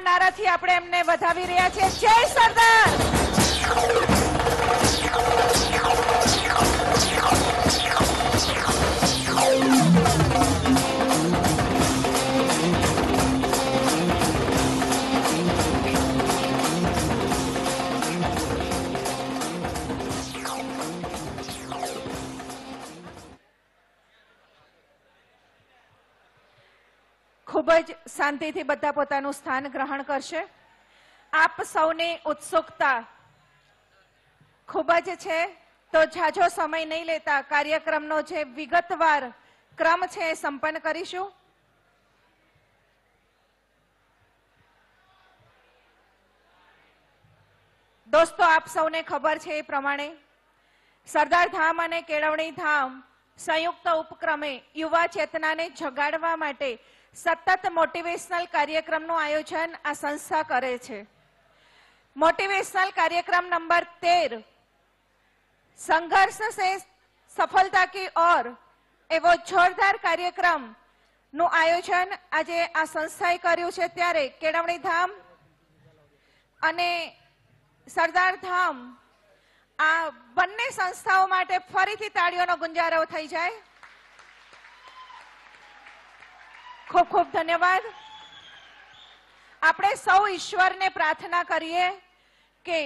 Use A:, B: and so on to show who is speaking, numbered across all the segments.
A: નારાથી આપણે એમને વધાવી રહ્યા છીએ. જય સરદાર! શાંતિથી બધા પોતાનું સ્થાન ગ્રહણ કરશે. આપ સૌની ઉત્સુકતા ખૂબ જ છે. તો ઝાઝો સમય નહીં લેતા કાર્યક્રમનો જે વિગતવાર ક્રમ છે એ સંપન્ન કરીશું. દોસ્તો, આપ સૌને ખબર છે એ પ્રમાણે સરદાર ધામ અને કેળવણી ધામ સંયુક્ત ઉપક્રમે યુવા ચેતનાને જગાડવા માટે સતત મોટિવેશનલ કાર્યક્રમનું આયોજન આ સંસ્થા કરે છે. મોટિવેશનલ કાર્યક્રમ નંબર તેર, સંઘર્ષ સે સફળતા કી ઓર એવો જોરદાર કાર્યક્રમનું આયોજન આજે આ સંસ્થાએ કર્યું છે ત્યારે કેળવણી ધામ અને સરદાર ધામ આ બંને સંસ્થાઓ માટે ફરીથી તાળીઓનો ગુંજારો થઈ જાય. ખૂબ ખૂબ ધન્યવાદ. આપણે સૌ ઈશ્વરને પ્રાર્થના કરીએ કે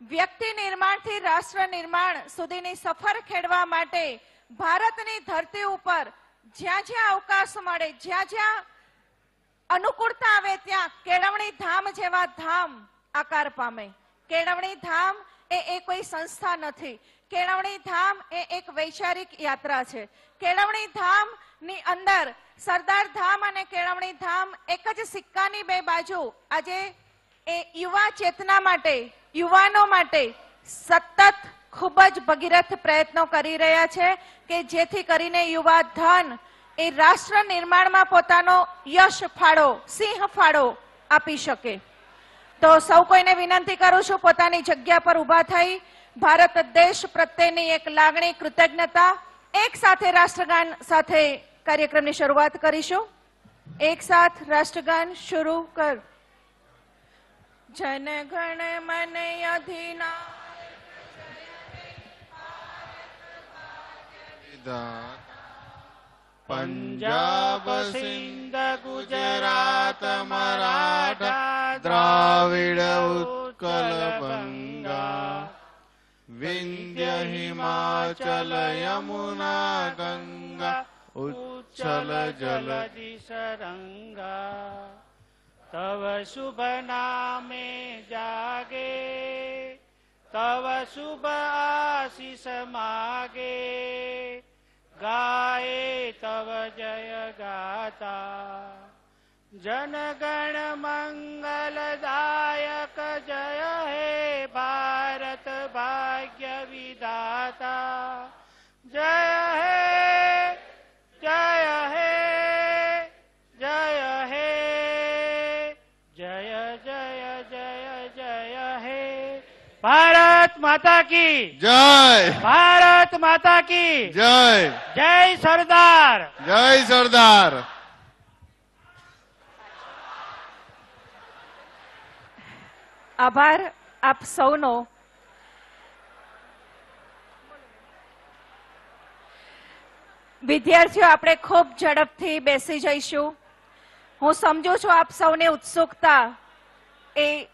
A: વ્યક્તિ નિર્માણથી રાષ્ટ્ર નિર્માણ સુધીની સફર ખેડવા માટે ભારતની ધરતી ઉપર જ્યાં જ્યાં અવકાશ મળે, જ્યાં જ્યાં અનુકૂળતા આવે ત્યાં કેળવણી ધામ જેવા ધામ આકાર પામે. કેળવણી ધામ એ એ કોઈ સંસ્થા નથી. કેળવણી ધામ એ એક વૈચારિક યાત્રા છે. કેળવણી ધામની અંદર સરદાર ધામ અને કેળવણી ધામ એક જ સિક્કાની બે બાજુ. આજે એ યુવા ચેતના માટે, યુવાનો માટે સતત ખૂબ જ ભગીરથ પ્રયત્નો કરી રહ્યા છે કે જેથી કરીને યુવા ધન એ રાષ્ટ્ર નિર્માણમાં પોતાનો યશ ફાળો, સિંહ ફાળો આપી શકે. તો સૌ કોઈને વિનંતી કરું છું પોતાની જગ્યા પર ઊભા થઈ ભારત દેશ પ્રત્યેની એક લાગણી, કૃતજ્ઞતા, એક સાથે રાષ્ટ્રગાન સાથે કાર્યક્રમની શરૂઆત કરીશું એક સાથ રાષ્ટ્રગાન શરૂ કર જન ગણ મન અધિના
B: પંજાબ સિંધ ગુજરાત મરાઠા દ્રાવિડ ઉત્કલ બંગા વિંધ્ય હિમાચલ યમુના ગંગા ઉચ્છલ જલ
C: સરંગા તવ શુભ નામે જાગે તવ શુભ આશીષ માગે ગાયે તવ જય ગાતા જનગણ મંગલદાયક જય હે ભારત ભાગ્ય વિધાતા જય હે ભારત માતા કી.
B: જય.
C: ભારત માતા કી.
B: જય.
C: જય સરદાર.
B: જય સરદાર.
A: આભાર આપ સૌનો. વિદ્યાર્થીઓ આપણે ખૂબ ઝડપથી બેસી જઈશું. હું સમજુ છું આપ સૌની ઉત્સુકતા એ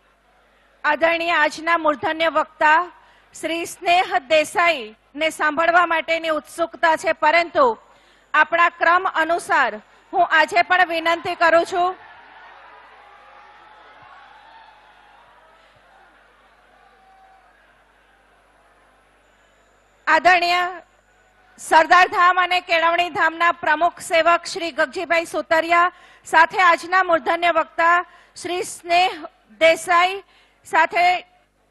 A: આદરણીય આજના મૂર્ધન્ય વક્તા શ્રી સ્નેહ દેસાઈ ને સાંભળવા માટેની ઉત્સુકતા છે, પરંતુ આપણા ક્રમ અનુસાર હું આજે પણ વિનંતી કરું છું આદરણીય સરદાર ધામ અને કેળવણી ધામના પ્રમુખ સેવક શ્રી ગગજીભાઈ સુતરિયા સાથે આજના મૂર્ધન્ય વક્તા શ્રી સ્નેહ દેસાઈ સાથે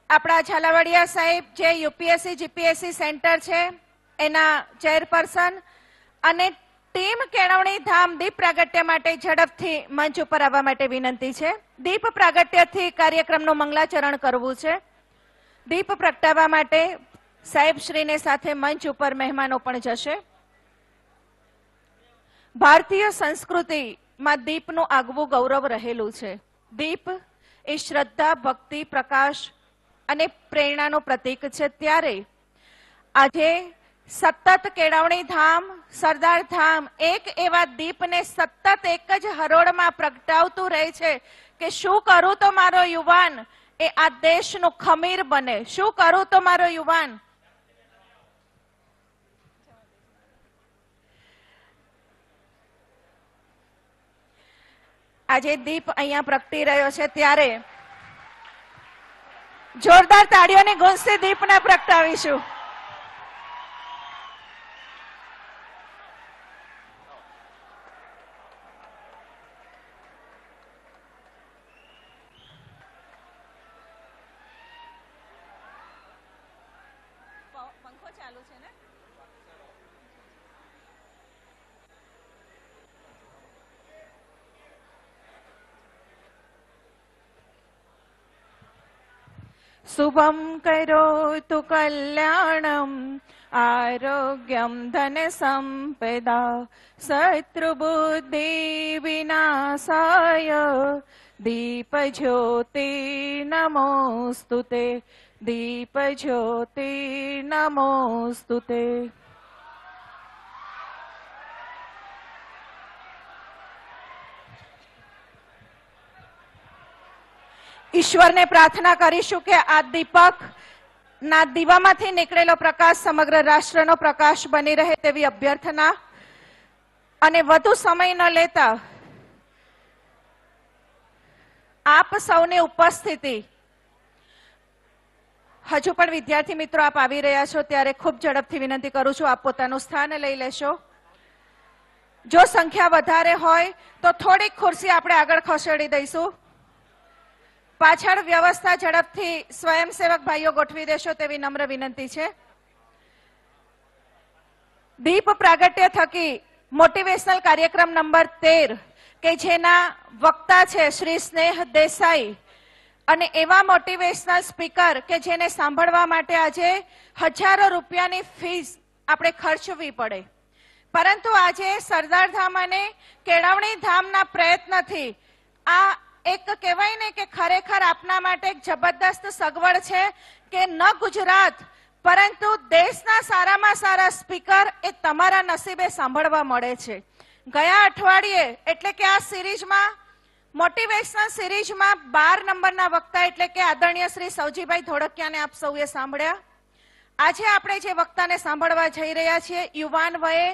A: આપણા ઝાલાવાડિયા સાહેબ જે યુપીએસસી જીપીએસસી સેન્ટર છે, એના ચેરપર્સન અને ટીમ કેળવણી ધામ દીપ પ્રાગટ્ય માટે ઝડપથી મંચ ઉપર આવવા માટે વિનંતી છે. દીપ પ્રાગટ્યથી કાર્યક્રમનું મંગલાચરણ કરવું છે. દીપ પ્રગટાવવા માટે સાહેબ શ્રીને સાથે મંચ ઉપર મહેમાનો પણ જશે. ભારતીય સંસ્કૃતિમાં દીપનું આગવું ગૌરવ રહેલું છે. દીપ એ શ્રદ્ધા, ભક્તિ, પ્રકાશ અને પ્રેરણાનો પ્રતીક છે ત્યારે. આજે સતત કેળવણી ધામ, સરદાર ધામ એક એવા દીપને સતત એક જ હરોળમાં પ્રગટાવતું રહે છે કે શું કરું તો મારો યુવાન એ આ દેશનું ખમીર બને. શું કરું તો મારો યુવાન આજે દીપ અહીંયા પ્રગટી રહ્યો છે ત્યારે જોરદાર તાળીઓની ગુંજથી દીપને પ્રગટાવીશું. शुभं करोतु कल्याणम् आरोग्यं धनसम्पदा शत्रुबुद्धिविनाशाय दीपज्योति नमोऽस्तु ते दीपज्योति नमोऽस्तु ते ઈશ્વરને પ્રાર્થના કરીશું કે આ દીપક ના દીવામાંથી નીકળેલો પ્રકાશ સમગ્ર રાષ્ટ્રનો પ્રકાશ બની રહે તેવી અભ્યર્થના. અને વધુ સમય ન લેતા આપ સૌની ઉપસ્થિતિ હજુ પણ વિદ્યાર્થી મિત્રો આપ આવી રહ્યા છો ત્યારે ખૂબ ઝડપથી વિનંતી કરું છું આપ પોતાનું સ્થાન લઈ લેશો. જો સંખ્યા વધારે હોય તો થોડીક ખુરશી આપણે આગળ ખસેડી દઈશું. પાછળ વ્યવસ્થા ઝડપથી સ્વયંસેવક ભાઈઓ ગોઠવી દેશો તેવી નમ્ર વિનંતી છે. દીપ પ્રાગટ્ય થકી મોટિવેશનલ કાર્યક્રમ નંબર તેર, કે જેના વક્તા છે શ્રી સ્નેહ દેસાઈ અને એવા મોટિવેશનલ સ્પીકર કે જેને સાંભળવા માટે આજે હજારો રૂપિયાની ફીસ આપણે ખર્ચવી પડે. પરંતુ આજે સરદાર ધામ અને કેળવણી ધામના પ્રયત્નથી આ એક કહેવાય ને કે ખરેખર આપના માટે એક જબરદસ્ત સગવડ છે કે ન ગુજરાત, પરંતુ દેશના સારામાં સારા સ્પીકર એ તમારા નસીબે સાંભળવા મળે છે. ગયા અઠવાડિયે, એટલે કે આ સિરીઝમાં, મોટિવેશનલ સિરીઝમાં બાર નંબરના વક્તા એટલે કે આદરણીય શ્રી સૌજીભાઈ ધોળકિયાને આપ સૌએ સાંભળ્યા. આજે આપણે જે વક્તાને સાંભળવા જઈ રહ્યા છીએ યુવાન વયે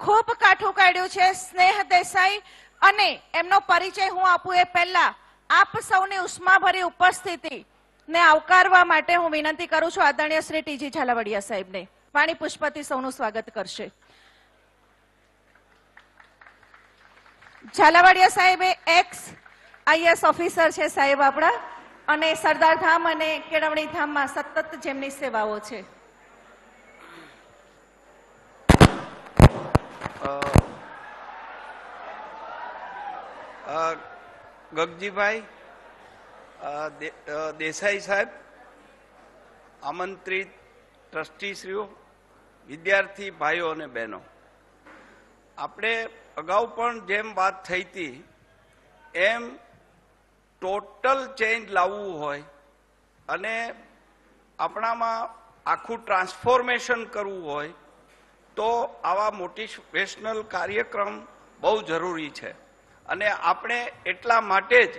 A: ખૂબ કાઠું કાઢ્યું છે સ્નેહ દેસાઈ અને એમનો પરિચય હું આપું એ પહેલા. આપ સૌની ઉષ્માભરી ઉપસ્થિતિ ને આવકારવા માટે હું વિનંતી કરું છું આદરણીય શ્રી ટીજી ઝાલાવડિયા સાહેબને. વાણી પુષ્પથી સૌનું સ્વાગત કરશે. ઝાલાવાડિયા સાહેબ એ એક્સ આઈએસ ઓફિસર છે સાહેબ આપણા. અને સરદારધામ અને કેળવણી ધામમાં સતત જેમની સેવાઓ છે.
D: ગગજીભાઈ દેસાઈ સાહેબ, આમંત્રિત ટ્રસ્ટીશ્રીઓ, વિદ્યાર્થી ભાઈઓ અને બહેનો. આપણે અગાઉ પણ જેમ વાત થઈ હતી, એમ ટોટલ ચેન્જ લાવવું હોય અને આપણામાં આખું ટ્રાન્સફોર્મેશન કરવું હોય, તો આવા મોટિવેશનલ કાર્યક્રમ બહુ જરૂરી છે. અને આપણે એટલા માટે જ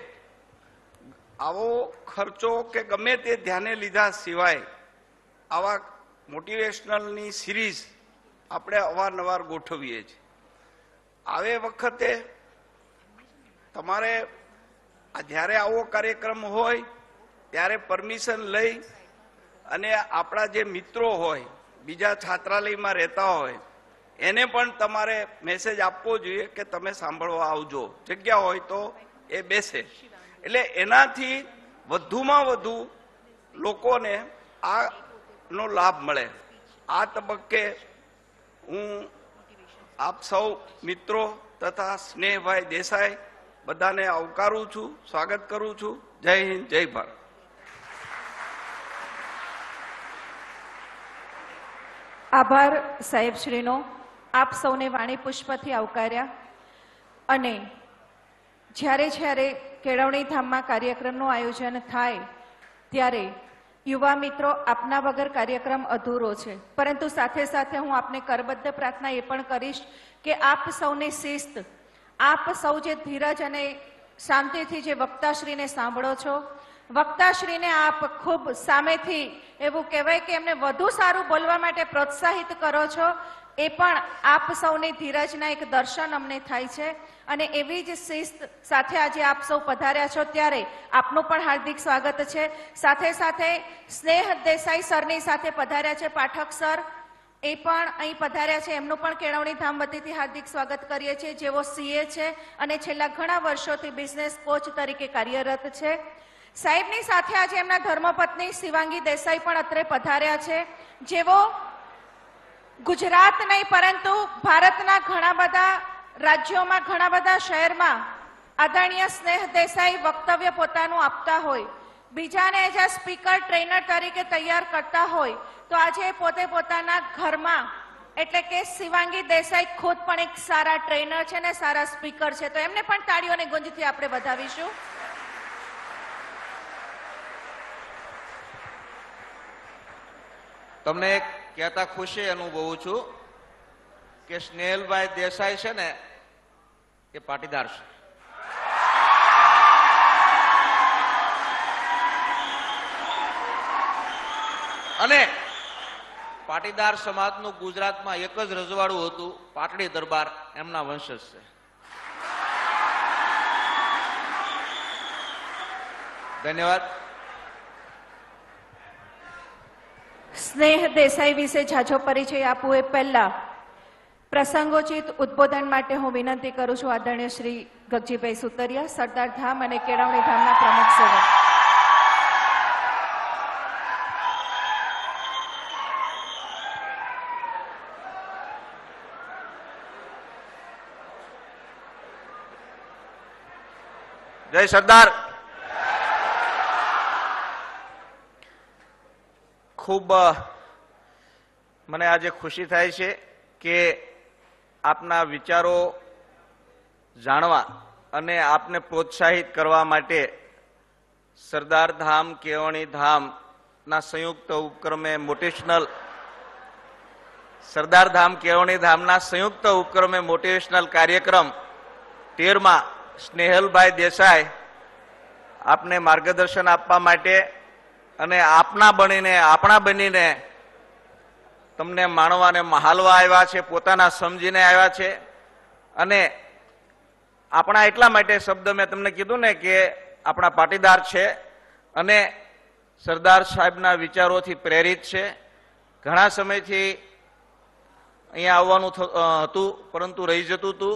D: આવો ખર્ચો કે ગમે તે ધ્યાને લીધા સિવાય આવા મોટિવેશનલની સિરીઝ આપણે અવારનવાર ગોઠવીએ છીએ. આવે વખતે તમારે જ્યારે આવો કાર્યક્રમ હોય, ત્યારે પરમિશન લઈ અને આપણા જે મિત્રો હોય, બીજા છાત્રાલયમાં રહેતા હોય એને પણ તમારે મેસેજ આપવો જોઈએ કે તમે સાંભળવા આવજો. જગ્યા હોય તો એ બેસે. એટલે એનાથી વધુમાં વધુ લોકોને આ નો લાભ મળે. આ તબક્કે હું આપ સૌ મિત્રો તથા સ્નેહભાઈ દેસાઈ બધાને આવકારું છું, સ્વાગત કરું છું. જય હિન્દ, જય ભારત.
A: આભાર સાહેબશ્રીનો આપ સૌને વાણી પુષ્પથી આવકાર્યા. અને જ્યારે જ્યારે કેળવણી ધામમાં કાર્યક્રમનું આયોજન થાય, ત્યારે યુવા મિત્રો આપના વગર કાર્યક્રમ અધૂરો છે. પરંતુ સાથે સાથે હું આપને કરબદ્ધ પ્રાર્થના એ પણ કરીશ કે આપ સૌની શિસ્ત, આપ સૌ જે ધીરજ અને શાંતિથી જે વક્તાશ્રીને સાંભળો છો, વક્તાશ્રીને આપ ખૂબ સામેથી એવું કહેવાય કે એમને વધુ સારું બોલવા માટે પ્રોત્સાહિત કરો છો એ પણ આપ સૌની ધીરજના એક દર્શન અમને થાય છે. અને એવી જ શિસ્ત સાથે આજે આપ સૌ પધાર્યા છો ત્યારે આપનું પણ હાર્દિક સ્વાગત છે. સાથે સાથે સ્નેહ દેસાઈ સરની સાથે પધાર્યા છે પાઠક સર. એ પણ અહીં પધાર્યા છે. એમનું પણ કેળવણી ધામ વતીથી હાર્દિક સ્વાગત કરીએ છીએ. જેઓ સીએ છે અને છેલ્લા ઘણા વર્ષોથી બિઝનેસ કોચ તરીકે કાર્યરત છે. સાહેબની સાથે આજે એમના ધર્મપત્ની શિવાંગી દેસાઈ પણ અત્રે પધાર્યા છે. જેઓ ગુજરાત નહીં, પરંતુ ભારતના ઘણા બધા રાજ્યોમાં, ઘણા બધા શહેરમાં આદરણીય સ્નેહ દેસાઈ વક્તવ્ય પોતાનું આપતા હોય. બીજાને એઝ અ સ્પીકર, ટ્રેનર તરીકે તૈયાર કરતા હોય, તો આજે પોતે પોતાના ઘરમાં, એટલે કે શિવાંગી દેસાઈ ખુદ પણ એક સારા ટ્રેનર છે ને સારા સ્પીકર છે. તો એમને પણ તાળીઓને ગુંજથી આપણે વધાવીશું.
E: તમને એક કહેતા ખુશી અનુભવું છું કે સ્નેહલભાઈ દેસાઈ છે ને, એ પાટીદાર છે. અને પાટીદાર સમાજનું ગુજરાતમાં એક જ રજવાડું હતું, પાટડી દરબાર, એમના વંશજ છે. ધન્યવાદ.
A: સ્નેહ દેસાઈ વિશે ઝાઝો પરિચય આપવું એ પહેલા. પ્રસંગોચિત ઉદ્બોધન માટે હું વિનંતી કરું છું આદરણીય શ્રી ગગજીભાઈ સુતરિયા, સરદાર ધામ અને કેળવણી ધામના પ્રમુખ સેવક
E: જય સરદાર. ખૂબ મને આજે ખુશી થાય છે કે આપના વિચારો જાણવા અને આપને પ્રોત્સાહિત કરવા માટે સરદાર ધામ કેવણી ધામના સંયુક્ત ઉપક્રમે મોટિવેશનલ સરદાર ધામ કેવણી ધામના સંયુક્ત ઉપક્રમે મોટિવેશનલ કાર્યક્રમ તેરમાં સ્નેહલભાઈ દેસાઈ આપને માર્ગદર્શન આપવા માટે અને આપના બનીને, આપણા બનીને તમને માણવાને મહાલવા આવ્યા છે, પોતાના સમજીને આવ્યા છે. અને આપણા એટલા માટે શબ્દ મેં તમને કીધું ને કે આપણા પાટીદાર છે અને સરદાર સાહેબના વિચારોથી પ્રેરિત છે. ઘણા સમયથી અહીંયા આવવાનું હતું, પરંતુ રહી જતું હતું.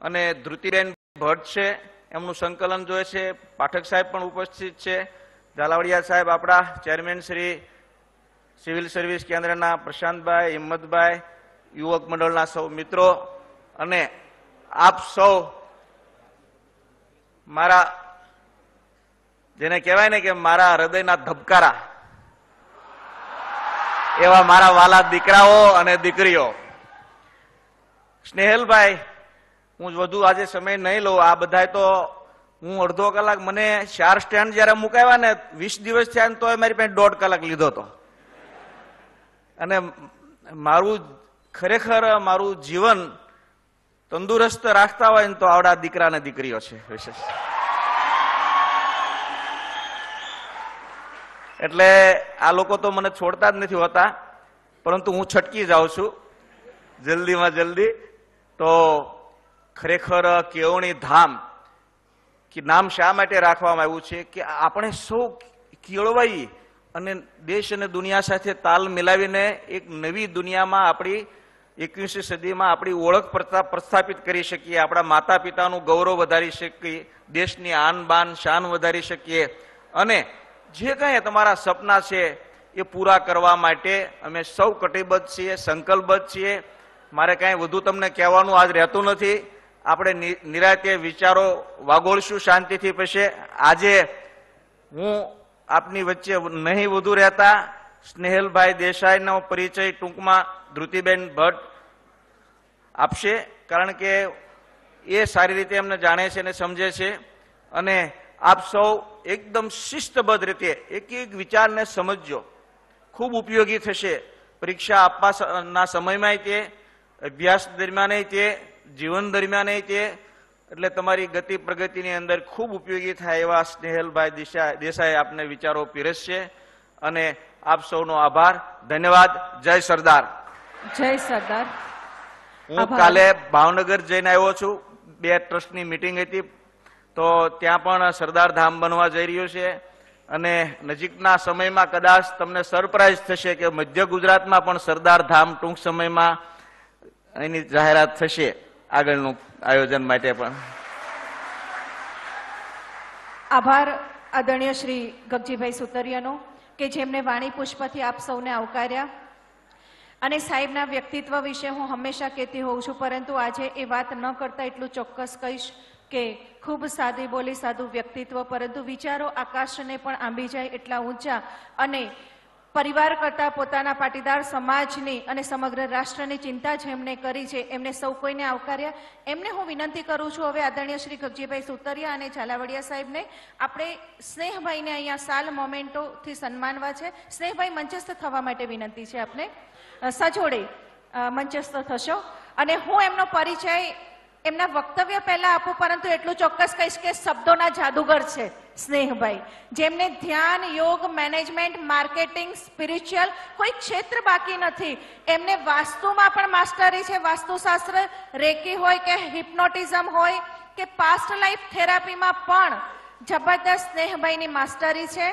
E: અને ધૃતિરેન ભટ્ટ છે, એમનું સંકલન જોઈએ છે. પાઠક સાહેબ પણ ઉપસ્થિત છે. ઝાલાવડિયા સાહેબ, આપણા ચેરમેન શ્રી સિવિલ સર્વિસ કેન્દ્રના પ્રશાંતભાઈ, હિંમતભાઈ, યુવક મંડળના સૌ મિત્રો અને આપ સૌ મારા, જેને કહેવાય ને કે મારા હૃદયના ધબકારા, એવા મારા વાલા દીકરાઓ અને દીકરીઓ. સ્નેહલભાઈ, હું વધુ આજે સમય નહીં લઉં, આ બધાય તો હું અડધો કલાક મને ચાર સ્ટેન્ડ જયારે મુકાવ્યા ને વીસ દિવસ થયા ને તોય મારી પાસે દોઢ કલાક લીધો હતો. અને મારું ખરેખર મારું જીવન તંદુરસ્ત રાખતા હોય ને તો આવડા દીકરા ને દીકરીઓ છે વિશેષ. એટલે આ લોકો તો મને છોડતા જ નથી હોતા, પરંતુ હું છટકી જાઉં છું જલ્દીમાં જલ્દી. તો ખરેખર કેવણી ધામ કે નામ શા માટે રાખવામાં આવ્યું છે કે આપણે સૌ કેળવાઈ અને દેશ અને દુનિયા સાથે તાલ મિલાવીને એક નવી દુનિયામાં આપણી એકવીસમી સદીમાં આપણી ઓળખ પ્રસ્થા- પ્રસ્થાપિત કરી શકીએ, આપણા માતા પિતાનું ગૌરવ વધારી શકીએ, દેશની આન બાન શાન વધારી શકીએ. અને જે કંઈ તમારા સપના છે એ પૂરા કરવા માટે અમે સૌ કટિબદ્ધ છીએ, સંકલ્પબદ્ધ છીએ. મારે કાંઈ વધુ તમને કહેવાનું આજ રહેતું નથી. આપણે નિરાતે વિચારો વાગોળશું શાંતિથી પછી આજે હું આપની વચ્ચે નહીં વધુ રહેતા સ્નેહલભાઈ દેસાઈનો પરિચય ટૂંકમાં ધૃતિબેન ભટ્ટ આપશે, કારણ કે એ સારી રીતે એમને જાણે છે અને સમજે છે. અને આપ સૌ એકદમ શિસ્તબદ્ધ રીતે એક એક વિચારને સમજજો. ખૂબ ઉપયોગી થશે પરીક્ષા આપવા સમયમાં તે, અભ્યાસ દરમિયાન તે જીવન દરમિયાન તે એટલે તમારી ગતિ પ્રગતિની અંદર ખૂબ ઉપયોગી થાય એવા સ્નેહલભાઈ દેસાઈ આપને વિચારો પીરસશે અને આપ સૌનો આભાર. ધન્યવાદ. જય સરદાર.
A: જય સરદાર.
E: હું કાલે ભાવનગર જઈને આવ્યો છું. બે ટ્રસ્ટની મિટિંગ હતી. તો ત્યાં પણ સરદાર ધામ બનવા જઈ રહ્યું છે. અને નજીકના સમયમાં કદાચ તમને સરપ્રાઇઝ થશે કે મધ્ય ગુજરાતમાં પણ સરદાર ધામ ટૂંક સમયમાં એની જાહેરાત થશે. આગળનું આયોજન માટે પણ.
A: આભાર, આદરણીય શ્રી ગગજીભાઈ સુતરિયાનો, કે જેમને વાણી પુષ્પથી આપ સૌને આવકાર્યા. અને સાહેબના વ્યક્તિત્વ વિશે હું હંમેશા કહેતી હોઉં છું, પરંતુ આજે એ વાત ન કરતા એટલું ચોક્કસ કહીશ કે ખૂબ સાદી બોલી સાદું વ્યક્તિત્વ, પરંતુ વિચારો આકાશને પણ આંબી જાય એટલા ઊંચા અને પરિવાર કરતા પોતાના પાટીદાર સમાજની અને સમગ્ર રાષ્ટ્રની ચિંતા જેમણે કરી છે. એમને સૌ કોઈને આવકાર્યા. એમને હું વિનંતી કરું છું, હવે આદરણીય શ્રી ગગજીભાઈ સુતરિયા અને ઝાલાવડિયા સાહેબને આપણે સ્નેહભાઈને અહીંયા સાલ મોમેન્ટોથી સન્માનવા છે. સ્નેહભાઈ, મંચસ્થ થવા માટે વિનંતી છે આપને. સજોડે મંચસ્થ થશો. અને હું એમનો પરિચય એમના વક્તવ્ય પહેલા આપું, પરંતુ એટલું ચોક્કસ કહીશ કે શબ્દોના જાદુગર છે, સ્નેહભાઈ. જેમને ધ્યાન, યોગ, મેનેજમેન્ટ, માર્કેટિંગ, સ્પિરિચ્યુઅલ કોઈ ક્ષેત્ર બાકી નથી. એમને વાસ્તુમાં પણ માસ્ટરી છે. વાસ્તુશાસ્ત્ર રેકી હોય કે હિપ્નોટિઝમ હોય કે પાસ્ટ લાઈફ થેરાપીમાં પણ જબરદસ્ત સ્નેહભાઈની માસ્ટરી છે.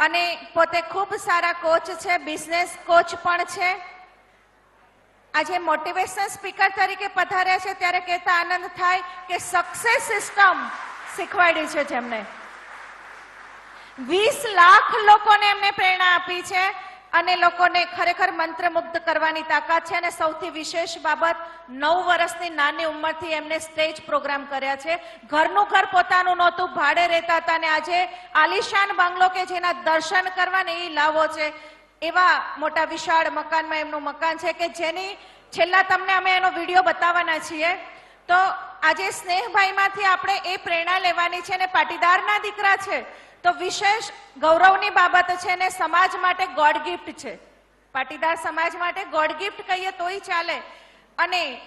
A: અને પોતે ખૂબ સારા કોચ છે. બિઝનેસ કોચ પણ છે. આજે મોટિવેશન સ્પીકર તરીકે પધાર્યા છે. ત્યારે કહેતા આનંદ થાય કે સક્સેસ સિસ્ટમ શીખવાડી છે જેમને. વીસ લાખ લોકોને એમને પ્રેરણા આપી છે અને લોકોને ખરેખર મંત્રમુગ્ધ કરવાની તાકાત છે. અને સૌથી વિશેષ બાબત, નવ વર્ષની નાની ઉંમરથી એમને સ્ટેજ પ્રોગ્રામ કર્યા છે. ઘરનું ઘર પોતાનું નહોતું, ભાડે રહેતા હતા. અને આજે આલિશાન બંગલો કે જેના દર્શન કરવાને એ લાવો છે. એવા મોટા વિશાળ મકાનમાં એમનું મકાન છે કે જેની છેલ્લા તમને અમે એનો વીડિયો બતાવવાના છીએ. તો આજે સ્નેહભાઈમાંથી આપણે એ પ્રેરણા લેવાની છે અને પાટીદારના દીકરા છે. તો વિશેષ ગૌરવની બાબત છે ને સમાજ માટે ગોડ ગિફ્ટ છે. પાટીદાર સમાજ માટે ગોડ ગિફ્ટ કહીએ તોય ચાલે. અને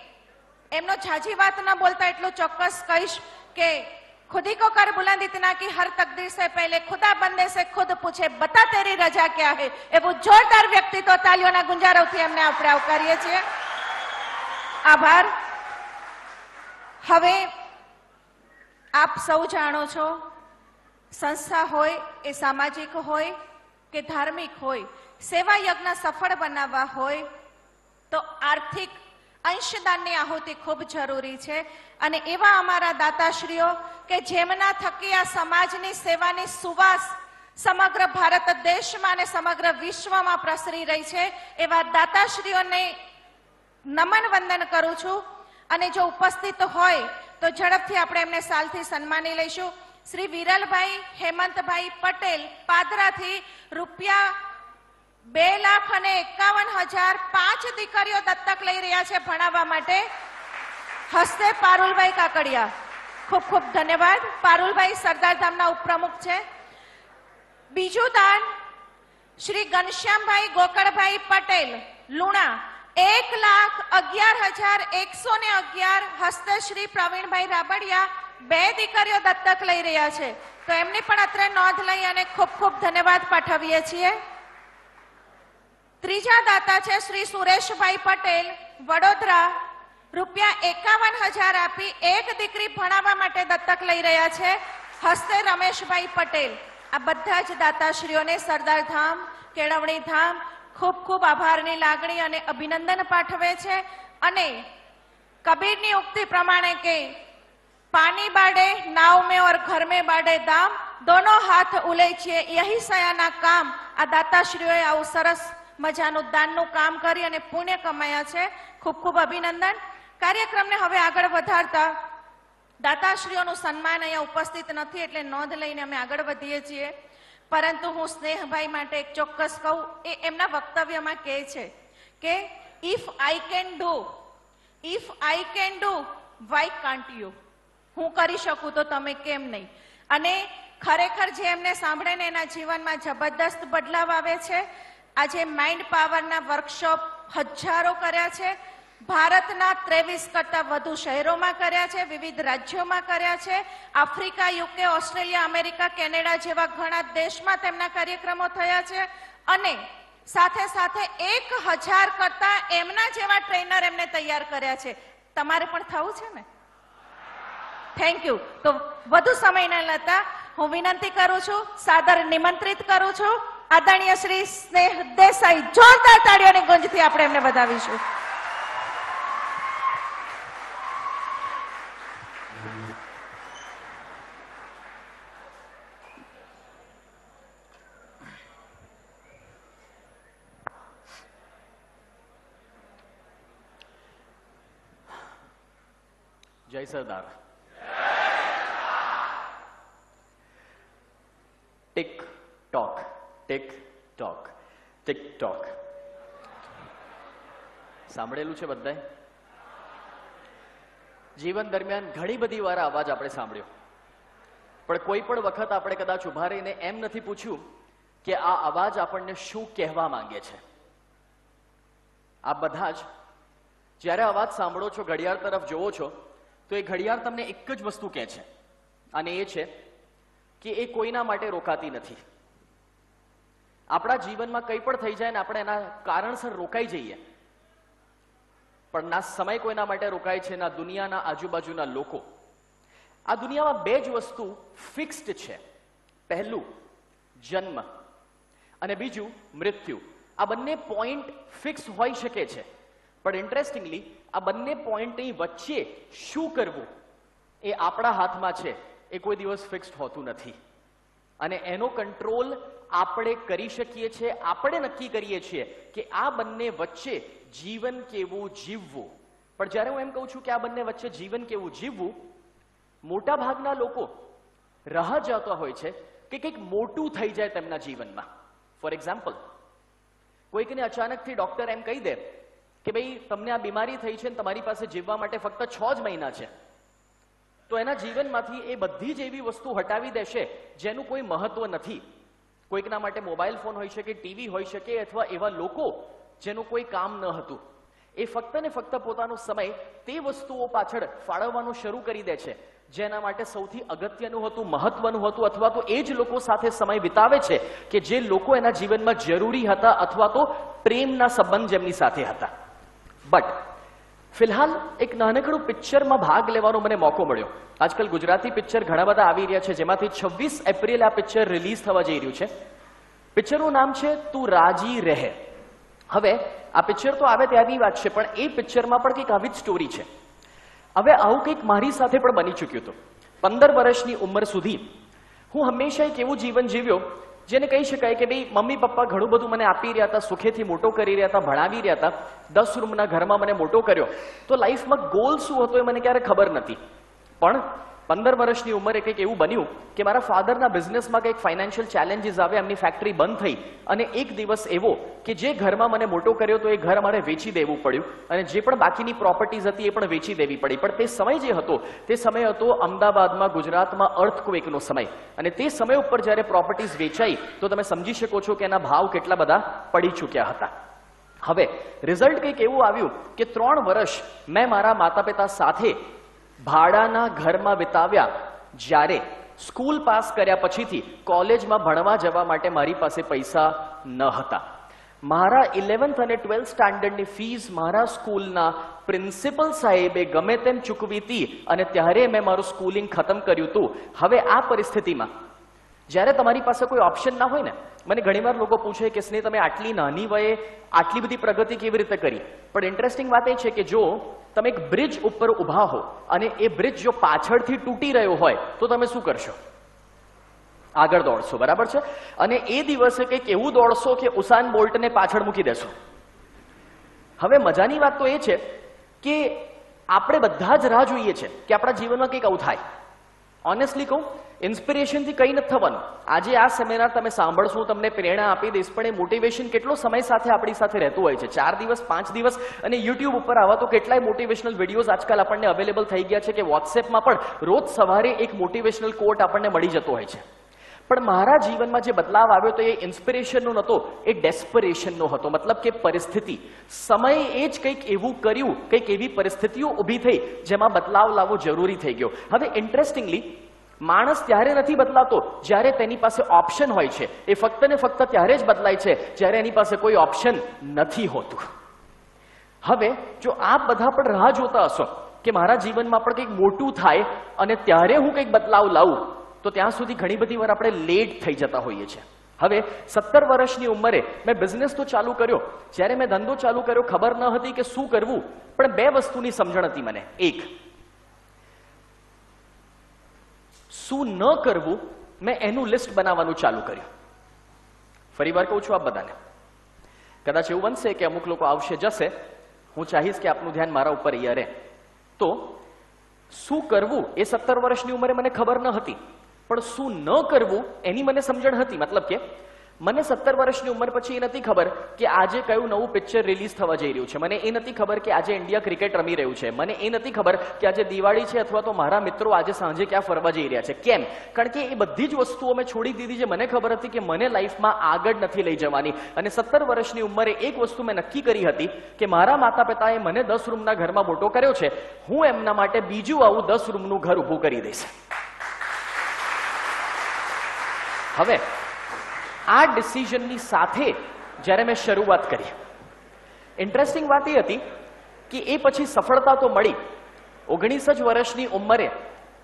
A: એમનો ઝાઝી વાત ન બોલતા એટલું ચોક્કસ કહીશ કે खुदी को कर बुलंद इतना कि हर तकदीर से पहले खुदा बंदे से खुद पूछे बता तेरी रजा क्या है એવું જોરદાર વ્યક્તિત્વ તાલીઓના ગુંજારવથી એમને આપણે આવકારીએ છીએ આભાર હવે આપ સૌ જાણો છો સંસ્થા હોય એ સામાજિક હોય કે ધાર્મિક હોય સેવા યજ્ઞ સફળ બનાવવા હોય તો આર્થિક અંશદાનની આહુતિ ખૂબ જરૂરી છે. અને એવા અમારા દાતાશ્રીઓ કે જેમના થકી આ સમાજની સેવાની સુવાસ સમગ્ર ભારત દેશમાં અને સમગ્ર વિશ્વમાં પ્રસરી રહી છે, એવા દાતાશ્રીઓને નમન વંદન કરું છું. અને જો ઉપસ્થિત હોય, તો ઝડપથી આપણે એમને સાલથી સન્માની લઈશું. શ્રી વિરલભાઈ હેમંતભાઈ પટેલ પાદરાથી રૂપિયા બે લાખ અને એકાવન હજાર પાંચ દીકરીઓ દત્તક લઈ રહ્યા છે ભણાવવા માટે. હસ્તે પારુલભાઈ કાકડિયા. ખૂબ ખૂબ ધન્યવાદ. પારુલભાઈ સરદારધામના ઉપપ્રમુખ છે. બીજું દાન શ્રી ઘનશ્યામભાઈ ગોકળભાઈ પટેલ, લુણા. એક લાખ અગિયાર હજાર એકસો ને અગિયાર હસ્તે શ્રી પ્રવીણભાઈ રાબડિયા બે દીકરીઓ દત્તક લઈ રહ્યા છે. તો એમની પણ અત્રે નોંધ લઈ અને ખૂબ ખૂબ ધન્યવાદ પાઠવીએ છીએ. ત્રીજા દાતા છે શ્રી સુરેશભાઈ પટેલ, વડોદરા. રૂપિયા એકાવન હજાર આપી એક દીકરી ભણાવવા માટે દત્તક લઈ રહ્યા છે હસ્તે રમેશભાઈ પટેલ. આ બધા જ દાતાશ્રીઓને સરદાર ધામ, કેળવણી ધામ ખૂબ ખૂબ આભારની લાગણી અને અભિનંદન પાઠવે છે. અને કબીરની ઉક્તિ પ્રમાણે કે પાણી બાડે, નાવ મેં ઓર ઘર મેં બાડે દામ, દોનો હાથ ઉલે છે યહી સયાના કામ આ દાતાશ્રીઓએ આવું સરસ મજાનું દાનનું કામ કરી અને પુણ્ય કમાયા છે. ખૂબ ખૂબ અભિનંદન. કાર્યક્રમને હવે આગળ વધારતા દાતાશ્રીઓનું સન્માન અહીંયા ઉપસ્થિત નથી એટલે નોંધ લઈને અમે આગળ વધીએ છીએ. પરંતુ હું સ્નેહભાઈ માટે એક ચોક્કસ કહું, એ એમના વક્તવ્યમાં કહે છે કે if I can do if I can do why can't you હું કરી શકું તો તમે કેમ નહીં? અને ખરેખર જે એમને સાંભળે ને એના જીવનમાં જબરદસ્ત બદલાવ આવે છે આજે માઇન્ડ પાવરના વર્કશોપ હજારો કર્યા છે. ભારતના ત્રેવીસ કરતા વધુ શહેરોમાં કર્યા છે, વિવિધ રાજ્યોમાં કર્યા છે. Africa, UK, Australia, America, Canada જેવા ઘણા દેશમાં તેમના કાર્યક્રમો થયા છે. અને સાથે સાથે એક હજાર કરતા એમના જેવા ટ્રેનર એમને તૈયાર કર્યા છે. તમારે પણ થવું છે ને? થેન્ક યુ તો વધુ સમય ન લેતા હું વિનંતી કરું છું, સાદર નિમંત્રિત કરું છું. આદરણીય શ્રી સ્નેહ દેસાઈ જોરદાર તાળીઓની ગુંજથી આપણે એમને વધાવીશું.
F: જય Sardar. Tick tock. Tick tock tech talk સાંભળેલું છે બધાએ? જીવન દરમિયાન ઘણી બધી વાર અવાજ આપણે સાંભળ્યો. પણ કોઈ પણ વખત આપણે કદાચ ઊભા રહીને એમ નથી પૂછ્યું કે આ અવાજ આપણને શું કહેવા માંગે છે. આ બધા જ જ્યારે અવાજ સાંભળો છો, ઘડિયાળ તરફ જોવો છો, તો એ ઘડિયાળ તમને એક જ વસ્તુ કહે છે. અને એ છે કે એ કોઈના માટે રોકાતી નથી. આપણા જીવનમાં કંઈ પણ થઈ જાય ને આપણે એના કારણસર રોકાઈ જઈએ. પણ ના સમય કોઈના માટે રોકાય છે, ના દુનિયાના આજુબાજુના લોકો. આ દુનિયામાં બે જ વસ્તુ ફિક્સ્ડ છે. પહેલું, જન્મ અને બીજું, મૃત્યુ. આ બંને પોઈન્ટ ફિક્સ હોઈ શકે છે. પણ ઇન્ટરેસ્ટિંગલી, આ બંને પોઈન્ટની વચ્ચે શું કરવું એ આપણા હાથમાં છે એ કોઈ દિવસ ફિક્સ્ડ હોતું નથી. અને એનો કંટ્રોલ આપણે કરી શકીએ છીએ, આપણે નક્કી કરીએ છીએ કે આ બંને વચ્ચે જીવન કેવું જીવવું. પણ જ્યારે હું એમ કહું છું કે આ બંને વચ્ચે જીવન કેવું જીવવું, મોટા ભાગના લોકો રાહ જોતા હોય છે કે કંઈક મોટું થઈ જાય તેમના જીવનમાં. ફોર એક્ઝામ્પલ કોઈકને અચાનકથી ડોક્ટર એમ કહી દે કે ભાઈ, તમને આ બીમારી થઈ છે ને તમારી પાસે જીવવા માટે ફક્ત છ જ મહિના છે. તો એના જીવનમાંથી એ બધી જ એવી વસ્તુ હટાવી દેશે જેનું કોઈ મહત્વ નથી. કોઈકના માટે મોબાઈલ ફોન હોઈ શકે, ટીવી હોઈ શકે અથવા એવા લોકો જેનું કોઈ કામ ન હતું. એ ફક્ત ને ફક્ત પોતાનો સમય તે વસ્તુઓ પાછળ ફાળવવાનું શરૂ કરી દે છે. જેના માટે સૌથી અગત્યનું હતું, મહત્વનું હતું અથવા તો એ જ લોકો સાથે સમય વિતાવે છે કે જે લોકો એના જીવનમાં જરૂરી હતા અથવા તો પ્રેમના સંબંધ જેમની સાથે હતા. બટ ફિલહાલ એક નાનકડું પિક્ચરમાં ભાગ લેવાનો મને મોકો મળ્યો. આજકાલ ગુજરાતી પિક્ચર ઘણા બધા આવી રહ્યા છે, જેમાંથી છવ્વીસ એપ્રિલ આ પિક્ચર રિલીઝ થવા જઈ રહ્યું છે. પિક્ચરનું નામ છે તું રાજી રહે. હવે આ પિક્ચર તો આવે ત્યારની વાત છે, પણ એ પિક્ચરમાં પણ કંઈક આવી જ સ્ટોરી છે. હવે આવું કંઈક મારી સાથે પણ બની ચૂક્યું હતું. પંદર વર્ષની ઉંમર સુધી હું હંમેશા એક એવું જીવન જીવ્યો જેને કહી શકાય કે ભાઈ, મમ્મી પપ્પા ઘણું બધું મને આપી રહ્યા હતા, સુખેથી મોટો કરી રહ્યા હતા, ભણાવી રહ્યા હતા, દસ રૂમના ઘરમાં મને મોટો કર્યો. તો લાઈફમાં ગોલ શું હતો એ મને ક્યારે ખબર નથી. પણ પંદર વર્ષની ઉંમરે કંઈક એવું બન્યું કે મારા ફાધરના બિઝનેસમાં કંઈક ફાઇનાન્શિયલ ચેલેન્જીસ આવે, એમની ફેક્ટરી બંધ થઈ. અને એક દિવસ એવો કે જે ઘરમાં મને મોટો કર્યો તો એ ઘર મારે વેચી દેવું પડ્યું અને જે પણ બાકીની પ્રોપર્ટીઝ હતી એ પણ વેચી દેવી પડી. પણ તે સમય જે હતો, તે સમય હતો અમદાવાદમાં, ગુજરાતમાં અર્થક્વેકનો સમય. અને તે સમય ઉપર જ્યારે પ્રોપર્ટીઝ વેચાઈ, તો તમે સમજી શકો છો કે એના ભાવ કેટલા બધા પડી ચૂક્યા હતા. હવે રિઝલ્ટ કંઈક એવું આવ્યું કે ત્રણ વર્ષ મેં મારા માતા પિતા સાથે ભાડાના ઘરમાં વિતાવ્યા જ્યારે સ્કૂલ પાસ કર્યા પછીથી કોલેજમાં ભણવા જવા માટે મારી પાસે પૈસા ન હતા. મારા ઇલેવન્થ અને ટ્વેલ્થ સ્ટાન્ડર્ડની ફીસ મારા સ્કૂલના પ્રિન્સિપલ સાહેબે ગમે તેમ ચૂકવી હતી અને ત્યારે મેં મારું સ્કૂલિંગ ખતમ કર્યું હતું. હવે આ પરિસ્થિતિમાં જ્યારે તમારી પાસે કોઈ ઓપ્શન ના હોય ને, મને ઘણીવાર લોકો પૂછે કે સ્નેહ, તમે આટલી નાની વયે આટલી બધી પ્રગતિ કેવી રીતે કરી? પણ ઇન્ટરેસ્ટિંગ વાત એ છે કે જો તમે એક બ્રિજ ઉપર ઊભા હો અને એ બ્રિજ જો પાછળથી તૂટી રહ્યો હોય, તો તમે શું કરશો? આગળ દોડશો, બરાબર છે? અને એ દિવસે કંઈક એવું દોડશો કે ઉસાન બોલ્ટને પાછળ મૂકી દેશો. હવે મજાની વાત તો એ છે કે આપણે બધા જ રાહ જોઈએ છે કે આપણા જીવનમાં કંઈક આવું થાય. ઓનેસ્ટલી કહું ઇન્સ્પિરેશનથી કંઈ નથી થવાનું. આજે આ સેમિનાર તમે સાંભળશો, તમને પ્રેરણા આપી દઈશ, પણ એ મોટિવેશન કેટલો સમય સાથે આપણી સાથે રહેતું હોય છે? ચાર દિવસ, પાંચ દિવસ? અને યુટ્યુબ ઉપર આવા તો કેટલાય મોટિવેશનલ વિડીયોઝ આજકાલ આપણને અવેલેબલ થઈ ગયા છે કે વોટ્સએપમાં પણ રોજ સવારે એક મોટિવેશનલ કોટ આપણને મળી જતો હોય છે. પણ મારા જીવનમાં જે બદલાવ આવ્યો તો એ ઇન્સ્પિરેશનનો નહોતો, એ ડેસ્પરેશનનો હતો. મતલબ કે પરિસ્થિતિ. સમયે એ જ કંઈક એવું કર્યું, કંઈક એવી પરિસ્થિતિઓ ઊભી થઈ જેમાં બદલાવ લાવવો જરૂરી થઈ ગયો. હવે ઇન્ટરેસ્ટિંગલી માણસ ત્યારે નથી બદલાતો જ્યારે તેની પાસે ઓપ્શન હોય છે. એ ફક્ત ને ફક્ત ત્યારે જ બદલાય છે જ્યારે એની પાસે કોઈ ઓપ્શન નથી હોતું. હવે, જો આપ બધા પણ રાહ જોતા હશો કે મારા જીવનમાં પણ કંઈક મોટું થાય અને ત્યારે હું કંઈક બદલાવ લાવું તો ત્યાં સુધી ઘણી બધી વાર આપણે લેટ થઈ જતા હોઈએ છીએ. હવે સત્તર વર્ષની ઉંમરે મેં બિઝનેસ તો ચાલુ કર્યો. જ્યારે મેં ધંધો ચાલુ કર્યો, ખબર ન હતી કે શું કરવું, પણ બે વસ્તુની સમજણ હતી મને. એક, શું ન કરવું, મેં એનું લિસ્ટ બનાવવાનું ચાલુ કર્યું. ફરી વાર કહું છું આપ બધાને. કદાચ એવું બનશે કે અમુક લોકો આવશે, જશે. હું ચાહીશ કે આપનું ધ્યાન મારા ઉપર અહીંયા રહે તો, શું કરવું એ સત્તર વર્ષની ઉંમરે મને ખબર ન હતી. પણ શું ન કરવું એની મને સમજણ હતી. મતલબ કે મને સત્તર વર્ષની ઉંમર પછી એ નથી ખબર કે આજે કયું નવું પિક્ચર રિલીઝ થવા જઈ રહ્યું છે. મને એ નથી ખબર કે આજે ઇન્ડિયા ક્રિકેટ રમી રહ્યું છે. મને એ નથી ખબર કે આજે દિવાળી છે અથવા તો મારા મિત્રો આજે સાંજે ક્યાં ફરવા જઈ રહ્યા છે. કેમ? કારણ કે એ બધી જ વસ્તુઓ મેં છોડી દીધી છે મને ખબર હતી કે મને લાઈફમાં આગળ નથી લઈ જવાની. અને સત્તર વર્ષની ઉંમરે એક વસ્તુ મેં નક્કી કરી હતી કે મારા માતા પિતાએ મને દસ રૂમના ઘરમાં મોટો કર્યો છે. હું એમના માટે બીજું આવું દસ રૂમનું ઘર ઊભું કરી દઈશ. હવે, આ ડિસિઝનની સાથે જ્યારે મેં શરૂઆત કરી ઇન્ટરેસ્ટિંગ વાત એ હતી કે એ પછી સફળતા તો મળી. ઓગણીસ જ વર્ષની ઉંમરે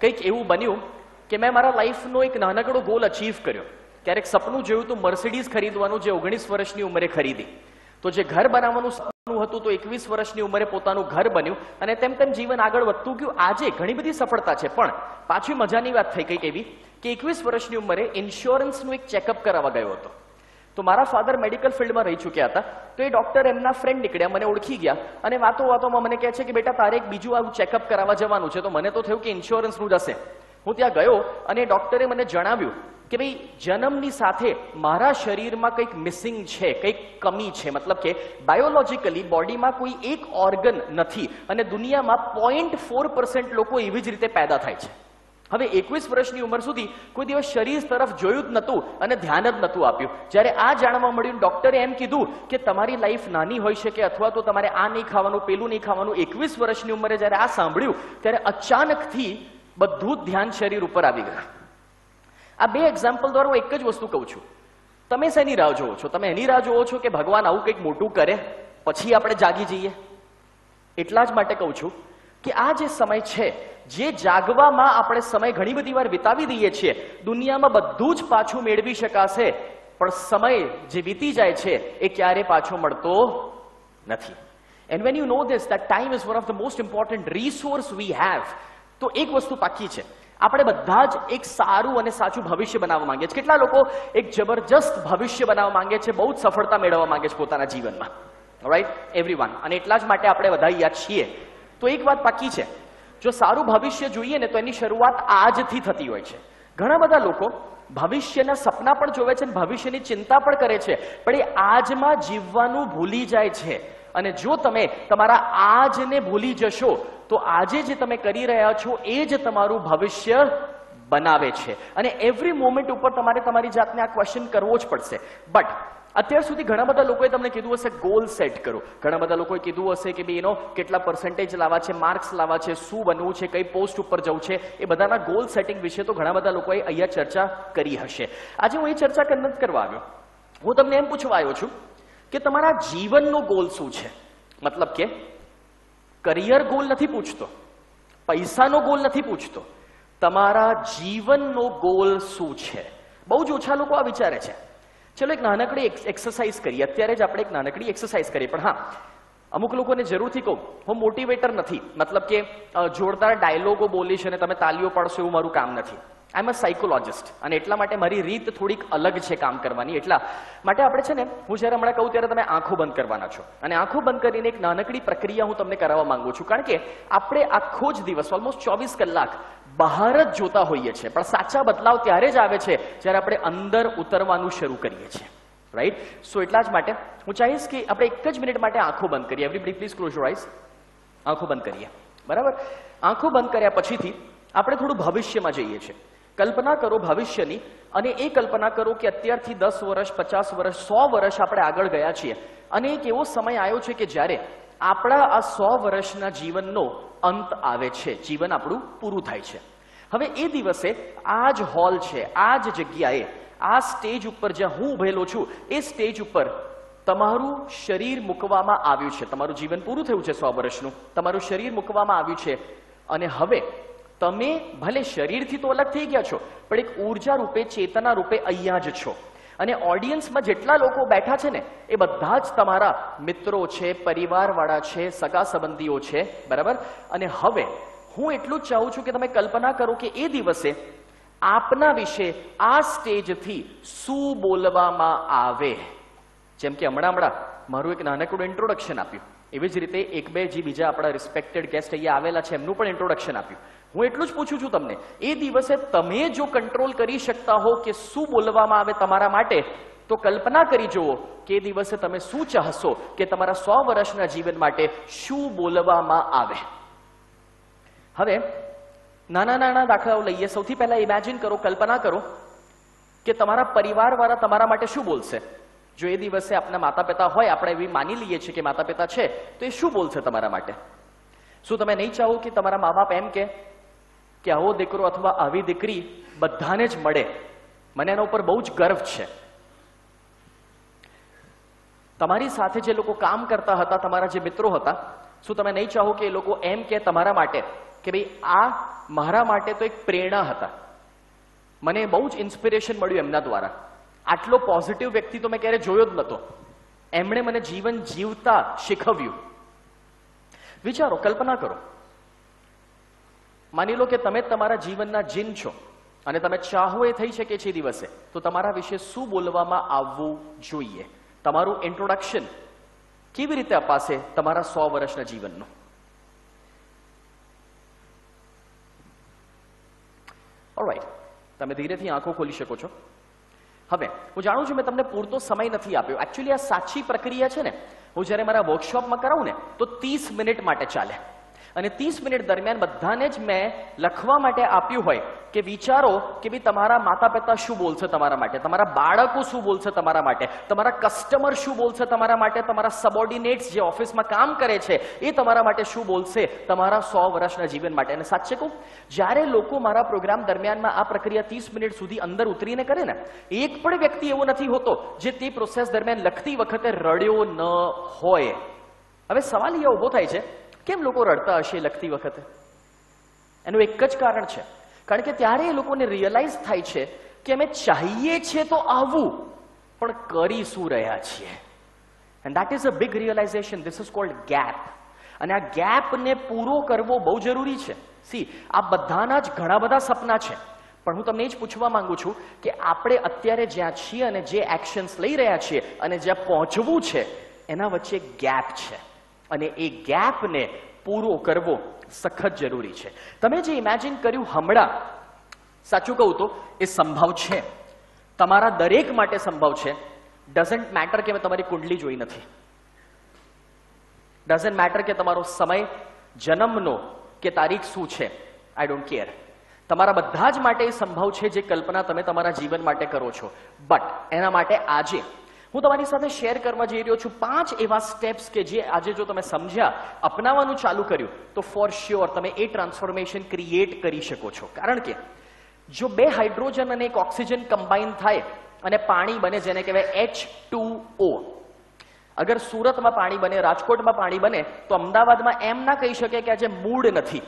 F: કંઈક એવું બન્યું કે મેં મારા લાઈફનો એક નાનકડો ગોલ અચીવ કર્યો. ક્યારેક સપનું જોયું તો મર્સિડીઝ ખરીદવાનું જે ઓગણીસ વર્ષની ઉંમરે ખરીદી. તો જે ઘર બનાવવાનું સપનું હતું તો એકવીસ વર્ષની ઉંમરે પોતાનું ઘર બન્યું અને તેમ તેમ જીવન આગળ વધતું ગયું. આજે ઘણી બધી સફળતા છે. પણ પાછી મજાની વાત થઈ કંઈક એવી કે એકવીસ વર્ષની ઉંમરે ઇન્સ્યોરન્સનું એક ચેકઅપ કરાવવા ગયો હતો. તો મારા ફાધર મેડિકલ ફિલ્ડમાં રહી ચૂક્યા હતા. તો એ ડોક્ટર એમના ફ્રેન્ડ નીકળ્યા, મને ઓળખી ગયા. અને વાતો વાતોમાં મને કહે છે કે, બેટા, તારે એક બીજું આવું ચેકઅપ કરાવવા જવાનું છે. તો મને તો થયું કે ઇન્સ્યોરન્સનું જ હું ત્યાં ગયો અને ડોક્ટરે મને જણાવ્યું કે, ભાઈ, જન્મની સાથે મારા શરીરમાં કંઈક મિસિંગ છે, કંઈક કમી છે. મતલબ કે બાયોલોજીકલી બોડીમાં કોઈ એક ઓર્ગન નથી અને દુનિયામાં પોઈન્ટ ફોર લોકો એવી જ રીતે પેદા થાય છે. હવે એકવીસ વર્ષની ઉંમર સુધી કોઈ દિવસ શરીર તરફ જોયું જ નહોતું અને ધ્યાન જ નહોતું આપ્યું. જ્યારે આ જાણવા મળ્યું, ડોક્ટરે એમ કીધું કે તમારી લાઈફ નાની હોઈ શકે અથવા તો તમારે આ નહીં ખાવાનું, પેલું નહીં ખાવાનું, એકવીસ વર્ષની ઉંમરે જ્યારે આ સાંભળ્યું, ત્યારે અચાનકથી બધું જ ધ્યાન શરીર ઉપર આવી ગયા. આ બે એક્ઝામ્પલ દ્વારા હું એક જ વસ્તુ કહું છું. તમે શેની રાહ જોવો છો? તમે એની રાહ જોવો છો કે ભગવાન આવું કંઈક મોટું કરે, પછી આપણે જાગી જઈએ? એટલા જ માટે કહું છું કે આ જે સમય છે જે જાગવામાં આપણે સમય ઘણી બધી વાર વિતાવી દઈએ છીએ, દુનિયામાં બધું જ પાછું મેળવી શકાશે, પણ સમય જે વીતી જાય છે, એ ક્યારે પાછો મળતો નથી. And when you know this that time is one of the most important resource we have તો એક વસ્તુ પાકી છે. આપણે બધા જ એક સારું અને સાચું ભવિષ્ય બનાવવા માંગીએ છીએ. કેટલા લોકો એક જબરજસ્ત ભવિષ્ય બનાવવા માંગે છે, બહુ જ સફળતા મેળવવા માંગે છે પોતાના જીવનમાં. રાઈટ એવરીવન અને એટલા જ માટે આપણે યાદ છીએ. તો એક વાત પાકી છે. જો સારું ભવિષ્ય જોઈએ ને તો એની શરૂઆત આજથી થતી હોય છે. ઘણા બધા લોકો ભવિષ્યના સપના પણ જોવે છે અને ભવિષ્યની ચિંતા પણ કરે છે, પણ એ આજમાં જીવવાનું ભૂલી જાય છે. અને જો તમે તમારા આજને ભૂલી જશો, તો આજે જે તમે કરી રહ્યા છો, એ જ તમારું ભવિષ્ય બનાવે છે. અને એવરી મોમેન્ટ ઉપર તમારે તમારી જાતને આ ક્વેશ્ચન કરવો જ પડશે. બટ અત્યાર સુધી ઘણા બધા લોકોએ તમને કીધું હશે ગોલ સેટ કરો. ઘણા બધા લોકોએ કીધું હશે કે ભાઈ એનો કેટલા પર્સન્ટેજ લાવવા છે માર્ક્સ લાવવા છે, શું બનવું છે, કઈ પોસ્ટ ઉપર જવું છે, એ બધાના ગોલ સેટિંગ વિશે તો ઘણા બધા લોકોએ અહીંયા ચર્ચા કરી હશે. આજે હું એ ચર્ચા નથી કરવા આવ્યો. હું તમને એમ પૂછવા આવ્યો છું કે તમારા જીવનનો ગોલ શું છે? મતલબ કે કરિયર ગોલ નથી પૂછતો. પૈસાનો ગોલ નથી પૂછતો. તમારા જીવનનો ગોલ શું છે? બહુ જ ઓછા લોકો આ વિચારે છે. ચલો એક નાનકડી એક્સરસાઇઝ કરીએ. અત્યારે જ આપણે એક નાનકડી એક્સરસાઇઝ કરીએ. પણ હા, અમુક લોકોને જરૂરથી કહું, હું મોટિવેટર નથી. મતલબ કે જોરદાર ડાયલોગો બોલીશ અને તમે તાલીઓ પાડશો એવું મારું કામ નથી. આઈ એમ અ સાયકોલોજિસ્ટ અને એટલા માટે મારી રીત થોડીક અલગ છે કામ કરવાની. એટલા માટે આપણે છે ને, હું જ્યારે હમણાં કહું ત્યારે તમે આંખો બંધ કરવાના છો. અને આંખો બંધ કરીને એક નાનકડી પ્રક્રિયા હું તમને કરાવવા માંગુ છું. કારણ કે આપણે આખો જ દિવસ ઓલમોસ્ટ ચોવીસ કલાક બહાર જ જોતા હોઈએ છીએ. પણ સાચા બદલાવ ત્યારે જ આવે છે જ્યારે આપણે અંદર ઉતરવાનું શરૂ કરીએ છીએ. રાઈટ સો એટલા જ માટે હું ચાહીશ કે આપણે એક જ મિનિટ માટે આંખો બંધ કરીએ. Everybody please close your eyes આંખો બંધ કરીએ. બરાબર? આંખો બંધ કર્યા પછીથી આપણે થોડું ભવિષ્યમાં જઈએ છીએ. કલ્પના કરો ભવિષ્યની અને એ કલ્પના કરો કે અત્યારથી દસ વર્ષ, પચાસ વર્ષ, સો વર્ષ આપણે આગળ ગયા છીએ. અને એક એવો સમય આવ્યો છે કે જ્યારે આપણા આ સો વર્ષના જીવનનો અંત આવે છે, જીવન આપણું પૂરું થાય છે. હવે એ દિવસે આ જ હોલ છે, આ જ જગ્યાએ, આ સ્ટેજ ઉપર જ્યાં હું ઉભેલો છું, એ સ્ટેજ ઉપર તમારું શરીર મૂકવામાં આવ્યું છે. તમારું જીવન પૂરું થયું છે સો વર્ષનું. તમારું શરીર મૂકવામાં આવ્યું છે. અને હવે તમે ભલે શરીરથી તો અલગ થઈ ગયા છો, પણ એક ઊર્જા રૂપે, ચેતના રૂપે અહીંયા જ છો. અને ઓડિયન્સમાં જેટલા લોકો બેઠા છે ને, એ બધા જ તમારા મિત્રો છે, પરિવારવાળા છે સગા સંબંધીઓ છે, બરાબર? અને હવે હું એટલું જ ચાહું છું કે તમે કલ્પના કરો કે એ દિવસે આપના વિશે આ સ્ટેજથી શું બોલવામાં આવે? જેમ કે હમણાં હમણાં મારું એક નાનકડું ઇન્ટ્રોડક્શન આપ્યું. એવી જ રીતે એક બે જે બીજા આપણા રિસ્પેક્ટેડ ગેસ્ટ અહીંયા આવેલા છે, એમનું પણ ઇન્ટ્રોડક્શન આપ્યું. હું એટલું જ પૂછું છું તમને. એ દિવસે તમે જો કંટ્રોલ કરી શકતા હો કે શું બોલવામાં આવે તમારા માટે, તો કલ્પના કરી જુઓ કે એ દિવસે તમે શું ચાહશો કે તમારા સો વર્ષના જીવન માટે શું બોલવામાં આવે. હવે, નાના નાના દાખલાઓ લઈએ. સૌથી પહેલા ઇમેજિન કરો, કલ્પના કરો કે તમારા પરિવારવાળા તમારા માટે શું બોલશે? જો એ દિવસે આપના માતા પિતા હોય, આપણે એવી માની લઈએ છીએ કે માતા પિતા છે, તો એ શું બોલશે તમારા માટે? શું તમે નહીં ચાહો કે તમારા મા બાપ એમ કે કે આવો દીકરો અથવા આવી દીકરી બધાને જ મળે. મને એના ઉપર બહુ જ ગર્વ છે. તમારી સાથે જે લોકો કામ કરતા હતા, તમારા જે મિત્રો હતા, શું તમે નહીં ચાહો કે એ લોકો એમ કે તમારા માટે કે ભાઈ આ મારા માટે તો એક પ્રેરણા હતા. મને બહુ જ ઇન્સ્પિરેશન મળ્યું એમના દ્વારા. આટલો પોઝિટિવ વ્યક્તિ તો મેં ક્યારે જોયો જ નહોતો એમણે મને જીવન જીવતા શીખવ્યું. વિચારો, કલ્પના કરો. માની લો કે તમે તમારા જીવનના જીન છો અને તમે ચાહો એ થઈ શકે છે દિવસે, તો તમારા વિશે શું બોલવામાં આવવું જોઈએ? તમારું ઇન્ટ્રોડક્શન કેવી રીતે અપાશે તમારા સો વર્ષના જીવનનું? ઓલરાઈટ તમે ધીરેથી આંખો ખોલી શકો છો. હવે, હું જાણું છું મેં તમને પૂરતો સમય નથી આપ્યો. એકચ્યુઅલી આ સાચી પ્રક્રિયા છે ને, હું જ્યારે મારા વર્કશોપમાં કરાવું ને, તો ત્રીસ મિનિટ માટે ચાલે. અને ત્રીસ મિનિટ દરમિયાન બધાને જ મેં લખવા માટે આપ્યું હોય કે વિચારો કે ભાઈ તમારા માતા પિતા શું બોલશે તમારા માટે? તમારા બાળકો શું બોલશે તમારા માટે? તમારા કસ્ટમર શું બોલશે તમારા માટે? તમારા સબોર્ડિનેટ્સ જે ઓફિસમાં કામ કરે છે, એ તમારા માટે શું બોલશે? તમારા સો વર્ષના જીવન માટે. અને સાચે કહું, જ્યારે લોકો મારા પ્રોગ્રામ દરમિયાનમાં આ પ્રક્રિયા ત્રીસ મિનિટ સુધી અંદર ઉતરીને કરે ને, એક પણ વ્યક્તિ એવો નથી હોતો જે તે પ્રોસેસ દરમિયાન લખતી વખતે રડ્યો ન હોય. હવે સવાલ એ ઊભો થાય છે કેમ લોકો રડતા હશે લખતી વખતે? એનું એક જ કારણ છે. કારણ કે ત્યારે એ લોકોને રિયલાઇઝ થાય છે કે અમે ચાહીએ છીએ તો આવું, પણ કરી શું રહ્યા છીએ? And that is a big realization this is called gap અને આ ગેપને પૂરો કરવો બહુ જરૂરી છે. સી આ બધાના જ ઘણા બધા સપના છે. પણ હું તમને એ જ પૂછવા માંગુ છું કે આપણે અત્યારે જ્યાં છીએ અને જે એક્શન્સ લઈ રહ્યા છીએ અને જ્યાં પહોંચવું છે, એના વચ્ચે ગેપ છે. અને એ ગેપને પૂરો કરવો સખત જરૂરી છે. તમે જે ઇમેજિન કર્યું હમણાં, સાચું કહું તો, એ સંભવ છે. તમારા દરેક માટે સંભવ છે. ડઝન્ટ મેટર કે મેં તમારી કુંડલી જોઈ નથી. ડઝન્ટ મેટર કે તમારો સમય, જન્મનો, કે તારીખ શું છે. આઈ ડોન્ટ કેર તમારા બધા જ માટે એ સંભવ છે જે કલ્પના તમે તમારા જીવન માટે કરો છો. બટ એના માટે આજે હું તમારી સાથે શેર કરવા જઈ રહ્યો છું પાંચ એવા સ્ટેપ્સ કે જે આજે જો તમે સમજ્યા, અપનાવવાનું ચાલુ કર્યું, તો ફોર શ્યોર તમે એ ટ્રાન્સફોર્મેશન ક્રિએટ કરી શકો છો. કારણ કે જો બે હાઇડ્રોજન અને એક ઓક્સિજન કમ્બાઈન થાય અને પાણી બને જેને કહેવાય એચ ટુ અગર સુરતમાં પાણી બને, રાજકોટમાં પાણી બને, તો અમદાવાદમાં એમ ના કહી શકે કે આજે મૂડ નથી.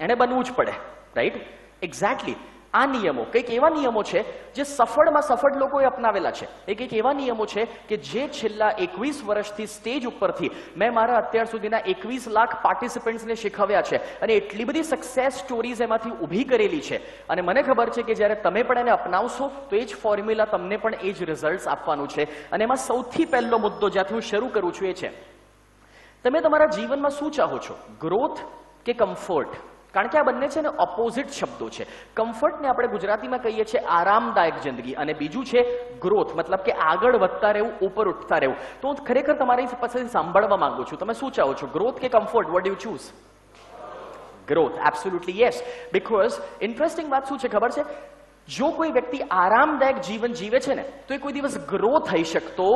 F: એને બનવું જ પડે રાઈટ એક્ઝેક્ટલી આ નિયમો, કંઈક એવા નિયમો છે જે સફળમાં સફળ લોકોએ અપનાવેલા છે. એ કંઈક એવા નિયમો છે કે જે છેલ્લા એકવીસ વર્ષથી સ્ટેજ ઉપરથી મેં મારા અત્યાર સુધીના એકવીસ લાખ પાર્ટિસિપન્ટ્સને શીખવ્યા છે અને એટલી બધી સક્સેસ સ્ટોરીઝ એમાંથી ઊભી કરેલી છે. અને મને ખબર છે કે જ્યારે તમે પણ એને અપનાવશો, તો એ જ ફોર્મ્યુલા તમને પણ એ જ રિઝલ્ટ આપવાનું છે. અને એમાં સૌથી પહેલો મુદ્દો જ્યાંથી હું શરૂ કરું છું એ છે. તમે તમારા જીવનમાં શું ચાહો છો? ગ્રોથ કે કમ્ફર્ટ કારણ કે આ બંને છે ને ઓપોઝિટ શબ્દો છે. કમ્ફર્ટને આપણે ગુજરાતીમાં કહીએ છીએ આરામદાયક જિંદગી અને બીજું છે ગ્રોથ મતલબ કે આગળ વધતા રહેવું, ઉપર ઉઠતા રહેવું. તો ખરેખર તમારી પાસેથી સાંભળવા માંગુ છું. તમે શું ચાહો છો? ગ્રોથ કે comfort what you choose growth absolutely yes because interesting વાત શું છે? ખબર છે? જો કોઈ વ્યક્તિ આરામદાયક જીવન જીવે છે ને, તો એ કોઈ દિવસ ગ્રો થઈ શકતો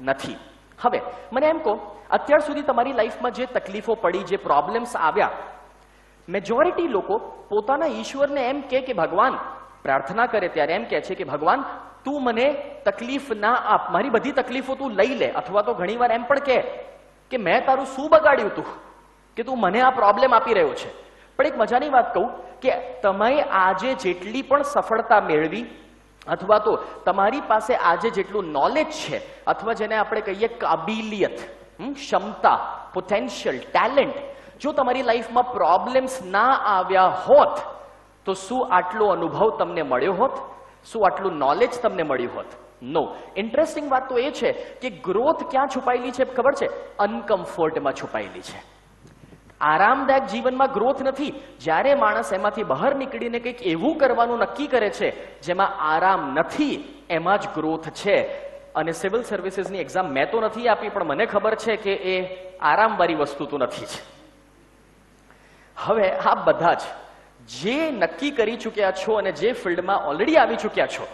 F: નથી. હવે, મને એમ કહો, અત્યાર સુધી તમારી લાઈફમાં જે તકલીફો પડી, જે પ્રોબ્લેમ્સ આવ્યા મેજોરિટી લોકો પોતાના ઈશ્વરને એમ કહે કે, ભગવાન, પ્રાર્થના કરે ત્યારે એમ કહે છે કે, ભગવાન, તું મને તકલીફ ના આપ, મારી બધી તકલીફો તું લઈ લે. અથવા તો ઘણીવાર એમ પણ કહે કે, મેં તારું શું બગાડ્યું તું? કે તું મને આ પ્રોબ્લેમ આપી રહ્યો છે. પણ એક મજાની વાત કહું કે, તમે આજે જેટલી પણ સફળતા મેળવી અથવા તો તમારી પાસે આજે જેટલું નોલેજ છે અથવા જેને આપણે કહીએ કાબિલિયત ક્ષમતા પોટેન્શિયલ ટેલેન્ટ જો તમારી લાઈફમાં પ્રોબ્લેમ્સ ના આવ્યા હોત, તો શું આટલો અનુભવ તમને મળ્યો હોત? શું આટલું નોલેજ તમને મળ્યું હોત? નો ઇન્ટરેસ્ટિંગ વાત તો એ છે કે ગ્રોથ ક્યાં છુપાયેલી છે, ખબર છે? અનકમ્ફર્ટમાં છુપાયેલી છે. આરામદાયક જીવનમાં ગ્રોથ નથી. જ્યારે માણસ એમાંથી બહાર નીકળીને કંઈક એવું કરવાનું નક્કી કરે છે, જેમાં આરામ નથી, એમાં જ ગ્રોથ છે. અને સિવિલ સર્વિસીસની એક્ઝામ મેં તો નથી આપી, પણ મને ખબર છે કે એ આરામવાળી વસ્તુ તો નથી જ. હવે આ બધા જ જે નક્કી કરી ચૂક્યા છો અને જે ફિલ્ડમાં ઓલરેડી આવી ચૂક્યા છો,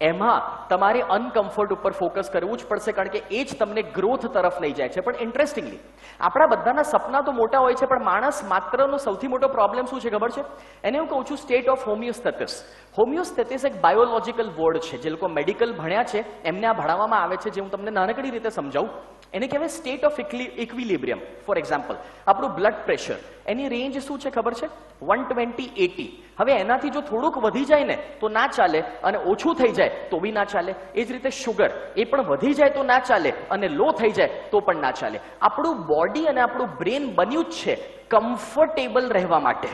F: એમાં તમારે અનકમ્ફર્ટ ઉપર ફોકસ કરવું જ પડશે, કારણ કે એ જ તમને ગ્રોથ તરફ લઈ જાય છે. પણ ઇન્ટરેસ્ટિંગલી આપણા બધાના સપના તો મોટા હોય છે, પણ માણસ માત્રનો સૌથી મોટો પ્રોબ્લેમ શું છે ખબર છે? એને હું કહું છું સ્ટેટ ઓફ હોમિયોસ્થેટિસ હોમિયોસ્થેટિસ એક બાયોલોજીકલ વર્ડ છે, જે લોકો મેડિકલ ભણ્યા છે, એમને આ ભણાવવામાં આવે છે, જે હું તમને નાનકડી રીતે સમજાવું. એને કહેવાય state of equilibrium for example આપણું બ્લડ પ્રેશર એની રેન્જ શું છે ખબર છે? વન ટ્વેન્ટી એટી હવે એનાથી જો થોડુંક વધી જાય ને, તો ના ચાલે અને ઓછું થઈ જાય, તો બી ના ચાલે. એ જ રીતે શુગર એ પણ વધી જાય તો ના ચાલે અને લો થઈ જાય તો પણ ના ચાલે. આપણું બોડી અને આપણું બ્રેન બન્યું જ છે કમ્ફર્ટેબલ રહેવા માટે.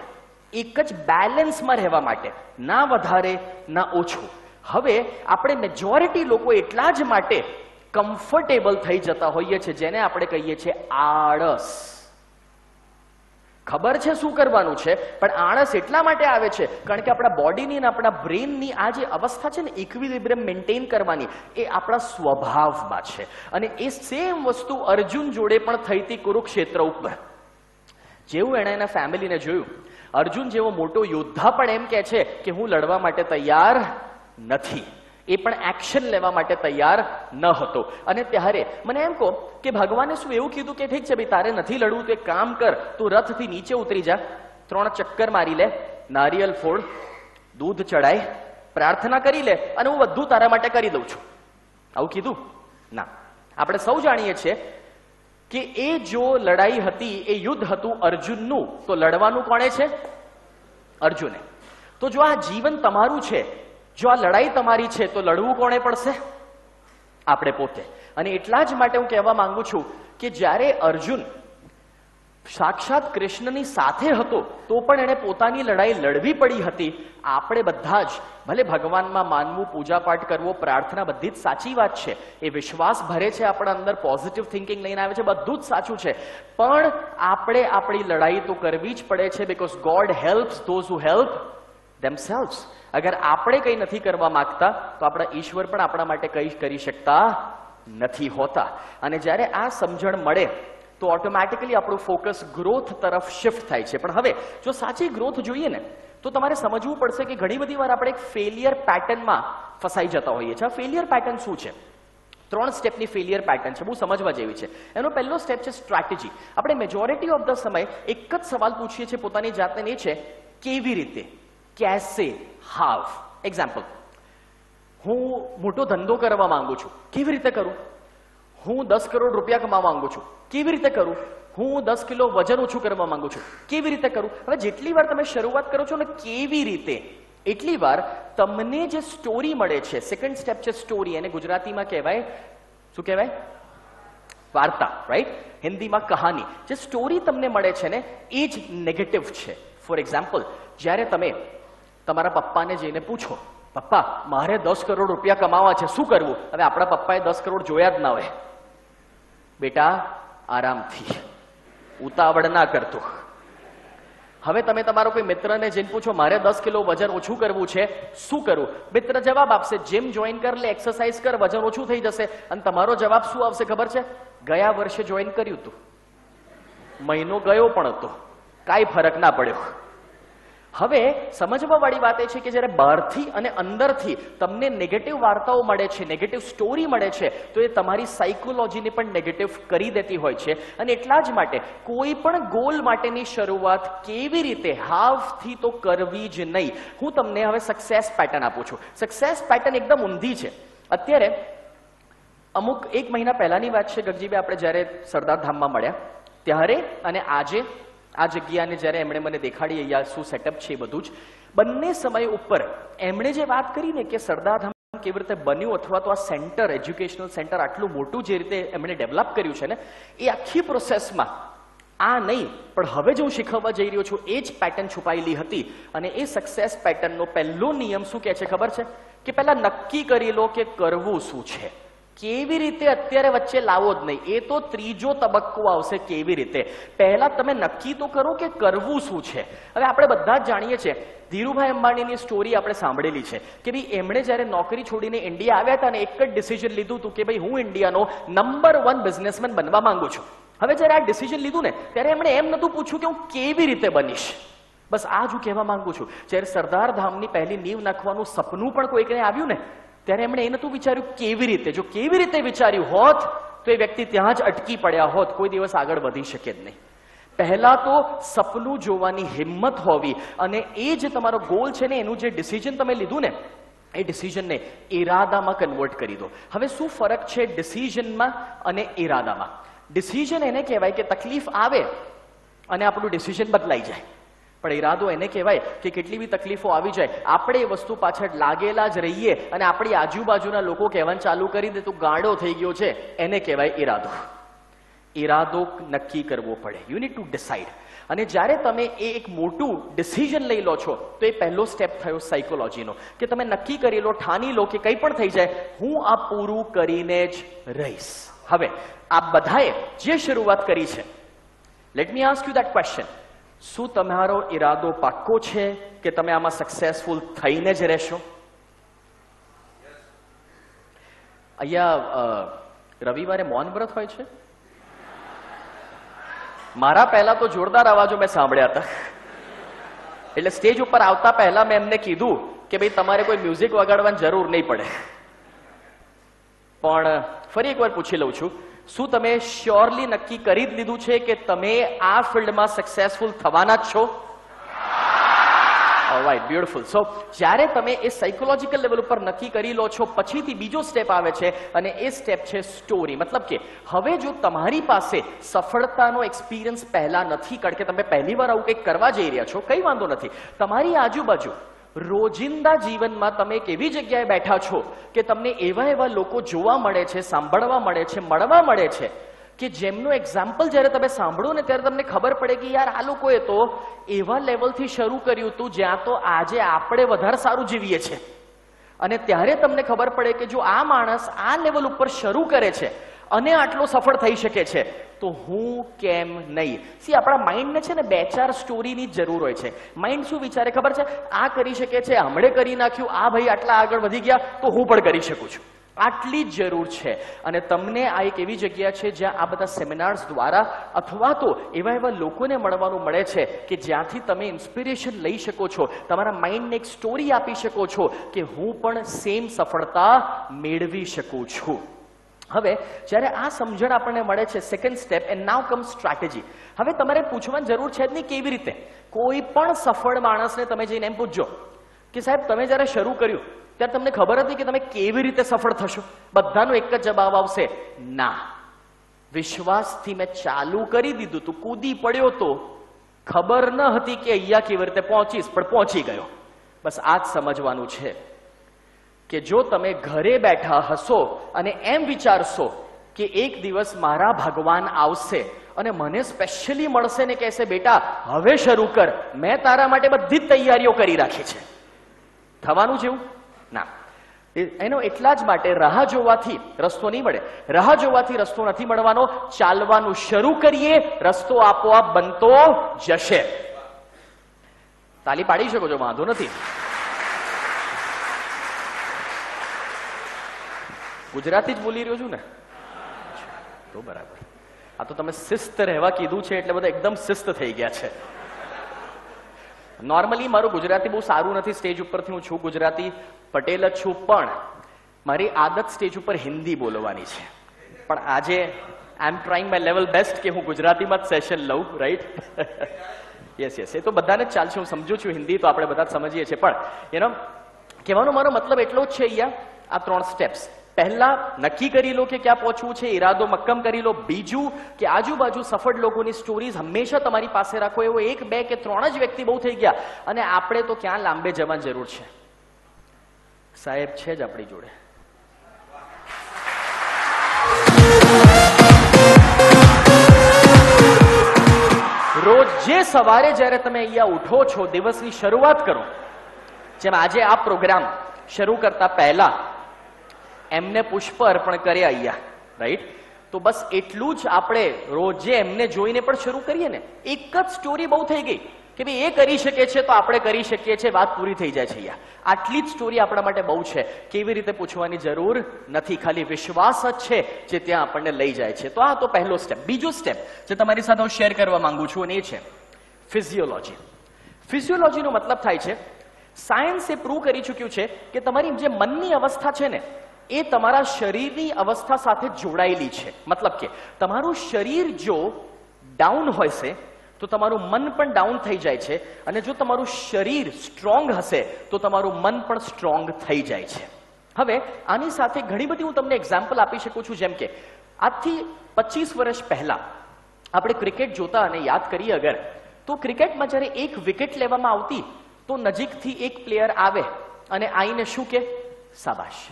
F: એક જ બેલેન્સમાં રહેવા માટે. ના વધારે, ના ઓછું. હવે આપણે મેજોરિટી લોકો એટલા જ માટે કમ્ફર્ટેબલ થઈ જતા હોઈએ છીએ જેને આપણે કહીએ છીએ આળસ. ખબર છે શું કરવાનું છે? પણ આળસ એટલા માટે આવે છે, કારણ કે આપણા બોડીની અને આપણા બ્રેનની આ જે અવસ્થા છે ને ઇક્વિલિબ્રિયમ મેન્ટેન કરવાની, એ આપણા સ્વભાવમાં છે. અને એ સેમ વસ્તુ અર્જુન જોડે પણ થઈ હતી કુરુક્ષેત્ર ઉપર. જેવું એણે એના ફેમિલીને જોયું. અર્જુન જેવો મોટો યોદ્ધા પણ એમ કહે છે કે, હું લડવા માટે તૈયાર નથી. એ પણ એક્શન લેવા માટે તૈયાર ન હતો. અને ત્યારે મને એમ કહો કે ભગવાને શું એવું કીધું કે ઠીક છે ભાઈ, તારે નથી લડવું, તો કામ કર, તું રથથી નીચે ઉતરી જા, ત્રણ ચક્કર મારી લે, નારિયેલ ફોડ, દૂધ ચડાય પ્રાર્થના કરી લે અને હું બધું તારા માટે કરી દઉં છું. આવું કીધું? ના. આપણે સૌ જાણીએ છીએ કે એ જો લડાઈ હતી, એ યુદ્ધ હતું અર્જુનનું, તો લડવાનું કોણે છે? અર્જુને. તો જો આ જીવન તમારું છે જો આ લડાઈ તમારી છે, તો લડવું કોણે પડશે? આપણે પોતે. અને એટલા જ માટે હું કહેવા માંગુ છું કે જ્યારે અર્જુન સાક્ષાત કૃષ્ણની સાથે હતો, તો પણ એણે પોતાની લડાઈ લડવી પડી હતી. આપણે બધા જ, ભલે ભગવાનમાં માનવું, પૂજાપાઠ કરવો, પ્રાર્થના બધી જ સાચી વાત છે. એ વિશ્વાસ ભરે છે આપણા અંદર પોઝિટિવ થિંકિંગ લઈને આવે છે, બધું જ સાચું છે. પણ આપણે આપણી લડાઈ તો કરવી જ પડે છે because God helps those who help themselves. અગર આપણે કંઈ નથી કરવા માંગતા, તો આપણા ઈશ્વર પણ આપણા માટે કંઈ કરી શકતા નથી હોતા. અને જ્યારે આ સમજણ મળે, તો ઓટોમેટિકલી આપણું ફોકસ ગ્રોથ તરફ શિફ્ટ થાય છે. પણ હવે, જો સાચી ગ્રોથ જોઈએ ને, તો તમારે સમજવું પડશે કે ઘણી બધી વાર આપણે એક ફેલિયર પેટર્નમાં ફસાઈ જતા હોઈએ છીએ. ફેલિયર પેટર્ન શું છે? ત્રણ સ્ટેપની ફેલિયર પેટર્ન છે. બહુ સમજવા જેવી છે. એનો પહેલો સ્ટેપ છે સ્ટ્રેટેજી આપણે મેજોરિટી ઓફ ધ સમય એક જ સવાલ પૂછીએ છીએ પોતાની જાતને એ છે, કેવી રીતે? કેસે હાવ એક્ઝામ્પલ હું મોટો ધંધો કરવા માંગુ છું. કેવી રીતે કરું? હું દસ કરોડ રૂપિયા કમાવા માંગુ છું. કેવી રીતે કરું? હું દસ કિલો વજન ઓછું કરવા માંગુ છું. કેવી રીતે કરું? હવે જેટલી વાર તમે શરૂઆત કરો છો ને કેવી રીતે? એટલી વાર તમને જે સ્ટોરી મળે છે સેકન્ડ સ્ટેપ છે સ્ટોરી એને ગુજરાતીમાં કહેવાય, શું કહેવાય? વાર્તા રાઈટ હિન્દીમાં કહાની. જે સ્ટોરી તમને મળે છે ને, એ જ નેગેટિવ છે. ફોર એક્ઝામ્પલ જ્યારે તમે તમારા પપ્પાને જઈને પૂછો, પપ્પા, મારે દસ કરોડ રૂપિયા કમાવા છે, શું કરવું? હવે આપણા પપ્પાએ દસ કરોડ જોયા જ ના હોય. બેટા, આરામથી. ઉતાવળ ના કરતો. હવે તમે તમારો કોઈ મિત્રને જઈને પૂછો, મારે દસ કિલો વજન ઓછું કરવું છે, શું કરવું મિત્ર જવાબ આપશે, જીમ જોઈન કર લે એક્સરસાઇઝ કર, વજન ઓછું થઈ જશે. અને તમારો જવાબ શું આવશે ખબર છે? ગયા વર્ષે જોઈન કર્યું હતું મહિનો ગયો પણ હતો. કાંઈ ફરક ના પડ્યો. હવે સમજવા વાળી વાત એ છે કે જ્યારે બહારથી અને અંદરથી તમને નેગેટિવ વાર્તાઓ મળે છે નેગેટિવ સ્ટોરી મળે છે, તો એ તમારી સાયકોલોજીને પણ નેગેટિવ કરી દેતી હોય છે. અને એટલા જ માટે કોઈ પણ ગોલ માટેની શરૂઆત કેવી રીતે હાવથી તો કરવી જ નહીં. હું તમને હવે સક્સેસ પેટર્ન આપું છું. સક્સેસ પેટર્ન એકદમ ઊંધી છે. અત્યારે અમુક એક મહિના પહેલાની વાત છે, ગગજીભાઈ, આપણે જ્યારે સરદાર ધામમાં મળ્યા. ત્યારે અને આજે આ જગ્યાને જ્યારે એમણે મને દેખાડી અહીંયા શું સેટઅપ છે બધું જ, બંને સમય ઉપર એમણે જે વાત કરી ને કે સરદાર ધામ કેવી રીતે બન્યું અથવા તો આ સેન્ટર એજ્યુકેશનલ સેન્ટર આટલું મોટું જે રીતે એમણે ડેવલપ કર્યું છે ને, એ આખી પ્રોસેસમાં આ નહીં, પણ હવે જો હું શીખવવા જઈ રહ્યો છું, એ જ પેટર્ન છુપાયેલી હતી અને એ સક્સેસ પેટર્નનો પહેલો નિયમ શું કહે છે ખબર છે? કે પહેલા નક્કી કરી લો કે કરવું શું છે. કેવી રીતે અત્યારે વચ્ચે લાવો જ નહીં. એ તો ત્રીજો તબક્કો આવશે કેવી રીતે. પહેલા તમે નક્કી તો કરો કે કરવું શું છે. હવે આપણે બધા જ જાણીએ છીએ, ધીરુભાઈ અંબાણીની સ્ટોરી આપણે સાંભળેલી છે કે ભાઈ એમણે જ્યારે નોકરી છોડીને ઇન્ડિયા આવ્યા હતા ને એક જ ડિસિઝન લીધું હતું કે ભાઈ હું ઇન્ડિયાનો નંબર વન બિઝનેસમેન બનવા માંગુ છું. હવે જ્યારે આ ડિસિઝન લીધું ને, ત્યારે એમણે એમ નતું પૂછ્યું કે હું કેવી રીતે બનીશ. બસ આ જ હું કહેવા માંગુ છું. જ્યારે સરદાર ધામની પહેલી નીવ નાખવાનું સપનું પણ કોઈકને આવ્યું ને ત્યારે એમણે એ નતું વિચાર્યું કેવી રીતે? જો કેવી રીતે વિચાર્યું હોત, તો એ વ્યક્તિ ત્યાં જ અટકી પડ્યા હોત. કોઈ દિવસ આગળ વધી શકે જ નહીં. પહેલા તો સપનું જોવાની હિંમત હોવી અને એ જે તમારો ગોલ છે ને, એનું જે ડિસિઝન તમે લીધું ને, એ ડિસિઝનને ઈરાદામાં કન્વર્ટ કરી દો. હવે શું ફરક છે ડિસિઝનમાં અને ઈરાદામાં? ડિસિઝન એને કહેવાય કે તકલીફ આવે અને આપણું ડિસિઝન બદલાઈ જાય. પણ ઈરાદો એને કહેવાય કે કેટલી બી તકલીફો આવી જાય, આપણે એ વસ્તુ પાછળ લાગેલા જ રહીએ અને આપણી આજુબાજુના લોકો કહેવાનું ચાલુ કરી દે તો ગાંડો થઈ ગયો છે. એને કહેવાય ઈરાદો. ઈરાદો નક્કી કરવો પડે. યુ નીડ ટુ ડિસાઈડ અને જ્યારે તમે એ એક મોટું ડિસિઝન લઈ લો છો, તો એ પહેલો સ્ટેપ થયો સાયકોલોજીનો કે તમે નક્કી કરી લો, ઠાની લો કે કંઈ પણ થઈ જાય, હું આ પૂરું કરીને જ રહીશ. હવે, આ બધાએ જે શરૂઆત કરી છે let me ask you that question શું તમારો ઈરાદો પાક્કો છે કે તમે આમાં સક્સેસફુલ થઈને જ રહેશો? અહીંયા રવિવારે મૌન વ્રત હોય છે? મારા પહેલા તો જોરદાર અવાજો મેં સાંભળ્યા હતા. એટલે સ્ટેજ ઉપર આવતા પહેલા મેં એમને કીધું કે ભાઈ, તમારે કોઈ મ્યુઝિક વગાડવાની જરૂર નહીં પડે. પણ ફરી એકવાર પૂછી લઉં છું. શું તમે શ્યોરલી નક્કી કરી લીધું છે કે તમે આ ફિલ્ડમાં સક્સેસફુલ થવાના જ છો? રાઈટ બ્યુટિફુલ સો જ્યારે તમે એ સાયકોલોજીકલ લેવલ ઉપર નક્કી કરી લો છો, પછીથી બીજો સ્ટેપ આવે છે અને એ સ્ટેપ છે સ્ટોરી મતલબ કે હવે જો તમારી પાસે સફળતાનો એક્સપિરિયન્સ પહેલા નથી, કારણ કે તમે પહેલી વાર આવું કંઈક કરવા જઈ રહ્યા છો, કંઈ વાંધો નથી. તમારી આજુબાજુ રોજિંદા જીવનમાં તમે એક એવી જગ્યાએ બેઠા છો કે તમને એવા એવા લોકો જોવા મળે છે, સાંભળવા મળે છે, મળવા મળે છે કે જેમનું એક્ઝામ્પલ જ્યારે તમે સાંભળો ને ત્યારે તમને ખબર પડે કે યાર આ લોકોએ તો એવા લેવલથી શરૂ કર્યું હતું જ્યાં તો આજે આપણે વધારે સારું જીવીએ છીએ. અને ત્યારે તમને ખબર પડે કે જો આ માણસ આ લેવલ ઉપર શરૂ કરે છે અને આટલો સફળ થઈ શકે છે. તો હું કેમ નહીં? સી આપણા માઇન્ડને છે ને બે ચાર સ્ટોરીની જરૂર હોય છે. માઇન્ડ શું વિચારે ખબર છે? આ કરી શકે છે, હમણે કરી નાખ્યું, આ ભાઈ આટલા આગળ વધી ગયા, તો હું પણ કરી શકું છું. આટલી જ જરૂર છે. અને તમને આ એક એવી જગ્યા છે જ્યાં આ બધા સેમિનાર્સ દ્વારા અથવા તો એવા એવા લોકોને મળવાનું મળે છે કે જ્યાંથી તમે ઇન્સ્પિરેશન લઈ શકો છો, તમારા માઇન્ડને એક સ્ટોરી આપી શકો છો કે હું પણ સેમ સફળતા મેળવી શકું છું. હવે જ્યારે આ સમજણ આપણને મળે છે second step and now come strategy હવે તમારે પૂછવાની જરૂર છે જ નહીં કેવી રીતે. કોઈ પણ સફળ માણસને તમે જઈને એમ પૂછજો કે સાહેબ, તમે જ્યારે શરૂ કર્યું, ત્યારે તમને ખબર હતી કે તમે કેવી રીતે સફળ થશો? બધાનો એક જ જવાબ આવશે, ના. વિશ્વાસથી મેં ચાલુ કરી દીધું તું, કૂદી પડ્યો તો ખબર ન હતી કે અહીંયા કેવી રીતે પહોંચીશ, પણ પહોંચી ગયો. બસ આ જ સમજવાનું છે. કે જો તમે ઘરે બેઠા હશો અને એમ વિચારશો કે એક દિવસ મારા ભગવાન આવશે અને મને સ્પેશિયલી મળશે ને કહેશે, બેટા, હવે શરૂ કર. મેં તારા માટે બધી જ તૈયારીઓ કરી રાખી છે. થવાનું જેવું? ના. એનો એટલા જ માટે રાહ જોવાથી રસ્તો નહીં મળે. રાહ જોવાથી રસ્તો નથી મળવાનો. ચાલવાનું શરૂ કરીએ, રસ્તો આપોઆપ બનતો જશે. તાલી પાડી શકો છો? વાંધો નથી. ગુજરાતી જ બોલી રહ્યો છું ને? તો બરાબર. આ તો તમે શિસ્ત રહેવા કીધું છે એટલે બધા એકદમ શિસ્ત થઈ ગયા છે. નોર્મલી મારું ગુજરાતી બહુ સારું નથી, સ્ટેજ ઉપરથી હું છું ગુજરાતી, પટેલ જ છું, પણ મારી આદત સ્ટેજ ઉપર હિન્દી બોલવાની છે. પણ આજે I am trying my level best કે હું ગુજરાતીમાં જ સેશન લઉં રાઈટ યસ યસ એ તો બધાને જ ચાલશે, હું સમજુ છું હિન્દી તો આપણે બધા સમજીએ છીએ. પણ એનો કહેવાનો મારો મતલબ એટલો જ છે અહીંયા, આ ત્રણ સ્ટેપ્સ પહેલા નક્કી કરી લો કે ક્યાં પહોંચવું છે, ઈરાદો મક્કમ કરી લો. બીજું કે આજુબાજુ સફળ લોકોની સ્ટોરીઝ હંમેશા તમારી પાસે રાખો. એવો એક, બે કે ત્રણ જ વ્યક્તિ બહુ થઈ ગયા. અને આપણે તો ક્યાં લાંબે જવાની જરૂર છે? સાહેબ છે જ આપણી જોડે. રોજ જે સવારે જ્યારે તમે અહીંયા ઉઠો છો, દિવસની શરૂઆત કરો. જેમ આજે આ પ્રોગ્રામ શરૂ કરતા પહેલા એમને પુષ્પ અર્પણ કર્યા અહીંયા રાઈટ તો બસ એટલું જ આપણે રોજે એમને જોઈને પણ શરૂ કરીએ ને. એક જ સ્ટોરી બહુ થઈ ગઈ કે ભાઈ એ કરી શકે છે તો આપણે કરી શકીએ છીએ, વાત પૂરી થઈ જાય છે અહીંયા. આટલી જ સ્ટોરી આપણા માટે બહુ છે. કેવી રીતે પૂછવાની જરૂર નથી, ખાલી વિશ્વાસ જ છે જે ત્યાં આપણને લઈ જાય છે. તો આ તો પહેલો સ્ટેપ બીજો સ્ટેપ જે તમારી સાથે હું શેર કરવા માંગુ છું અને એ છે ફિઝિયોલોજી ફિઝિયોલોજીનો મતલબ થાય છે સાયન્સે પ્રૂવ કરી ચૂક્યું છે કે તમારી જે મનની અવસ્થા છે ને એ તમારા શરીરની અવસ્થા સાથે જોડાયેલી છે. મતલબ કે તમારું શરીર જો ડાઉન હોય છે, તો તમારું મન પણ ડાઉન થઈ જાય છે અને જો તમારું શરીર સ્ટ્રોંગ હશે, તો તમારું મન પણ સ્ટ્રોંગ થઈ જાય છે. હવે આની સાથે ઘણી બધી હું તમને એક્ઝામ્પલ આપી શકું છું, જેમ કે આજથી પચીસ વર્ષ પહેલા આપણે ક્રિકેટ જોતા અને યાદ કરીએ અગર, તો ક્રિકેટમાં જ્યારે એક વિકેટ લેવામાં આવતી, તો નજીકથી એક પ્લેયર આવે અને આઈને શું કે? સાબાશ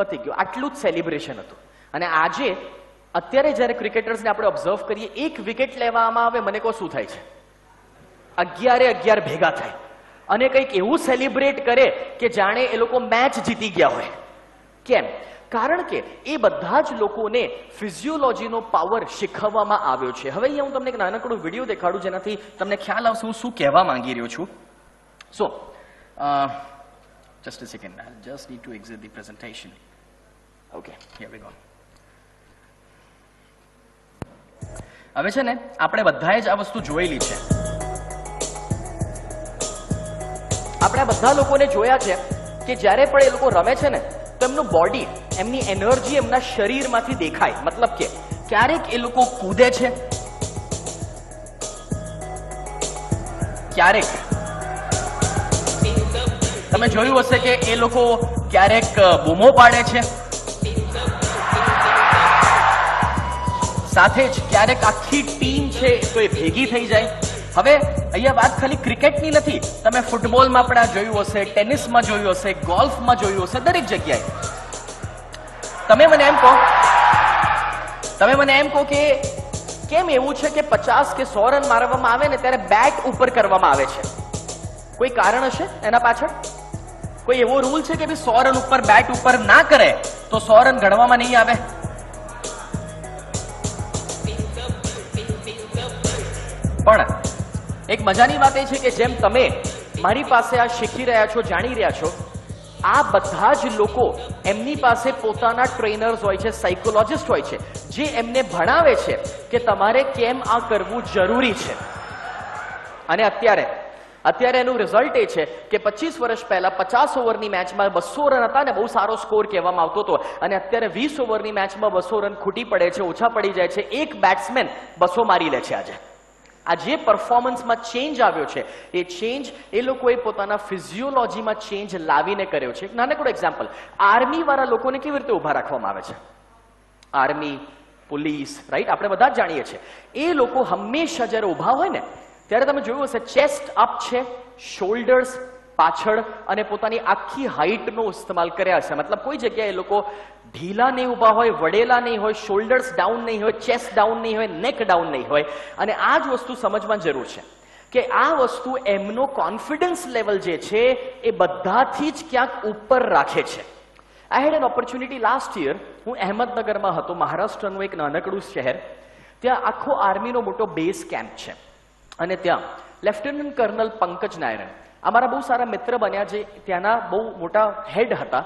F: પતી ગયું. આટલું જ સેલિબ્રેશન હતું. અને આજે, અત્યારે જ્યારે ક્રિકેટર્સને આપણે ઓબ્ઝર્વ કરીએ, એક વિકેટ લેવામાં આવે, મને કહો શું થાય છે? અગિયારે અગિયાર ભેગા થાય. અને કંઈક એવું સેલિબ્રેટ કરે કે જાણે એ લોકો મેચ જીતી ગયા હોય. કેમ? કારણ કે એ બધા જ લોકોને ફિઝિયોલોજીનો પાવર શીખવવામાં આવ્યો છે. હવે અહીંયા હું તમને એક નાનકડો વીડિયો દેખાડું જેનાથી તમને ખ્યાલ આવશે હું શું કહેવા માંગી રહ્યો છું. So just a second I just need to exit the presentation okay હવે છે ને, આપણે બધાએ જ આ વસ્તુ જોયેલી છે. આપણે બધા લોકોને જોયા છે કે જ્યારે પણ એ લોકો રમે છે ને, તો એમનું બોડી એમની એનર્જી એમના શરીરમાંથી દેખાય. મતલબ કે ક્યારેક એ લોકો કૂદે છે, ક્યારેક. તમે જોયું હશે કે એ લોકો ક્યારેક બૂમો પાડે છે સાથે જ ક્યારેક આખી ટીમ છે, તો એ ભેગી થઈ જાય. હવે અહીંયા વાત ખાલી ક્રિકેટની નથી. તમે ફૂટબોલમાં પણ આ જોયું હશે, ટેનિસમાં જોયું હશે, ગોલ્ફમાં જોયું હશે, દરેક જગ્યાએ. તમે મને એમ કહો, તમે મને એમ કહો કે કેમ એવું છે કે પચાસ કે સો રન મારવામાં આવે ને ત્યારે બેટ ઉપર કરવામાં આવે છે? કોઈ કારણ હશે એના પાછળ? કોઈ એવો રૂલ છે કે ભાઈ સો રન ઉપર બેટ ઉપર ના કરે, તો સો રન ગણવામાં નહીં આવે? પણ એક મજાની વાત એ છે કે જેમ તમે મારી પાસે આ શીખી રહ્યા છો, જાણી રહ્યા છો, આ બધા જ લોકો એમની પાસે પોતાના ટ્રેનર્સ હોય છે સાયકોલોજિસ્ટ હોય છે, જે એમને ભણાવે છે કે તમારે કેમ આ કરવું જરૂરી છે. અને અત્યારે અત્યારે એનું રિઝલ્ટ એ છે કે પચીસ વર્ષ પહેલા પચાસ ઓવરની મેચમાં બસો રન હતા ને, બહુ સારો સ્કોર કહેવામાં આવતો હતો. અને અત્યારે વીસ ઓવરની મેચમાં બસો રન ખૂટી પડે છે, ઓછા પડી જાય છે. એક બેટ્સમેન બસો મારી લે છે આજે. આ જે પરફોર્મન્સમાં ચેન્જ આવ્યો છે. એ ચેન્જ એ લોકોએ પોતાના ફિઝિયોલોજીમાં ચેન્જ લાવીને કર્યો છે. એક નાનકડો એક્ઝામ્પલ આર્મી વાળા લોકોને કેવી રીતે ઊભા રાખવામાં આવે છે? આર્મી પોલીસ રાઈટ આપણે બધા જ જાણીએ છીએ. એ લોકો હંમેશા જ્યારે ઊભા હોય ને, ત્યારે તમે જોયું હશે ચેસ્ટ અપ છે શોલ્ડર્સ પાછળ અને પોતાની આખી હાઈટનો ઇસ્તેમાલ કર્યા છે. મતલબ કોઈ જગ્યાએ લોકો ઢીલા નહીં ઊભા હોય વડેલા નહીં હોય, શોલ્ડર્સ ડાઉન નહીં હોય, ચેસ્ટ ડાઉન નહીં હોય, નેક ડાઉન નહીં હોય. અને આ જ વસ્તુ સમજવાની જરૂર છે કે આ વસ્તુ એમનો કોન્ફિડન્સ લેવલ જે છે એ બધાથી જ ક્યાંક ઉપર રાખે છે. I had an opportunity last year હું અહેમદનગરમાં હતો, મહારાષ્ટ્રનું એક નાનકડું શહેર. ત્યાં આખો આર્મીનો મોટો બેઝ કેમ્પ છે. અને ત્યાં લેફ્ટનન્ટ કર્નલ પંકજ નાયરન અમારા બહુ સારા મિત્ર બન્યા જે ત્યાંના બહુ મોટા હેડ હતા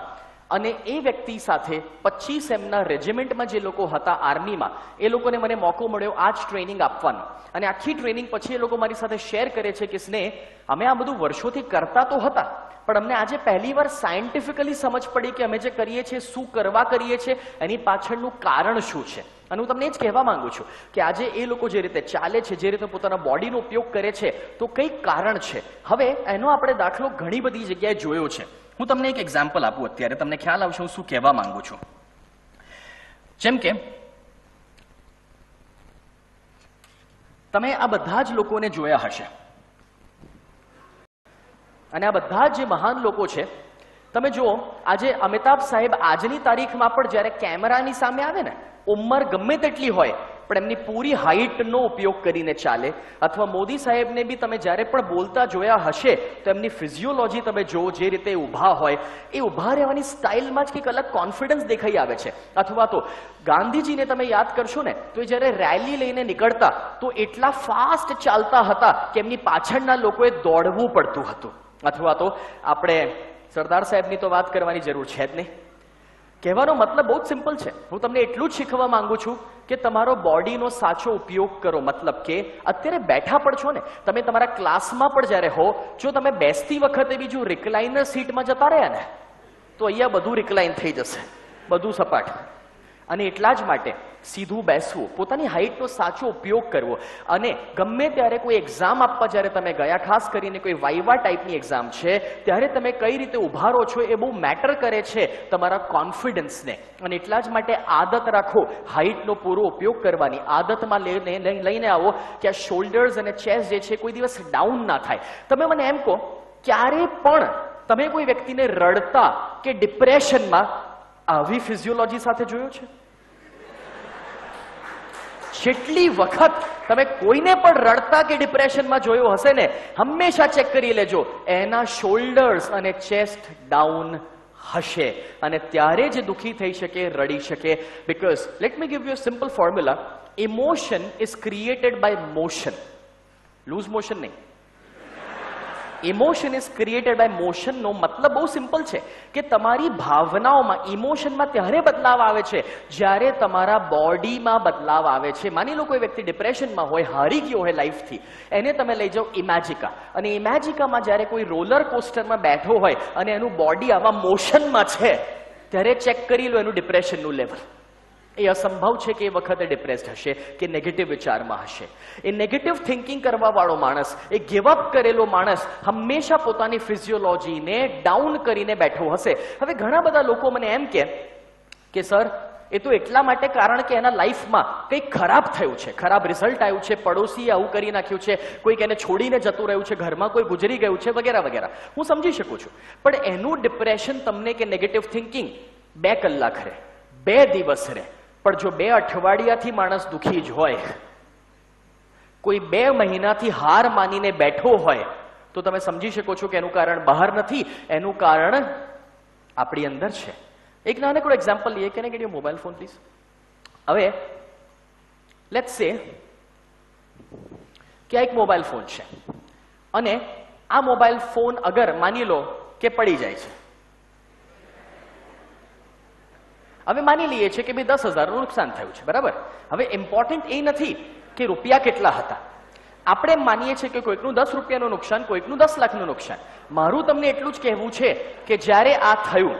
F: અને એ વ્યક્તિ સાથે પચીસ એમના રેજિમેન્ટમાં જે લોકો હતા આર્મીમાં, એ લોકોને મને મોકો મળ્યો આ જ ટ્રેનિંગ આપવાનો. અને આખી ટ્રેનિંગ પછી એ લોકો મારી સાથે શેર કરે છે કે, સ્નેહ, અમે આ બધું વર્ષોથી કરતા તો હતા, પણ અમને આજે પહેલીવાર સાયન્ટિફિકલી સમજ પડી કે અમે જે કરીએ છીએ, શું કરવા કરીએ છીએ, એની પાછળનું કારણ શું છે? અને હું તમને એ જ કહેવા માંગુ છું કે આજે એ લોકો જે રીતે ચાલે છે, જે રીતે પોતાના બોડીનો ઉપયોગ કરે છે, તો કંઈક કારણ છે. હવે એનો આપણે દાખલો ઘણી બધી જગ્યાએ જોયો છે. હું તમને એક એક્ઝામ્પલ આપું અત્યારે. તમને ખ્યાલ આવશે હું શું કહેવા માંગુ છું. જેમ કે, તમે આ બધા જ લોકોને જોયા હશે. અને આ બધા જે મહાન લોકો છે, તમે જુઓ, આજે અમિતાભ સાહેબ આજની તારીખમાં પણ જ્યારે કેમેરાની સામે આવે ને ઉંમર ગમે તેટલી હોય, પણ એમની પૂરી હાઈટનો ઉપયોગ કરીને ચાલે. અથવા મોદી સાહેબને બી તમે જ્યારે પણ બોલતા જોયા હશે, તો એમની ફિઝિયોલોજી તમે જુઓ, જે રીતે ઊભા હોય, એ ઊભા રહેવાની સ્ટાઇલમાં જ કંઈક અલગ કોન્ફિડન્સ દેખાઈ આવે છે. અથવા તો ગાંધીજીને તમે યાદ કરશો ને, તો એ જ્યારે રેલી લઈને નીકળતા, તો એટલા ફાસ્ટ ચાલતા હતા કે એમની પાછળના લોકોએ દોડવું પડતું હતું. અથવા તો આપણે સરદાર સાહેબની તો વાત કરવાની જરૂર છે જ નહીં. કહેવાનો મતલબ બહુ જ સિમ્પલ છે. હું તમને એટલું જ શીખવા માંગુ છું કે તમારો બોડીનો સાચો ઉપયોગ કરો. મતલબ કે અત્યારે બેઠા પણ છો ને, તમે તમારા ક્લાસમાં પણ જ્યારે હો, જો તમે બેસતી વખતે બી જો રિક્લાઇનર સીટમાં જતા રહ્યા ને, તો અહીંયા બધું રિક્લાઇન થઈ જશે. બધું સપાટ. અને એટલા જ માટે સીધું બેસવું, પોતાની હાઈટનો સાચો ઉપયોગ કરવો. અને ગમે ત્યારે કોઈ એક્ઝામ આપવા જ્યારે તમે ગયા, ખાસ કરીને કોઈ વાઇવા ટાઈપની એક્ઝામ છે, ત્યારે તમે કઈ રીતે ઊભા રહો છો એ બહુ મેટર કરે છે તમારા કોન્ફિડન્સને અને એટલા જ માટે આદત રાખો હાઈટનો પૂરો ઉપયોગ કરવાની. આદતમાં લઈને લઈને આવો કે આ શોલ્ડર્સ અને ચેસ્ટ જે છે કોઈ દિવસ ડાઉન ના થાય. તમે મને એમ કહો, ક્યારે પણ તમે કોઈ વ્યક્તિને રડતા કે ડિપ્રેશનમાં આવી ફિઝિયોલોજી સાથે જોયો છે જેટલી વખત તમે કોઈને પણ રડતા કે ડિપ્રેશનમાં જોયો હશે ને, હંમેશા ચેક કરી લેજો. એના શોલ્ડર્સ અને ચેસ્ટ ડાઉન હશે. અને ત્યારે જ દુઃખી થઈ શકે, રડી શકે. Because let me give you simple formula emotion is created by motion loose motion નહીં. ઇમોશન ઇઝ ક્રિએટેડ બાય મોશનનો મતલબ બહુ સિમ્પલ છે કે તમારી ભાવનાઓમાં ઇમોશનમાં ત્યારે બદલાવ આવે છે. જ્યારે તમારા બોડીમાં બદલાવ આવે છે. માની લો કોઈ વ્યક્તિ ડિપ્રેશનમાં હોય, હારી ગયો હોય લાઈફથી એને તમે લઈ જાઓ ઇમેજિકા અને ઇમેજિકામાં જ્યારે કોઈ રોલર કોસ્ટરમાં બેઠો હોય અને એનું બોડી આવા મોશનમાં છે, ત્યારે ચેક કરી લો એનું ડિપ્રેશનનું લેવલ એ અસંભવ છે કે એ વખતે ડિપ્રેસ્ડ હશે, કે નેગેટિવ વિચારમાં હશે. એ નેગેટિવ થિંકિંગ કરવાવાળો માણસ, એ ગિવઅપ કરેલો માણસ હંમેશા પોતાની ફિઝિયોલોજીને ડાઉન કરીને બેઠો હશે. હવે ઘણા બધા લોકો મને એમ કે કે સર, એ તો એટલા માટે કારણ કે એના લાઈફમાં કંઈક ખરાબ થયું છે. ખરાબ રિઝલ્ટ આવ્યું છે, પડોશીએ આવું કરી નાખ્યું છે, કોઈક એને છોડીને જતું રહ્યું છે, ઘરમાં કોઈ ગુજરી ગયું છે, વગેરે વગેરે. હું સમજી શકું છું. પણ એનું ડિપ્રેશન તમને કે નેગેટિવ થિંકિંગ બે કલાક રહે, બે દિવસ રહે. પણ જો બે અઠવાડિયાથી માણસ દુખી જ હોય, કોઈ બે મહિનાથી હાર માનીને બેઠો હોય, તો તમે સમજી શકો છો કે એનું કારણ બહાર નથી, એનું કારણ આપણી અંદર છે. એક નાનકડું એક્ઝામ્પલ લઈએ કેને ગેટ મોબાઈલ ફોન પ્લીઝ હવે લેટ સે કે એક મોબાઈલ ફોન છે. અને આ મોબાઈલ ફોન અગર માની લો કે પડી જાય છે. હવે માની લઈએ છીએ કે ભાઈ દસ હજારનું નુકસાન થયું છે, બરાબર? હવે ઇમ્પોર્ટન્ટ એ નથી કે રૂપિયા કેટલા હતા. આપણે માનીએ છીએ કે કોઈકનું દસ રૂપિયાનું નુકસાન, કોઈકનું દસ લાખનું નુકસાન. મારું તમને એટલું જ કહેવું છે કે જ્યારે આ થયું,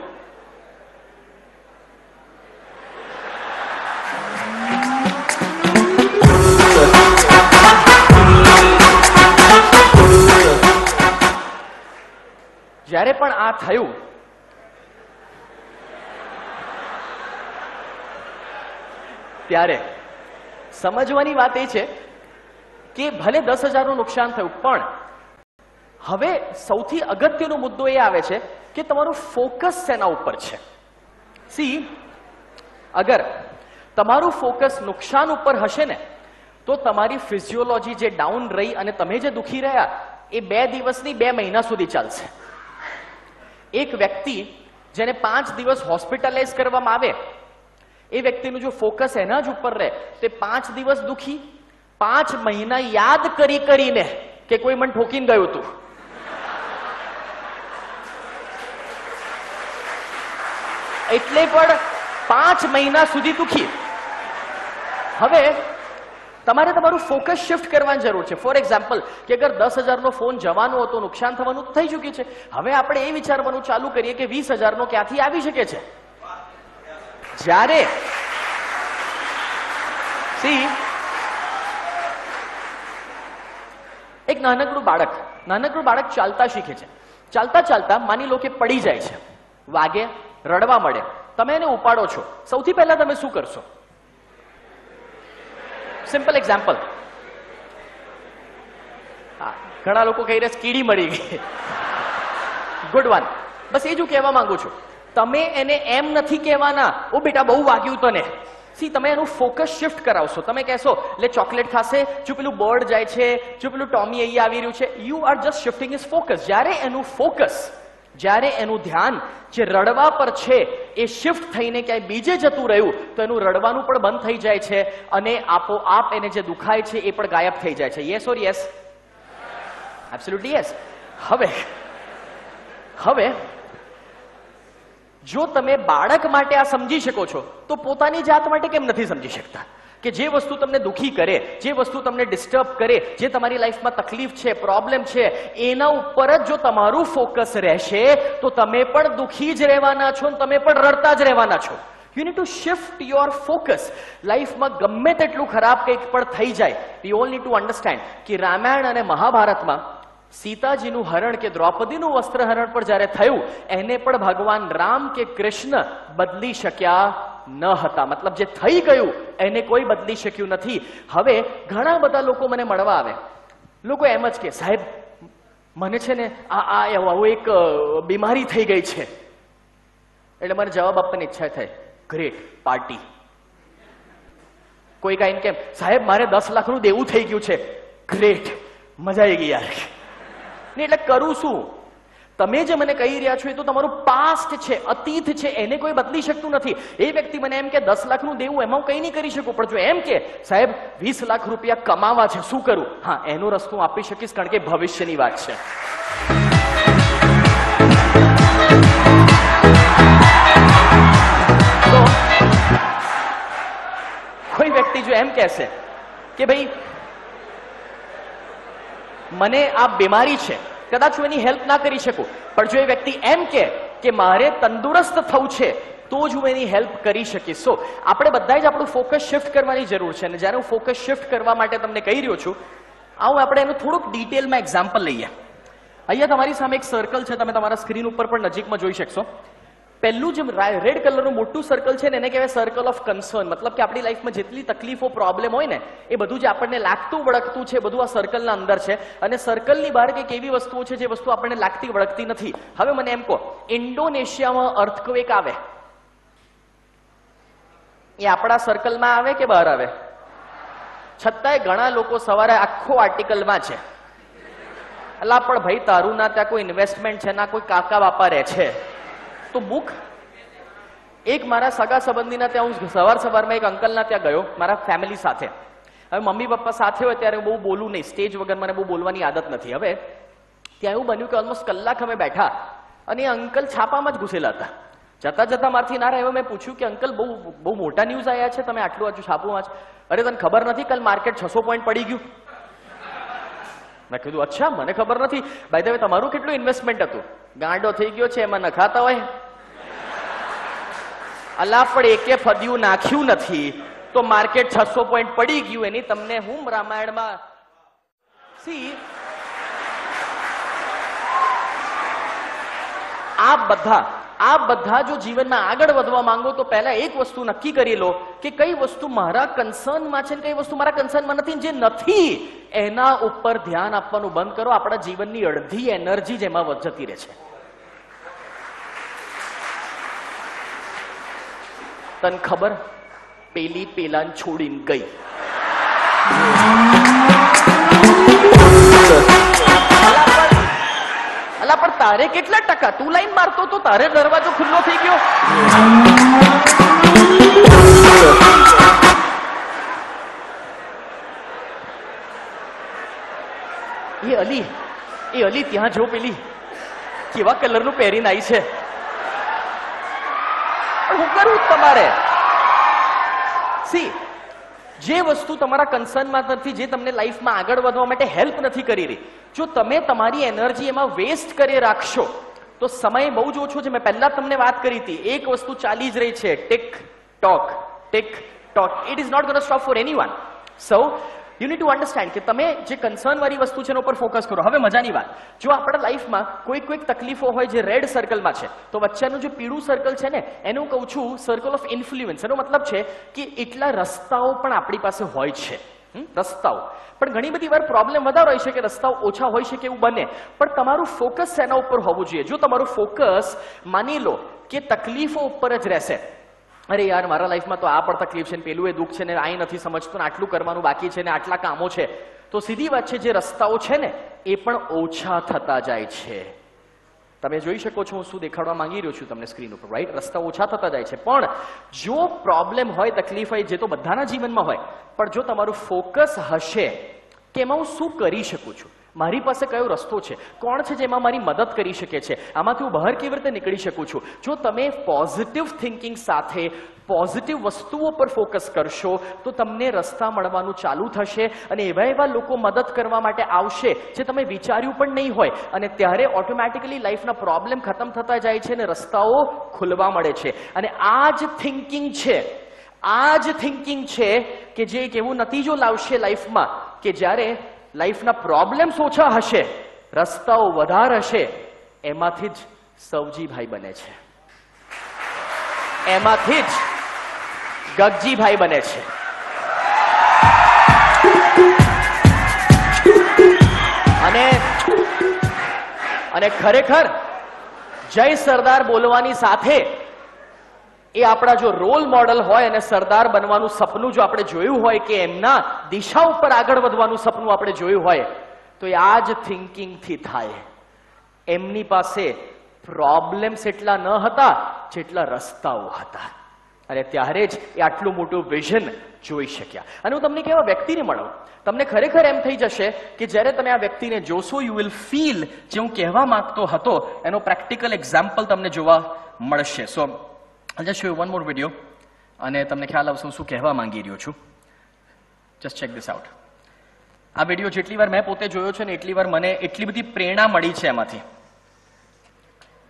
F: જ્યારે પણ આ થયું ત્યારે સમજવાની વાત એ છે કે ભલે દસ હજારનું નુકસાન થયું, પણ હવે સૌથી અગત્યનો મુદ્દો એ આવે છે કે તમારું ફોકસ શેના ઉપર છે. સી અગર તમારું ફોકસ નુકસાન ઉપર હશે ને, તો તમારી ફિઝિયોલોજી જે ડાઉન રહી અને તમે જે દુખી રહ્યા, એ બે દિવસની બે મહિના સુધી ચાલશે. એક વ્યક્તિ જેને પાંચ દિવસ હોસ્પિટલાઇઝ કરવામાં આવે એ વ્યક્તિનું જો ફોકસ એના જ ઉપર રહે, તે પાંચ દિવસ દુખી, પાંચ મહિના યાદ કરી કરીને કે કોઈ મને ઠોકીને ગયું હતું એટલે પણ પાંચ મહિના સુધી દુખી. હવે તમારે તમારું ફોકસ શિફ્ટ કરવાની જરૂર છે. ફોર એક્ઝામ્પલ, કે અગર દસ હજારનો ફોન જવાનો હતો, નુકસાન થવાનું થઈ ચૂક્યું છે. હવે આપણે એ વિચારવાનું ચાલુ કરીએ કે વીસ હજારનો ક્યાંથી આવી શકે છે? જ્યારે સી, એક નાનકડું બાળક નાનકડું બાળક ચાલતા શીખે છે. ચાલતા ચાલતા માની લો કે પડી જાય છે. વાગે, રડવા મળે. તમે એને ઉપાડો છો. સૌથી પહેલા તમે શું કરશો? સિમ્પલ એક્ઝામ્પલ ઘણા લોકો કહી રહ્યા કીડી મળી ગઈ. ગુડ વન બસ એ જ હું કહેવા માંગુ છું. તમે એને એમ નથી કહેવાના. ઓ બેટા, બહુ વાગ્યું તને. સી તમે એનું ફોકસ શિફ્ટ કરાવશો. તમે કહેશો એટલે ચોકલેટ ખાશે, જો પેલું બર્ડ જાય છે, જો પેલું ટોમી અહીં આવી રહ્યું છે. You are just shifting is focus જ્યારે એનું ફોકસ જ્યારે એનું ધ્યાન જે રડવા પર છે, એ શિફ્ટ થઈને ક્યાંય બીજે જતું રહ્યું, તો એનું રડવાનું પણ બંધ થઈ જાય છે અને આપોઆપ એને જે દુખાય છે, એ પણ ગાયબ થઈ જાય છે. Yes or yes absolutely yes હવે હવે જો તમે બાળક માટે આ સમજી શકો છો, તો પોતાની જાત માટે કેમ નથી સમજી શકતા? કે જે વસ્તુ તમને દુખી કરે, જે વસ્તુ તમને ડિસ્ટર્બ કરે, જે તમારી લાઈફમાં તકલીફ છે પ્રોબ્લેમ છે, એના ઉપર જ જો તમારું ફોકસ રહેશે, તો તમે પણ દુખી જ રહેવાના છો ને તમે પણ રડતા જ રહેવાના છો. You need to shift your focus લાઈફમાં ગમે તેટલું ખરાબ કંઈક પણ થઈ જાય you all need to understand કે રામાયણ અને મહાભારતમાં સીતાજીનું હરણ કે દ્રૌપદીનું વસ્ત્રહરણ પણ જ્યારે થયું, એને પણ ભગવાન રામ કે કૃષ્ણ બદલી શક્યા ન હતા. મતલબ જે થઈ ગયું, એને કોઈ બદલી શક્યું નથી. હવે ઘણા બધા લોકો મને મળવા આવે. લોકો એમ જ કે, સાહેબ, મને છે ને આ આ આવું એક બીમારી થઈ ગઈ છે. એટલે મને જવાબ આપવાની ઈચ્છા થાય. ગ્રેટ પાર્ટી કોઈ કાંઈ કેમ સાહેબ, મારે દસ લાખનું દેવું થઈ ગયું છે. ગ્રેટ મજા આવી ગઈ યાર. ને એટલે કરું શું? તમે જે મને કહી રહ્યા છો એ તો તમારું પાસ્ટ છે, અતીત છે, એને કોઈ બદલી શકતું નથી. એ વ્યક્તિ મને એમ કે, દસ લાખનું દેવું, એમાં કંઈ નહીં કરી શકું. પણ જો એમ કે, સાહેબ, વીસ લાખ રૂપિયા કમાવા છે, શું કરું? હા, એનો રસ્તો આપી શકીશ, કારણ કે ભવિષ્યની વાત છે. કોઈ વ્યક્તિ જો એમ કહેશે કે, ભાઈ મને આ બીમારી છે, કદાચ હું એની હેલ્પ ના કરી શકું. પણ જો એ વ્યક્તિ એમ કે મારે તંદુરસ્ત થવું છે, તો જ હું એની હેલ્પ કરી શકીશ. સો આપણે બધાએ જ આપણું ફોકસ શિફ્ટ કરવાની જરૂર છે. અને જ્યારે હું ફોકસ શિફ્ટ કરવા માટે તમને કહી રહ્યો છું, આવું આપણે એનું થોડુંક ડિટેલમાં એક્ઝામ્પલ લઈએ. અહીંયા તમારી સામે એક સર્કલ છે, તમે તમારા સ્ક્રીન ઉપર પણ નજીકમાં જોઈ શકશો. પહેલું જે રેડ કલરનું મોટું સર્કલ છે ને એને કહેવાય સર્કલ ઓફ કન્સર્ન મતલબ કે આપણી લાઈફમાં જેટલી તકલીફો પ્રોબ્લેમ હોય ને, એ બધું જે આપણને લાગતું વળગતું છે. બધું આ સર્કલના અંદર છે. અને સર્કલની બહાર કંઈક એવી વસ્તુઓ છે જે વસ્તુ આપણને લાગતી વળગતી નથી. હવે મને એમ કહો, ઇન્ડોનેશિયામાં અર્થક્વેક આવે? એ આપણા સર્કલમાં આવે કે બહાર આવે? છતાંય ઘણા લોકો સવારે આખો આર્ટિકલમાં છે. અલા, પણ ભાઈ તારું ના ત્યાં કોઈ ઇન્વેસ્ટમેન્ટ છે, ના કોઈ કાકા બાપા રહે છે. તો બુક એક મારા સગા સંબંધીના ત્યાં હું સવાર સવારમાં એક અંકલના ત્યાં ગયો, મારા ફેમિલી સાથે. હવે મમ્મી પપ્પા સાથે હોય ત્યારે હું બહુ બોલું નહીં. સ્ટેજ વગર મને બહુ બોલવાની આદત નથી. હવે ત્યાં એવું બન્યું કે ઓલમોસ્ટ કલાક અમે બેઠા અને એ અંકલ છાપામાં જ ઘૂસેલા હતા. જતા જતા મારથી ના રહ્યો મેં પૂછ્યું કે અંકલ, બહુ બહુ મોટા ન્યૂઝ આવ્યા છે, તમે આટલું હજુ છાપું વાંચ અરે, તને ખબર નથી કાલ માર્કેટ છસો પોઈન્ટ પડી ગયું? મેં કીધું, અચ્છા, મને ખબર નથી. ભાઈ હવે તમારું કેટલું ઇન્વેસ્ટમેન્ટ હતું? ગાંડો થઈ ગયો છે, એમાં નખાતા હોય. અલા પણ એકે ફદ્યું નાખ્યું નથી, તો માર્કેટ છસો પોઈન્ટ પડી ગયું એની. તમને હું રામાયણમાં સી આ બધા આ બધા જો જીવનમાં આગળ વધવા માંગો, તો પહેલા એક વસ્તુ નક્કી કરી લો કે કઈ વસ્તુ મારા કન્સર્નમાં છે ને કઈ વસ્તુ મારા કન્સર્નમાં નથી જે નથી, એના ઉપર ધ્યાન આપવાનું બંધ કરો. આપણા જીવનની અડધી એનર્જી જેમાં જતી રહે છે. તને ખબર? પેલી પેલાને છોડીને ગઈ. અલા, પણ તારે કેટલા ટકા? તું લાઈન મારતો તો તારે દરવાજો ખુલ્લો થઈ ગયો. એ અલી એ અલી, ત્યાં જો પેલી. કેવા કલરનું પહેરીને આવી છે? હું કરું તમારે? સી જે વસ્તુ તમારા કન્સર્નમાં નથી જે તમને લાઈફમાં આગળ વધવા માટે હેલ્પ નથી કરી રહી, જો તમે તમારી એનર્જી એમાં વેસ્ટ કરી રાખશો, તો સમય બહુ જ ઓછો છે. મેં પહેલા તમને વાત કરી હતી, એક વસ્તુ ચાલી જ રહી છે tick tock tick tock it is not gone stop for anyone so you need to understand કે તમે જે કન્સર્ન વાળી વસ્તુ છે ઉપર ફોકસ કરો. હવે મજાની વાત. જો આપણા લાઈફમાં કોઈ કોઈક તકલીફો હોય જે રેડ સર્કલમાં છે, તો વચ્ચેનું જે પીળું સર્કલ છે ને, એનું કહું છું સર્કલ ઓફ ઇન્ફ્લુઅન્સ એનો મતલબ છે કે એટલા રસ્તાઓ પણ આપણી પાસે હોય છે? રસ્તાઓ. પણ ઘણી બધી વાર પ્રોબ્લેમ વધારે હોય છે કે રસ્તાઓ ઓછા હોય છે કે એવું બને. પણ તમારું ફોકસ એના ઉપર હોવું જોઈએ. જો તમારું ફોકસ માની લો કે તકલીફો ઉપર જ રહેશે. અરે યાર, મારા લાઈફમાં તો આ પણ તકલીફ છે ને પેલું એ દુઃખ છે ને આ નથી સમજતું આટલું કરવાનું બાકી છે ને આટલા કામો છે. તો સીધી વાત છે, જે રસ્તાઓ છે ને, એ પણ ઓછા થતા જાય છે. તમે જોઈ શકો છો, હું શું દેખાડવા માંગી રહ્યો છું તમને સ્ક્રીન ઉપર રાઈટ રસ્તા ઓછા થતા જાય છે. પણ જો પ્રોબ્લેમ હોય, તકલીફ હોય, જે તો બધાના જીવનમાં હોય, પણ જો તમારું ફોકસ હશે, કે એમાં હું શું કરી શકું છું? મારી પાસે કયો રસ્તો છે? કોણ છે જેમાં મારી મદદ કરી શકે છે? આમાંથી હું બહાર કેવી રીતે નીકળી શકું છું? જો તમે પોઝિટિવ થિંકિંગ સાથે પોઝિટિવ વસ્તુઓ પર ફોકસ કરશો, તો તમને રસ્તા મળવાનું ચાલુ થશે અને એવા એવા લોકો મદદ કરવા માટે આવશે જે તમે વિચાર્યું પણ નહીં હોય. અને ત્યારે ઓટોમેટિકલી લાઈફના પ્રોબ્લેમ ખતમ થતા જાય છે અને રસ્તાઓ ખુલવા મળે છે. અને આ જ થિંકિંગ છે, આ જ થિંકિંગ છે કે જે એક એવો નતીજો લાવશે લાઈફમાં કે જ્યારે લાઈફના પ્રોબ્લેમ્સ ઓછા હશે, રસ્તાઓ વધારે હશે, એમાંથી જ સવજીભાઈ બને છે. એમાંથી જ ગગજીભાઈ બને છે. અને અને ખરેખર જય સરદાર બોલવાની સાથે એ આપણા જો રોલ મોડલ હોય અને સરદાર બનવાનું સપનું જો આપણે જોયું હોય કે એમના દિશા ઉપર આગળ વધવાનું સપનું આપણે જોયું હોય, તો એ આ જ થિંકિંગથી થાય. એમની પાસે પ્રોબ્લેમ્સ એટલા ન હતા જેટલા રસ્તાઓ હતા. અને ત્યારે જ એ આટલું મોટું વિઝન જોઈ શક્યા. અને હું તમને કેવા વ્યક્તિને મળું. તમને ખરેખર એમ થઈ જશે કે જ્યારે તમે આ વ્યક્તિને જોશો યુ વિલ ફીલ જે હું કહેવા માંગતો હતો, એનો પ્રેક્ટિકલ એક્ઝામ્પલ તમને જોવા મળશે. સો I'll just show you one more video અને તમને ખ્યાલ આવશે હું શું કહેવા માંગી રહ્યો છું જસ્ટ ચેક ધીસ આઉટ આ વિડીયો જેટલી વાર મેં પોતે જોયો છે ને એટલી વાર મને એટલી બધી પ્રેરણા મળી છે એમાંથી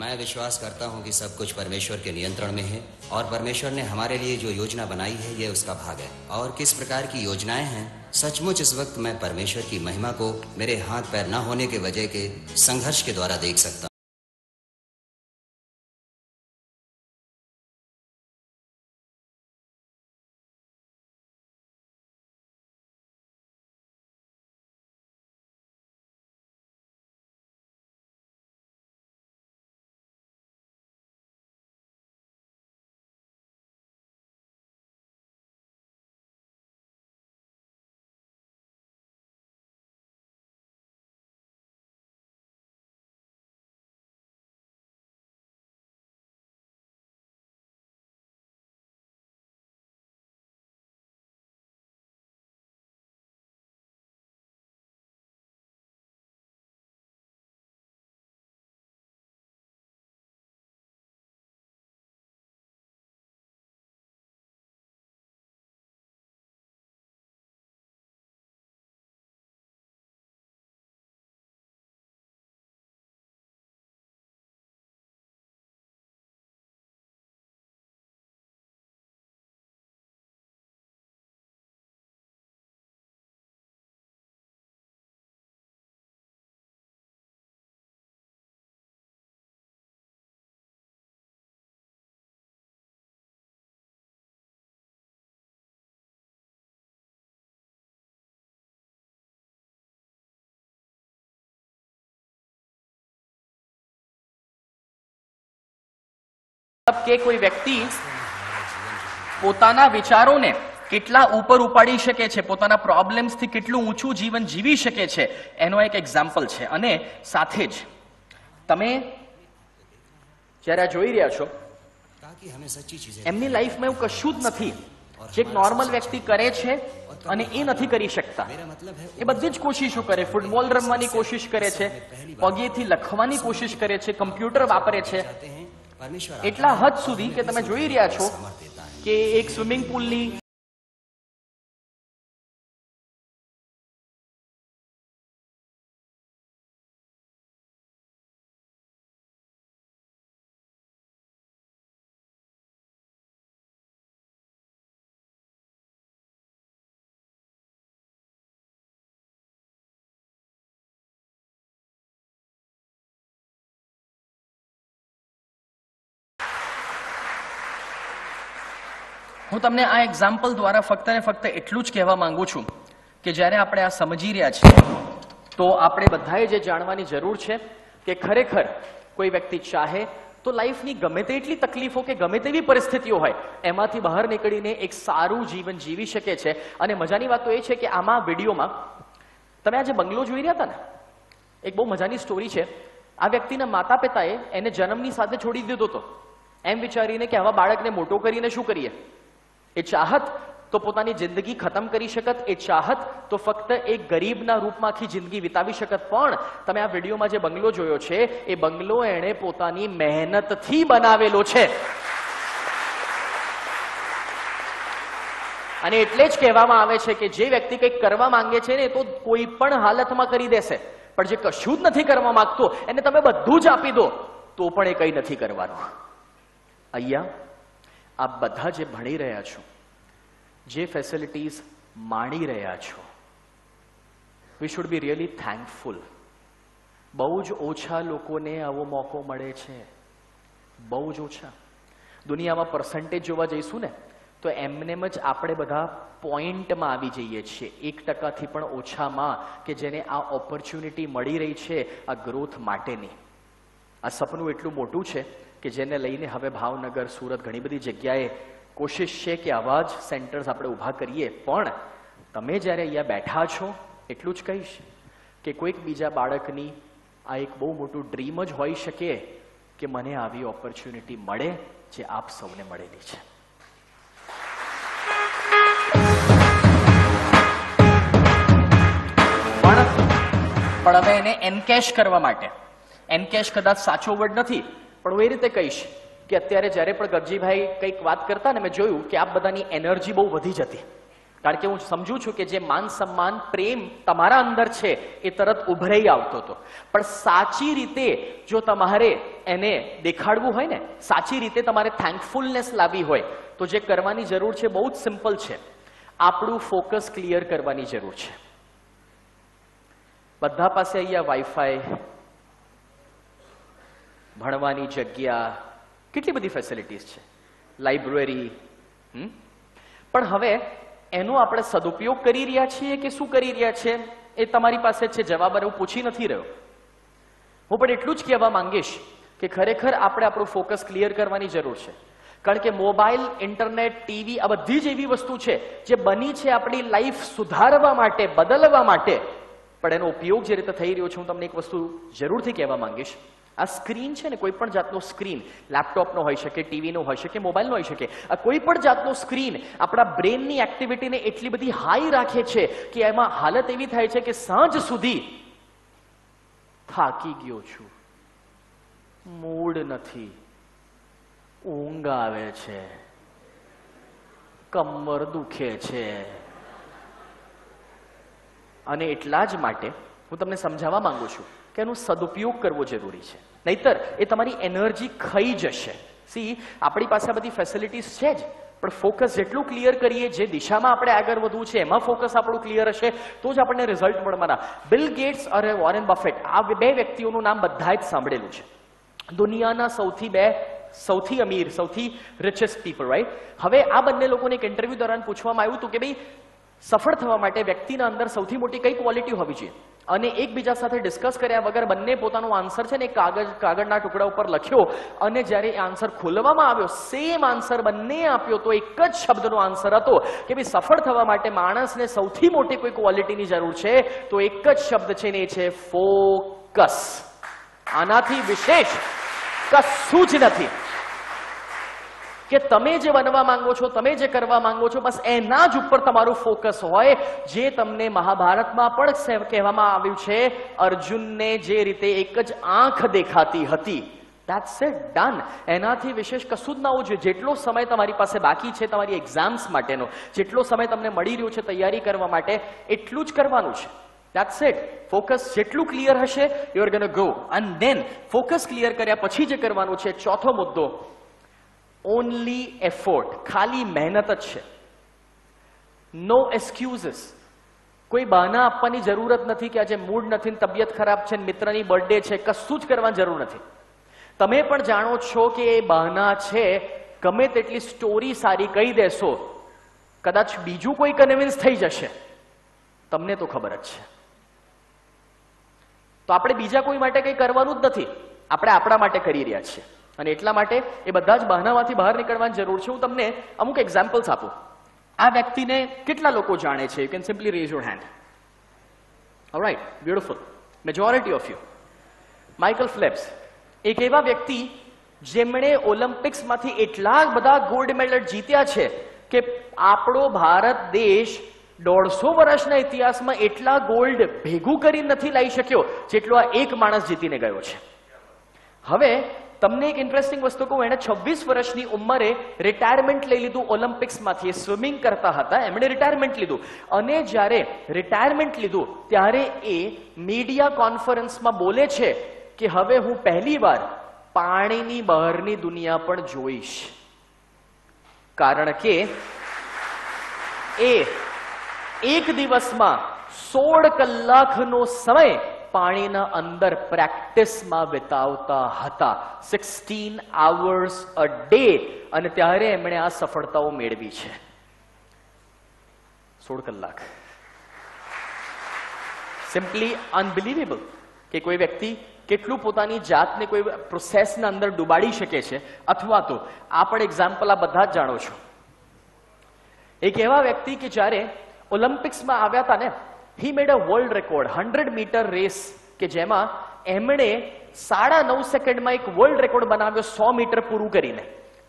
G: मैं विश्वास करता हूं कि सब कुछ परमेश्वर के नियंत्रण में है और परमेश्वर ने हमारे लिए जो योजना बनाई है ये उसका भाग है और किस प्रकार की योजनाएं हैं सचमुच इस वक्त मैं परमेश्वर की महिमा को मेरे हाथ पैर न होने के वजह के संघर्ष के द्वारा देख सकता हूं
F: મતલબ કે કોઈ વ્યક્તિ પોતાના વિચારોને કેટલા ઉપર ઉપાડી શકે છે, પોતાના પ્રોબ્લેમ્સથી કેટલું ઊંચું જીવન જીવી શકે છે, એનો એક એક્ઝામ્પલ છે. અને સાથે જ તમે જ્યારે જોઈ રહ્યા છો, એમની લાઈફમાં એવું કશું જ નથી જે નોર્મલ વ્યક્તિ કરે છે અને એ નથી કરી શકતા. એ બધી જ કોશિશો કરે. ફૂટબોલ રમવાની કોશિશ કરે છે, પગેથી લખવાની કોશિશ કરે છે કમ્પ્યુટર વાપરે છે એટલા હદ સુધી કે તમે જોઈ રહ્યા છો કે એક સ્વિમિંગ પુલની હું તમને આ એક્ઝામ્પલ દ્વારા ફક્ત ને ફક્ત એટલું જ કહેવા માંગુ છું કે જ્યારે આપણે આ સમજી રહ્યા છીએ, તો આપણે બધાએ જે જાણવાની જરૂર છે કે ખરેખર કોઈ વ્યક્તિ ચાહે તો લાઈફની ગમે તેટલી તકલીફો કે ગમે તેવી પરિસ્થિતિઓ હોય, એમાંથી બહાર નીકળીને એક સારું જીવન જીવી શકે છે. અને મજાની વાત તો એ છે કે આમાં વિડીયોમાં તમે આજે બંગલો જોઈ રહ્યા હતા ને, એક બહુ મજાની સ્ટોરી છે. આ વ્યક્તિના માતા પિતાએ એને જન્મની સાથે છોડી દીધો હતો. એમ વિચારીને કે આવા બાળકને મોટો કરીને શું કરીએ? એ ચાહત તો પોતાની જિંદગી ખતમ કરી શકત, એ ચાહત તો ફક્ત એક ગરીબના રૂપમાં આખી જિંદગી વિતાવી શકત. પણ તમે આ વિડીયોમાં જે બંગલો જોયો છે, એ બંગલો એણે પોતાની મહેનતથી બનાવેલો છે. અને એટલે જ કહેવામાં આવે છે કે જે વ્યક્તિ કંઈક કરવા માંગે છે ને તો કોઈ પણ હાલતમાં કરી દેશે. પણ જે કશું જ નથી કરવા માંગતો, એને તમે બધું જ આપી દો, તો પણ એ કંઈ નથી કરવાનું. અહીંયા આપ બધા જે ભણી રહ્યા છો, જે ફેસિલિટીઝ માણી રહ્યા છો we should be really thankful બહુ જ ઓછા લોકોને આવો મોકો મળે છે. બહુ જ ઓછા. દુનિયામાં પર્સન્ટેજ જોવા જઈશું ને, તો એમનેમ જ આપણે બધા પોઈન્ટમાં આવી જઈએ છીએ. એક ટકાથી પણ ઓછામાં કે જેને આ ઓપોર્ચ્યુનિટી મળી રહી છે, આ ગ્રોથ માટેની. આ સપનું એટલું મોટું છે કે જેને લઈને હવે ભાવનગર, સુરત ઘણી બધી જગ્યાએ કોશિશ છે કે આવા જ સેન્ટર્સ આપણે ઊભા કરીએ. પણ તમે જ્યારે અહીંયા બેઠા છો, એટલું જ કહીશ કે કોઈક બીજા બાળકની આ એક બહુ મોટું ડ્રીમ જ હોઈ શકે કે મને આવી ઓપોર્ચ્યુનિટી મળે જે આપ સૌને મળેલી છે. પણ હવે એને એનકેશ કરવા માટે. એનકેશ કદાચ સાચો વર્ડ નથી પણ હું એ રીતે કહીશ કે અત્યારે જ્યારે પણ ગગજીભાઈ કંઈક વાત કરતા ને મેં જોયું કે આ બધાની એનર્જી બહુ વધી જતી. કારણ કે હું સમજુ છું કે જે માન સન્માન, પ્રેમ તમારા અંદર છે, એ તરત ઉભરાઈ આવતો હતો. પણ સાચી રીતે જો તમારે એને દેખાડવું હોય ને, સાચી રીતે તમારે થેન્કફુલનેસ લાવી હોય, તો જે કરવાની જરૂર છે બહુ જ સિમ્પલ છે. આપણું ફોકસ ક્લિયર કરવાની જરૂર છે. બધા પાસે અહીંયા વાઈફાઈ ભણવાની જગ્યા કેટલી બધી ફેસિલિટીઝ છે? લાઇબ્રેરી? પણ હવે એનો આપણે સદુપયોગ કરી રહ્યા છીએ કે શું કરી રહ્યા છે? એ તમારી પાસે છે, જવાબ હું પૂછી નથી રહ્યો. હું પણ એટલું જ કહેવા માંગીશ કે ખરેખર આપણે આપણું ફોકસ ક્લિયર કરવાની જરૂર છે. કારણ કે મોબાઈલ ઇન્ટરનેટ ટીવી આ બધી જ એવી વસ્તુ છે જે બની છે આપણી લાઈફ સુધારવા માટે, બદલવા માટે. પણ એનો ઉપયોગ જે રીતે થઈ રહ્યો છે, હું તમને એક વસ્તુ જરૂરથી કહેવા માંગીશ. આ સ્ક્રીન છે ને કોઈ પણ જાતનો સ્ક્રીન, લેપટોપનો હોઈ શકે, ટીવીનો હોઈ શકે, મોબાઈલનો હોઈ શકે, આ કોઈ પણ જાતનો સ્ક્રીન આપણા બ્રેનની એક્ટિવિટીને એટલી બધી હાઈ રાખે છે કે એમાં હાલત એવી થાય છે કે સાંજ સુધી થાકી ગયો છું. મૂડ નથી. ઊંઘ આવે છે. કમર દુખે છે. અને એટલા જ માટે હું તમને સમજાવવા માંગુ છું કે એનો સદુપયોગ કરવો જરૂરી છે. નહીતર એ તમારી એનર્જી ખાઈ જશે. સી આપણી પાસે બધી ફેસિલિટીઝ છે જ, પણ ફોકસ જેટલું ક્લિયર કરીએ, જે દિશામાં આપણે આગળ વધવું છે, એમાં ફોકસ આપણું ક્લિયર હશે, તો જ આપણને રિઝલ્ટ મળવાના. બિલ ગેટ્સ અને વોરેન બફેટ આ બે વ્યક્તિઓનું નામ બધાએ જ સાંભળેલું છે. દુનિયાના સૌથી બે, સૌથી અમીર, સૌથી રિચેસ્ટ પીપલ રાઈટ હવે આ બંને લોકોને એક ઇન્ટરવ્યુ દરમિયાન પૂછવામાં આવ્યું હતું કે ભાઈ, સફળ થવા માટે વ્યક્તિના અંદર સૌથી મોટી કઈ ક્વોલિટી હોવી જોઈએ? અને એકબીજા સાથે ડિસ્કસ કર્યા વગર બંને પોતાનો આન્સર છે ને કાગળ કાગળના ટુકડા ઉપર લખ્યો અને જ્યારે એ આન્સર ખોલવામાં આવ્યો સેમ આન્સર બંને આપ્યો તો એક જ શબ્દનો આન્સર હતો કે ભાઈ સફળ થવા માટે માણસને સૌથી મોટી કોઈ ક્વોલિટીની જરૂર છે તો એક જ શબ્દ છે ને એ છે ફોકસ આનાથી વિશેષ કશું જ નથી. કે તમે જે બનવા માંગો છો તમે જે કરવા માંગો છો બસ એના જ ઉપર તમારું ફોકસ હોય જે તમને મહાભારતમાં પણ કહેવામાં આવ્યું છે અર્જુનને જે રીતે એક જ આંખ દેખાતી હતી. That's it, ડન એનાથી વિશેષ કશું જ ના હોવું જોઈએ. જેટલો સમય તમારી પાસે બાકી છે તમારી એક્ઝામ્સ માટેનો જેટલો સમય તમને મળી રહ્યો છે તૈયારી કરવા માટે એટલું જ કરવાનું છે. દેટ્સ ઇટ ફોકસ જેટલું ક્લિયર હશે you are gonna go and then focus clear કર્યા પછી જે કરવાનું છે ચોથો મુદ્દો ઓનલી એફોર્ટ ખાલી મહેનત જ છે નો એક્સક્યુઝિસ કોઈ બહાના આપવાની જરૂરત નથી કે આજે મૂડ નથી ને તબિયત ખરાબ છે ને મિત્રની બર્થડે છે કશું જ કરવાની જરૂર નથી તમે પણ જાણો છો કે એ બહાના છે ગમે તેટલી સ્ટોરી સારી કહી દેશો કદાચ બીજું કોઈ કન્વિન્સ થઈ જશે તમને તો ખબર જ છે તો આપણે બીજા કોઈ માટે કંઈ કરવાનું જ નથી આપણે આપણા માટે કરી રહ્યા છીએ અને એટલા માટે એ બધા જ બહાનામાંથી બહાર નીકળવાની જરૂર છે. હું તમને અમુક એક્ઝામ્પલ્સ આપું. આ વ્યક્તિને કેટલા લોકો જાણે છે? You can simply raise your hand right beautiful majority of you Michael Phelps એક એવા વ્યક્તિ જેમણે ઓલિમ્પિક્સમાંથી એટલા બધા ગોલ્ડ મેડલ જીત્યા છે કે આપણો ભારત દેશ દોઢસો વર્ષના ઇતિહાસમાં એટલા ગોલ્ડ ભેગું કરી નથી લાવી શક્યો જેટલો આ એક માણસ જીતીને ગયો છે. હવે તમને એક ઇન્ટરેસ્ટિંગ વસ્તુ કહું, એણે છવ્વીસ વર્ષની ઉંમરે રિટાયરમેન્ટ લઈ લીધું ઓલિમ્પિક્સમાંથી એ સ્વિમિંગ કરતા હતા, એમણે રિટાયરમેન્ટ લીધું. અને જ્યારે રિટાયરમેન્ટ લીધું, ત્યારે એ મીડિયા કોન્ફરન્સમાં બોલે છે કે, હવે હું પહેલીવાર પાણીની બહારની દુનિયા પણ જોઈશ. કારણ કે એ એક દિવસમાં સોળ કલાકનો સમય પાણીના અંદર પ્રેક્ટિસમાં વિતાવતા હતા. સિક્સટીન આવર્સ અ ડે અને ત્યારે એમણે આ સફળતાઓ મેળવી છે. સોળ કલાક. સિમ્પલી અનબિલીવેબલ કે કોઈ વ્યક્તિ કેટલું પોતાની જાતને કોઈ પ્રોસેસના અંદર ડુબાડી શકે છે. અથવા તો આ પણ એક્ઝામ્પલ આ બધા જ જાણો છો. એક એવા વ્યક્તિ કે જ્યારે ઓલિમ્પિક્સમાં આવ્યા હતા ને he made a world record hundred meter race કે જેમાં એમણે સાડા નવ સેકન્ડમાં એક વર્લ્ડ રેકોર્ડ બનાવ્યો સો મીટર પૂરું કરીને.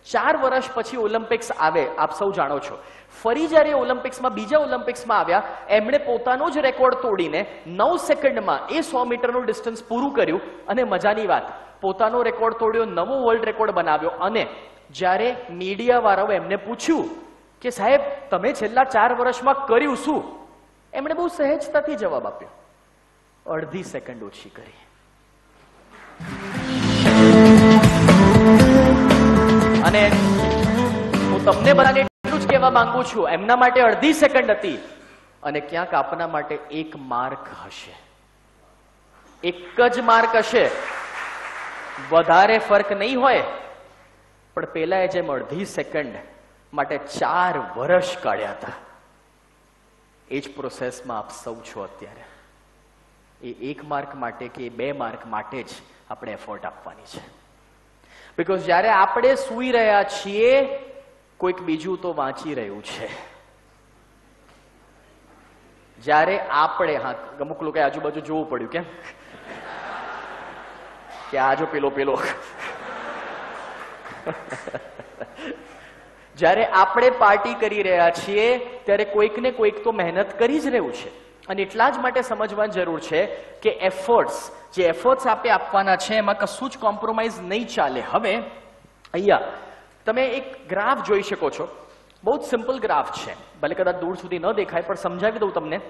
F: ચાર વર્ષ પછી ઓલિમ્પિક્સ આવે, આપ સૌ જાણો છો. ફરી જ્યારે ઓલિમ્પિક્સમાં બીજા ઓલિમ્પિક્સમાં આવ્યા, એમણે પોતાનો જ રેકોર્ડ તોડીને નવ સેકન્ડમાં એ સો મીટરનું ડિસ્ટન્સ પૂરું કર્યું અને મજાની વાત, પોતાનો રેકોર્ડ તોડ્યો, નવો વર્લ્ડ રેકોર્ડ બનાવ્યો અને જ્યારે મીડિયા વાળાઓ એમને પૂછ્યું કે સાહેબ, તમે છેલ્લા ચાર વર્ષમાં કર્યું શું? એમણે બહુ સહેજતાથી જવાબ આપ્યો. અડધી સેકન્ડ ઓછી કરી. અને હું તમને બધાને એટલું જ કહેવા માંગુ છું, એમના માટે અડધી સેકન્ડ હતી અને ક્યાંક આપના માટે એક માર્ક હશે. એક જ માર્ક હશે. વધારે ફરક નહીં હોય, પણ પેલા એ જેમ અડધી સેકન્ડ માટે ચાર વર્ષ કાઢ્યા હતા. એ જ પ્રોસેસમાં આપ સૌ છો અત્યારે. એ એક માર્ક માટે કે બે માર્ક માટે જ આપણે એફર્ટ આપવાની છે. બીકોઝ જ્યારે આપણે સૂઈ રહ્યા છીએ, કોઈક બીજું તો વાંચી રહ્યું છે. જ્યારે આપણે, હા, અમુક લોકો આજુબાજુ જોવું પડ્યું કેમ? કે આજો પેલો પેલો. જ્યારે આપણે પાર્ટી કરી રહ્યા છીએ, ત્યારે કોઈક ને કોઈક તો મહેનત કરી જ રહ્યું છે. અને એટલા જ માટે સમજવાની જરૂર છે કે એફર્ટ્સ જે એફર્ટ્સ આપે આપવાના છે, એમાં કશું જ કોમ્પ્રોમાઇઝ નહીં ચાલે. હવે, અહીંયા, તમે એક ગ્રાફ જોઈ શકો છો. બહુ જ સિમ્પલ ગ્રાફ છે. ભલે કદાચ દૂર સુધી ન દેખાય, પણ સમજાવી દઉં તમને.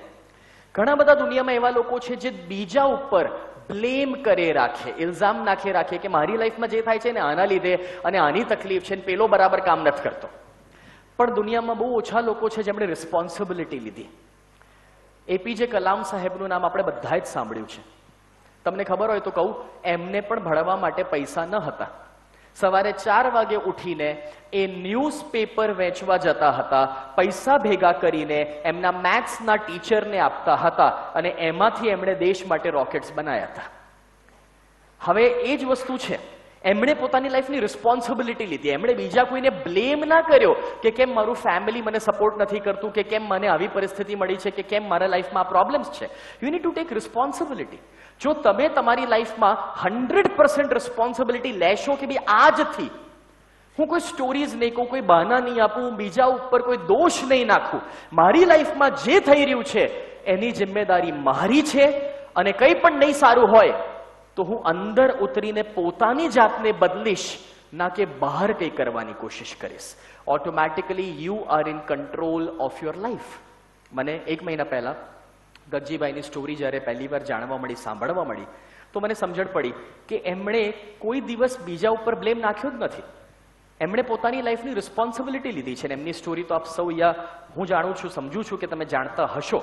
F: ઘણા બધા દુનિયામાં એવા લોકો છે જે બીજા ઉપર બ્લેમ કરે રાખે, ઇલ્ઝામ નાખે રાખે કે મારી લાઈફમાં જે થાય છે ને આના લીધે અને આની તકલીફ છે ને પેલો બરાબર કામ નથી કરતો. પણ દુનિયામાં બહુ ઓછા લોકો છે જેમણે રિસ્પોન્સિબિલિટી લીધી. એપીજે કલામ સાહેબનું નામ આપણે બધા જ સાંભળ્યું છે. તમને ખબર હોય તો કહું, એમને પણ ભણવા માટે પૈસા ન હતા. સવારે ચાર વાગે ઉઠીને એ ન્યૂઝપેપર વેચવા જતા હતા. પૈસા ભેગા કરીને એમના મેથ્સના ટીચરને આપતા હતા અને એમાંથી એમણે દેશ માટે રોકેટ્સ બનાવ્યા હતા. હવે એ જ વસ્તુ છે. એમણે પોતાની લાઈફની રિસ્પોન્સિબિલિટી લીધી. એમણે બીજા કોઈને બ્લેમ ના કર્યો કે કેમ મારું ફેમિલી મને સપોર્ટ નથી કરતું, કે કેમ મને આવી પરિસ્થિતિ મળી છે, કે કેમ મારા લાઈફમાં આ પ્રોબ્લેમ્સ છે. You need to take responsibility જો તમે તમારી લાઈફમાં હંડ્રેડ પર્સન્ટ રિસ્પોન્સિબિલિટી લેશો કે ભાઈ આજથી હું કોઈ સ્ટોરીઝ નહીં કહું, કોઈ બહાના નહીં આપું, બીજા ઉપર કોઈ દોષ નહીં નાખું. મારી લાઈફમાં જે થઈ રહ્યું છે, એની જિમ્મેદારી મારી છે અને કંઈ પણ નહીં સારું હોય તો હું અંદર ઉતરીને પોતાની જાતને બદલીશ, ના કે બહાર કંઈ કરવાની કોશિશ કરીશ. Automatically you are in control of your life મને એક મહિના પહેલા ગગજીભાઈની સ્ટોરી જ્યારે પહેલી વાર જાણવા મળી, સાંભળવા મળી, તો મને સમજણ પડી કે એમણે કોઈ દિવસ બીજા ઉપર બ્લેમ નાખ્યો જ નથી. એમણે પોતાની લાઈફની રિસ્પોન્સિબિલિટી લીધી છે અને એમની સ્ટોરી તો આપ સૌ અહીંયા હું જાણું છું, સમજું છું કે તમે જાણતા હશો.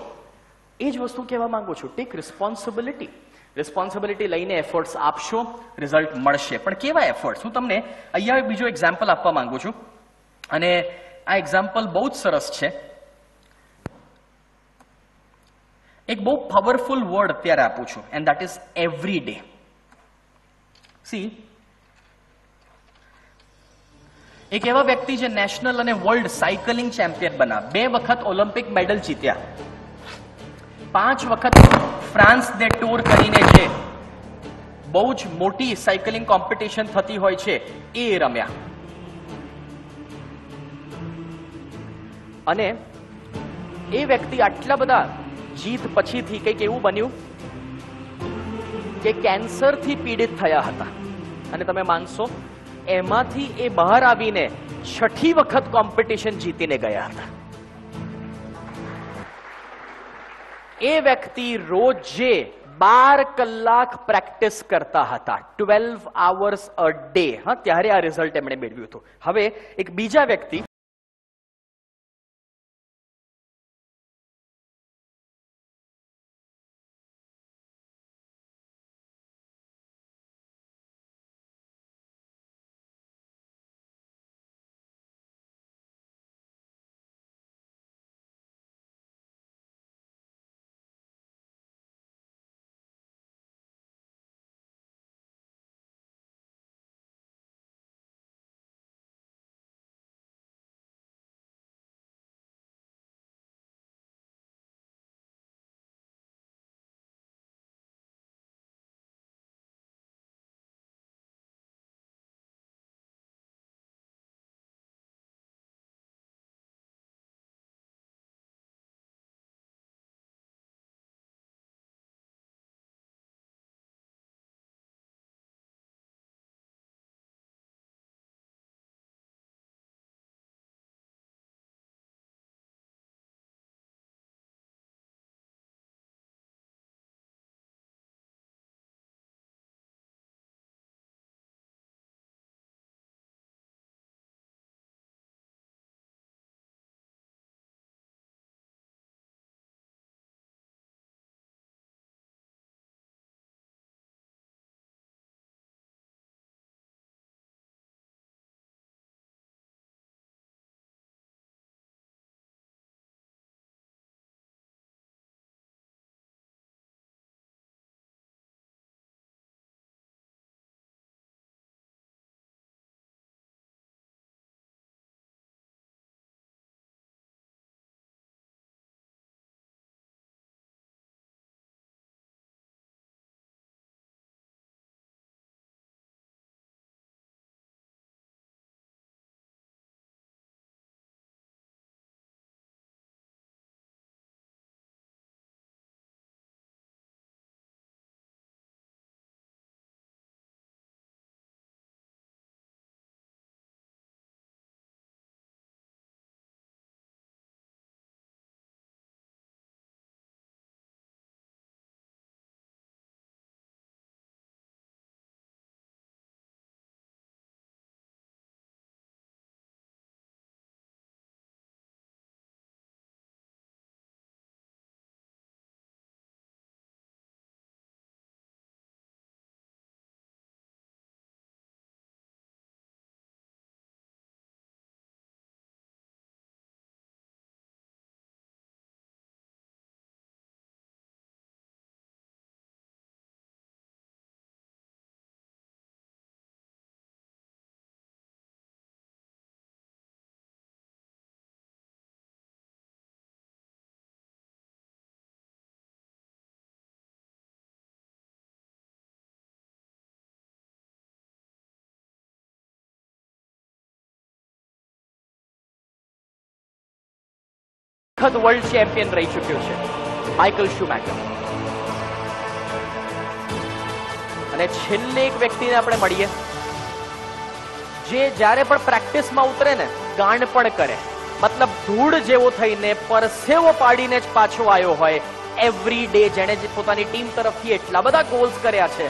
F: એ જ વસ્તુ કહેવા માંગુ છું ટેક રિસ્પોન્સિબિલિટી રિસ્પોન્સિબિલિટી લઈને એફર્ટ્સ આપશો રિઝલ્ટ મળશે. પણ કેવા એફર્ટ્સ હું તમને અહીંયા બીજો એક્ઝામ્પલ આપવા માંગુ છું. અને આ એક્ઝામ્પલ બહુ જ સરસ છે. એક બહુ પાવરફુલ વર્ડ અત્યારે આપું છું and that is every day see એક એવા વ્યક્તિ જે નેશનલ અને વર્લ્ડ સાયકલિંગ ચેમ્પિયન બના. બે વખત ઓલિમ્પિક મેડલ જીત્યા. પાંચ વખત ફ્રાન્સ દે ટૂર કરીને જે બહુ જ મોટી સાયકલિંગ કોમ્પિટિશન થતી હોય છે, એ રમ્યા. અને એ વ્યક્તિ આટલા બધા જીત પછીથી કંઈક એવું બન્યું કે કેન્સરથી પીડિત થયા હતા. અને તમે માનશો, એમાંથી એ બહાર આવીને છઠ્ઠી વખત કોમ્પિટિશન જીતીને ગયા હતા. એ વ્યક્તિ રોજે બાર કલાક પ્રેક્ટિસ કરતા હતા. ટ્વેલ્વ આવર્સ અ ડે હા, ત્યારે આ રિઝલ્ટ એમણે મેળવ્યું હતું. હવે એક બીજા વ્યક્તિ વખત વર્લ્ડ ચેમ્પિયન રહી ચૂક્યો છે માઇકલ શુમેકર અને છેલ્લે એક વ્યક્તિને આપણે મળીએ, જે જ્યારે પણ પ્રેક્ટિસમાં ઉતરે ને, ગાંડ પણ કરે. મતલબ ધૂળ જેવો થઈને પરસેવો પાડીને જ પાછો આવ્યો હોય એવરી ડે જેણે પોતાની ટીમ તરફથી એટલા બધા ગોલ્સ કર્યા છે.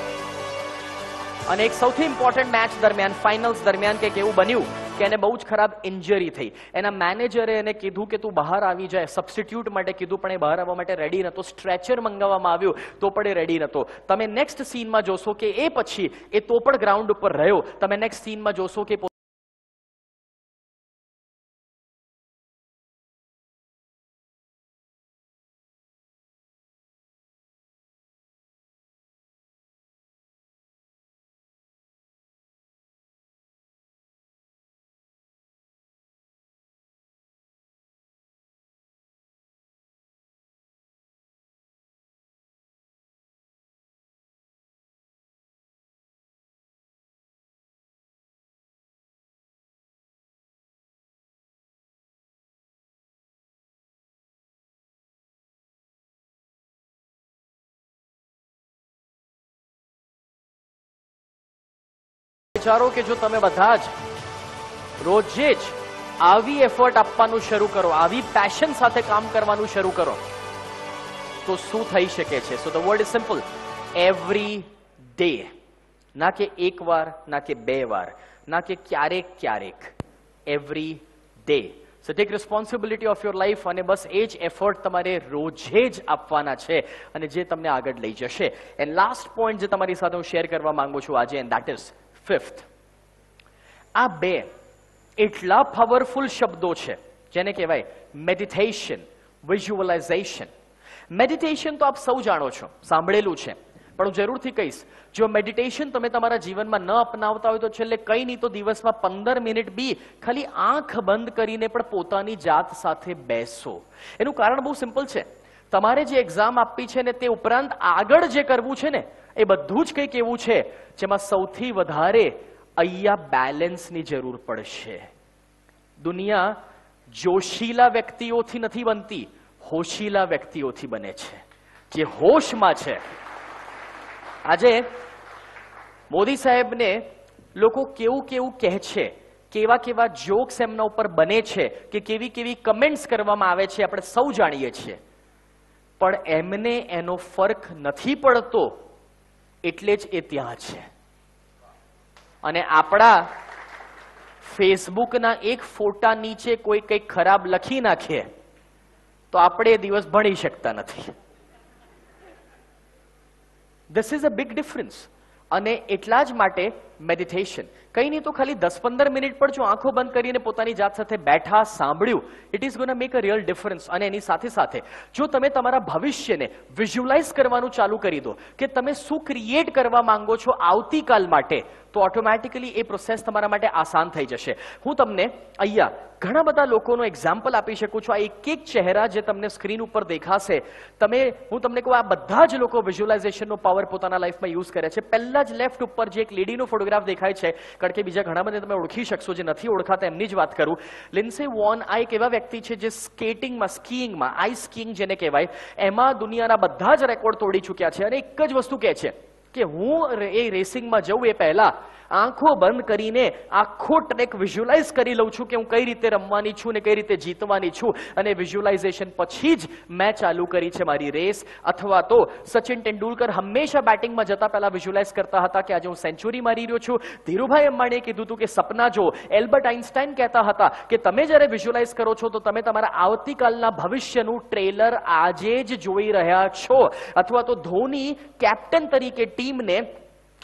F: અને એક સૌથી ઇમ્પોર્ટન્ટ મેચ દરમિયાન ફાઇનલ્સ દરમિયાન કે એવું બન્યું કે એને બહુ જ ખરાબ ઇન્જરી થઈ. એના મેનેજરે એને કીધું કે તું બહાર આવી જાય. સબસ્ટિટ્યુટ માટે કીધું, પણ એ બહાર આવવા માટે રેડી નહોતો. સ્ટ્રેચર મંગાવવામાં આવ્યું, તો પણ એ રેડી નહોતો. તમે નેક્સ્ટ સીનમાં જોશો કે એ પછી એ તો પણ ગ્રાઉન્ડ ઉપર રહ્યો. તમે નેક્સ્ટ સીનમાં જોશો કે વિચારો કે જો તમે બધા જ રોજે જ આવી એફર્ટ આપવાનું શરૂ કરો, આવી પેશન સાથે કામ કરવાનું શરૂ કરો, તો શું થઈ શકે છે? So the word is simple every day ના કે એક વાર, ના કે બે વાર, ના કે ક્યારેક ક્યારેક. Every day so take responsibility of your life અને બસ એ જ એફર્ટ તમારે રોજે જ આપવાના છે અને જે તમને આગળ લઈ જશે. એન્ડ લાસ્ટ પોઈન્ટ જે તમારી સાથે હું શેર કરવા માંગુ છું આજે એન્ડ દેટ ઇઝ ફિફ્થ આ બે એટલા પાવરફુલ શબ્દો છે, જેને કહેવાય મેડિટેશન વિઝ્યુઅલાઇઝેશન મેડિટેશન તો આપ સૌ જાણો છો, સાંભળેલું છે. પણ હું જરૂરથી કહીશ, જો મેડિટેશન તમે તમારા જીવનમાં ન અપનાવતા હોય તો છેલ્લે કંઈ નહીં, તો દિવસમાં પંદર મિનિટ બી ખાલી આંખ બંધ કરીને પણ પોતાની જાત સાથે બેસો. એનું કારણ બહુ સિમ્પલ છે. તમારે જે એક્ઝામ આપવી છે ને તે ઉપરાંત આગળ જે કરવું છે ને એ બધું જ કંઈક એવું છે જેમાં સૌથી વધારે અહીંયા બેલેન્સની જરૂર પડશે. દુનિયા જોશીલા વ્યક્તિઓથી નથી બનતી, હોશીલા વ્યક્તિઓથી બને છે. જે હોશમાં છે. આજે મોદી સાહેબને લોકો કેવું કેવું કહે છે, કેવા કેવા જોક્સ એમના ઉપર બને છે, કે કેવી કેવી કમેન્ટ્સ કરવામાં આવે છે, આપણે સૌ જાણીએ છીએ. પણ એમને એનો ફર્ક નથી પડતો એટલે જ એ ત્યાં છે. અને આપણા ફેસબુકના એક ફોટા નીચે કોઈ કંઈક ખરાબ લખી નાખીએ તો આપણે એ દિવસ ભણી શકતા નથી. This is a big difference અને એટલા જ માટે મેડિટેશન કંઈ નહીં, તો ખાલી દસ પંદર મિનિટ પણ જો આંખો બંધ કરીને પોતાની જાત સાથે બેઠા સાંભળ્યું it is gonna make a real difference અને એની સાથે સાથે, જો તમે તમારા ભવિષ્યને વિઝ્યુલાઇઝ કરવાનું ચાલુ કરી દો, કે તમે શું ક્રિએટ કરવા માંગો છો આવતીકાલ માટે, તો ઓટોમેટિકલી એ પ્રોસેસ તમારા માટે આસાન થઈ જશે. હું તમને અહીંયા ઘણા બધા લોકોનો એક્ઝામ્પલ આપી શકું છું. આ એક એક ચહેરા જે તમને સ્ક્રીન ઉપર દેખાશે. તમે, હું તમને કહું, આ બધા જ લોકો વિઝ્યુલાઇઝેશનનો પાવર પોતાના લાઈફમાં યુઝ કરે છે. પહેલા જ લેફ્ટ ઉપર જે એક લેડીનો ફોટોગ્રાફ દેખાય છે. કારણ કે બીજા ઘણા બધા તમે ઓળખી શકશો જે નથી ઓળખાતા, એમની જ વાત કરું. લિન્સે વોન આ એક એવા વ્યક્તિ છે જે સ્કેટિંગમાં, સ્કીઇંગમાં આઈસ સ્કીઇંગ જેને કહેવાય, એમાં દુનિયાના બધા જ રેકોર્ડ તોડી ચૂક્યા છે અને એક જ વસ્તુ કહે છે. કે હું એ રેસિંગમાં જઉં એ પહેલા આંખો બંધ કરીને આખો ટ્રેક વિઝ્યુલાઇઝ કરી લઉં છું કે હું કઈ રીતે રમવાની છું ને કઈ રીતે જીતવાની છું. અને વિઝ્યુલાઇઝેશન પછી જ મેં ચાલુ કરી છે મારી રેસ અથવા તો સચિન તેંડુલકર હંમેશા બેટિંગમાં જતા પહેલા વિઝ્યુલાઇઝ કરતા હતા કે આજે હું સેન્ચુરી મારી રહ્યો છું. ધીરુભાઈ અંબાણીએ કીધું હતું કે, સપના જો. એલ્બર્ટ આઇન્સ્ટાઇન કહેતા હતા કે, તમે જ્યારે વિઝ્યુલાઇઝ કરો છો તો તમે તમારા આવતીકાલના ભવિષ્યનું ટ્રેલર આજે જ જોઈ રહ્યા છો. અથવા તો ધોની કેપ્ટન તરીકે ટીમને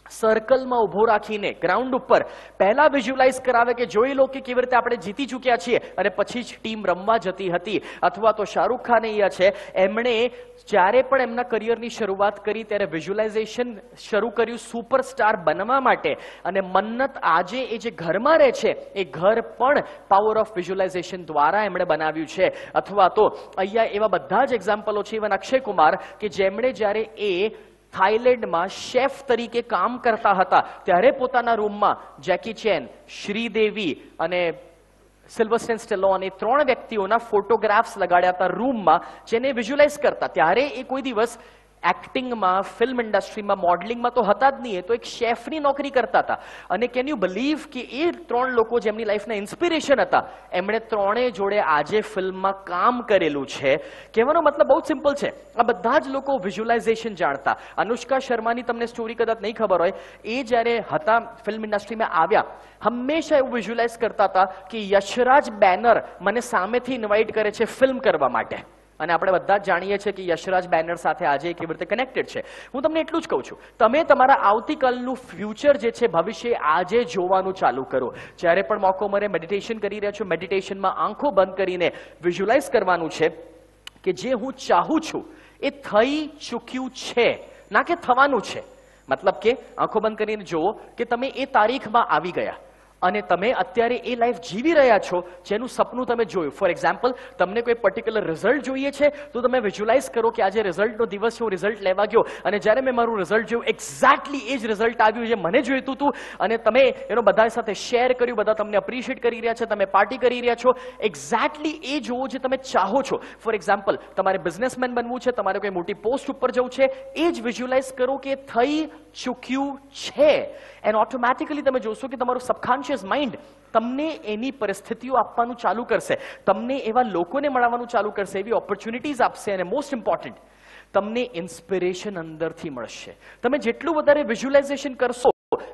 F: સર્કલમાં ઊભો રાખીને ગ્રાઉન્ડ ઉપર પહેલા વિઝ્યુલાઇઝ કરાવે કે જોઈ લો કે કેવી રીતે આપણે જીતી ચૂક્યા છીએ. અને પછી જ ટીમ રમવા જતી હતી. અથવા તો શાહરૂખ ખાન અહીંયા છે. એમણે જ્યારે પણ એમના કરિયરની શરૂઆત કરી, ત્યારે વિઝ્યુલાઇઝેશન શરૂ કર્યું સુપરસ્ટાર બનવા માટે. અને મન્નત આજે એ જે ઘરમાં રહે છે, એ ઘર પણ પાવર ઓફ વિઝ્યુલાઇઝેશન દ્વારા એમણે બનાવ્યું છે. અથવા તો અહીંયા એવા બધા જ એક્ઝામ્પલો છે ઇવન અક્ષય કુમાર કે જેમણે જ્યારે એ થાઈલેન્ડમાં શેફ તરીકે કામ કરતા હતા. ત્યારે પોતાના રૂમમાં જેકી ચેન, શ્રીદેવી અને સિલ્વરસ્ટેન સ્ટેલોન એ ત્રણ વ્યક્તિઓના ફોટોગ્રાફ્સ લગાડ્યા હતા રૂમમાં, જેને વિઝ્યુલાઇઝ કરતા. ત્યારે એ કોઈ દિવસ એક્ટિંગમાં ફિલ્મ ઇન્ડસ્ટ્રીમાં મોડલિંગમાં તો હતા જ નહીં. એ તો એક શેફની નોકરી કરતા હતા. અને કેન યુ બિલીવ કે એ ત્રણ લોકો જેમની લાઈફના ઇન્સ્પિરેશન હતા, એમણે ત્રણેય જોડે આજે ફિલ્મમાં કામ કરેલું છે. કહેવાનો મતલબ બહુ સિમ્પલ છે. આ બધા જ લોકો વિઝ્યુલાઇઝેશન જાણતા. અનુષ્કા શર્માની તમને સ્ટોરી કદાચ નહીં ખબર હોય, એ જ્યારે હતા ફિલ્મ ઇન્ડસ્ટ્રીમાં આવ્યા, હંમેશા એવું વિઝ્યુલાઇઝ કરતા હતા કે યશરાજ બેનર મને સામેથી ઇન્વાઇટ કરે છે ફિલ્મ કરવા માટે. અને આપણે બધા જ જાણીએ છીએ કે યશરાજ બેનર સાથે આજે કેવી રીતે કનેક્ટેડ છે. હું તમને એટલું જ કહું છું. તમે તમારા આવતીકાલનું ફ્યુચર જે છે, ભવિષ્ય આજે જોવાનું ચાલુ કરો. જ્યારે પણ મોકો મળે મેડિટેશન કરી રહ્યા છો. મેડિટેશનમાં આંખો બંધ કરીને વિઝ્યુલાઇઝ કરવાનું છે કે જે હું ચાહું છું એ થઈ ચૂક્યું છે. ના કે થવાનું છે. મતલબ કે આંખો બંધ કરીને જુઓ કે તમે એ તારીખમાં આવી ગયા. અને તમે અત્યારે એ લાઈફ જીવી રહ્યા છો, જેનું સપનું તમે જોયું. ફોર એક્ઝામ્પલ તમને કોઈ પર્ટિક્યુલર રિઝલ્ટ જોઈએ છે, તો તમે વિઝ્યુલાઇઝ કરો કે આજે રિઝલ્ટનો દિવસ છે, હું રિઝલ્ટ લેવા ગયો, અને જ્યારે મેં મારું રિઝલ્ટ જોયું એક્ઝેક્ટલી એ જ રિઝલ્ટ આવ્યું જે મને જોઈતું હતું, અને તમે એનો બધા સાથે શેર કર્યું, બધા તમને અપ્રિશિએટ કરી રહ્યા છે, તમે પાર્ટી કરી રહ્યા છો એક્ઝેક્ટલી એ જોવો જે તમે ચાહો છો. ફોર એક્ઝામ્પલ તમારે બિઝનેસમેન બનવું છે, તમારે કોઈ મોટી પોસ્ટ ઉપર જવું છે, એ જ વિઝ્યુલાઇઝ કરો કે થઈ ચૂક્યું છે. એન્ડ ઓટોમેટિકલી તમે જોશો કે તમારું સબકોન્શિયસ માઇન્ડ તમને એની પરિસ્થિતિઓ આપવાનું ચાલુ કરશે. તમને એવા લોકોને મળવાનું ચાલુ કરશે, એવી ઓપોર્ચ્યુનિટીઝ આપશે અને મોસ્ટ ઇમ્પોર્ટન્ટ તમને ઇન્સ્પિરેશન અંદરથી મળશે. તમે જેટલું વધારે વિઝ્યુલાઇઝેશન કરશો,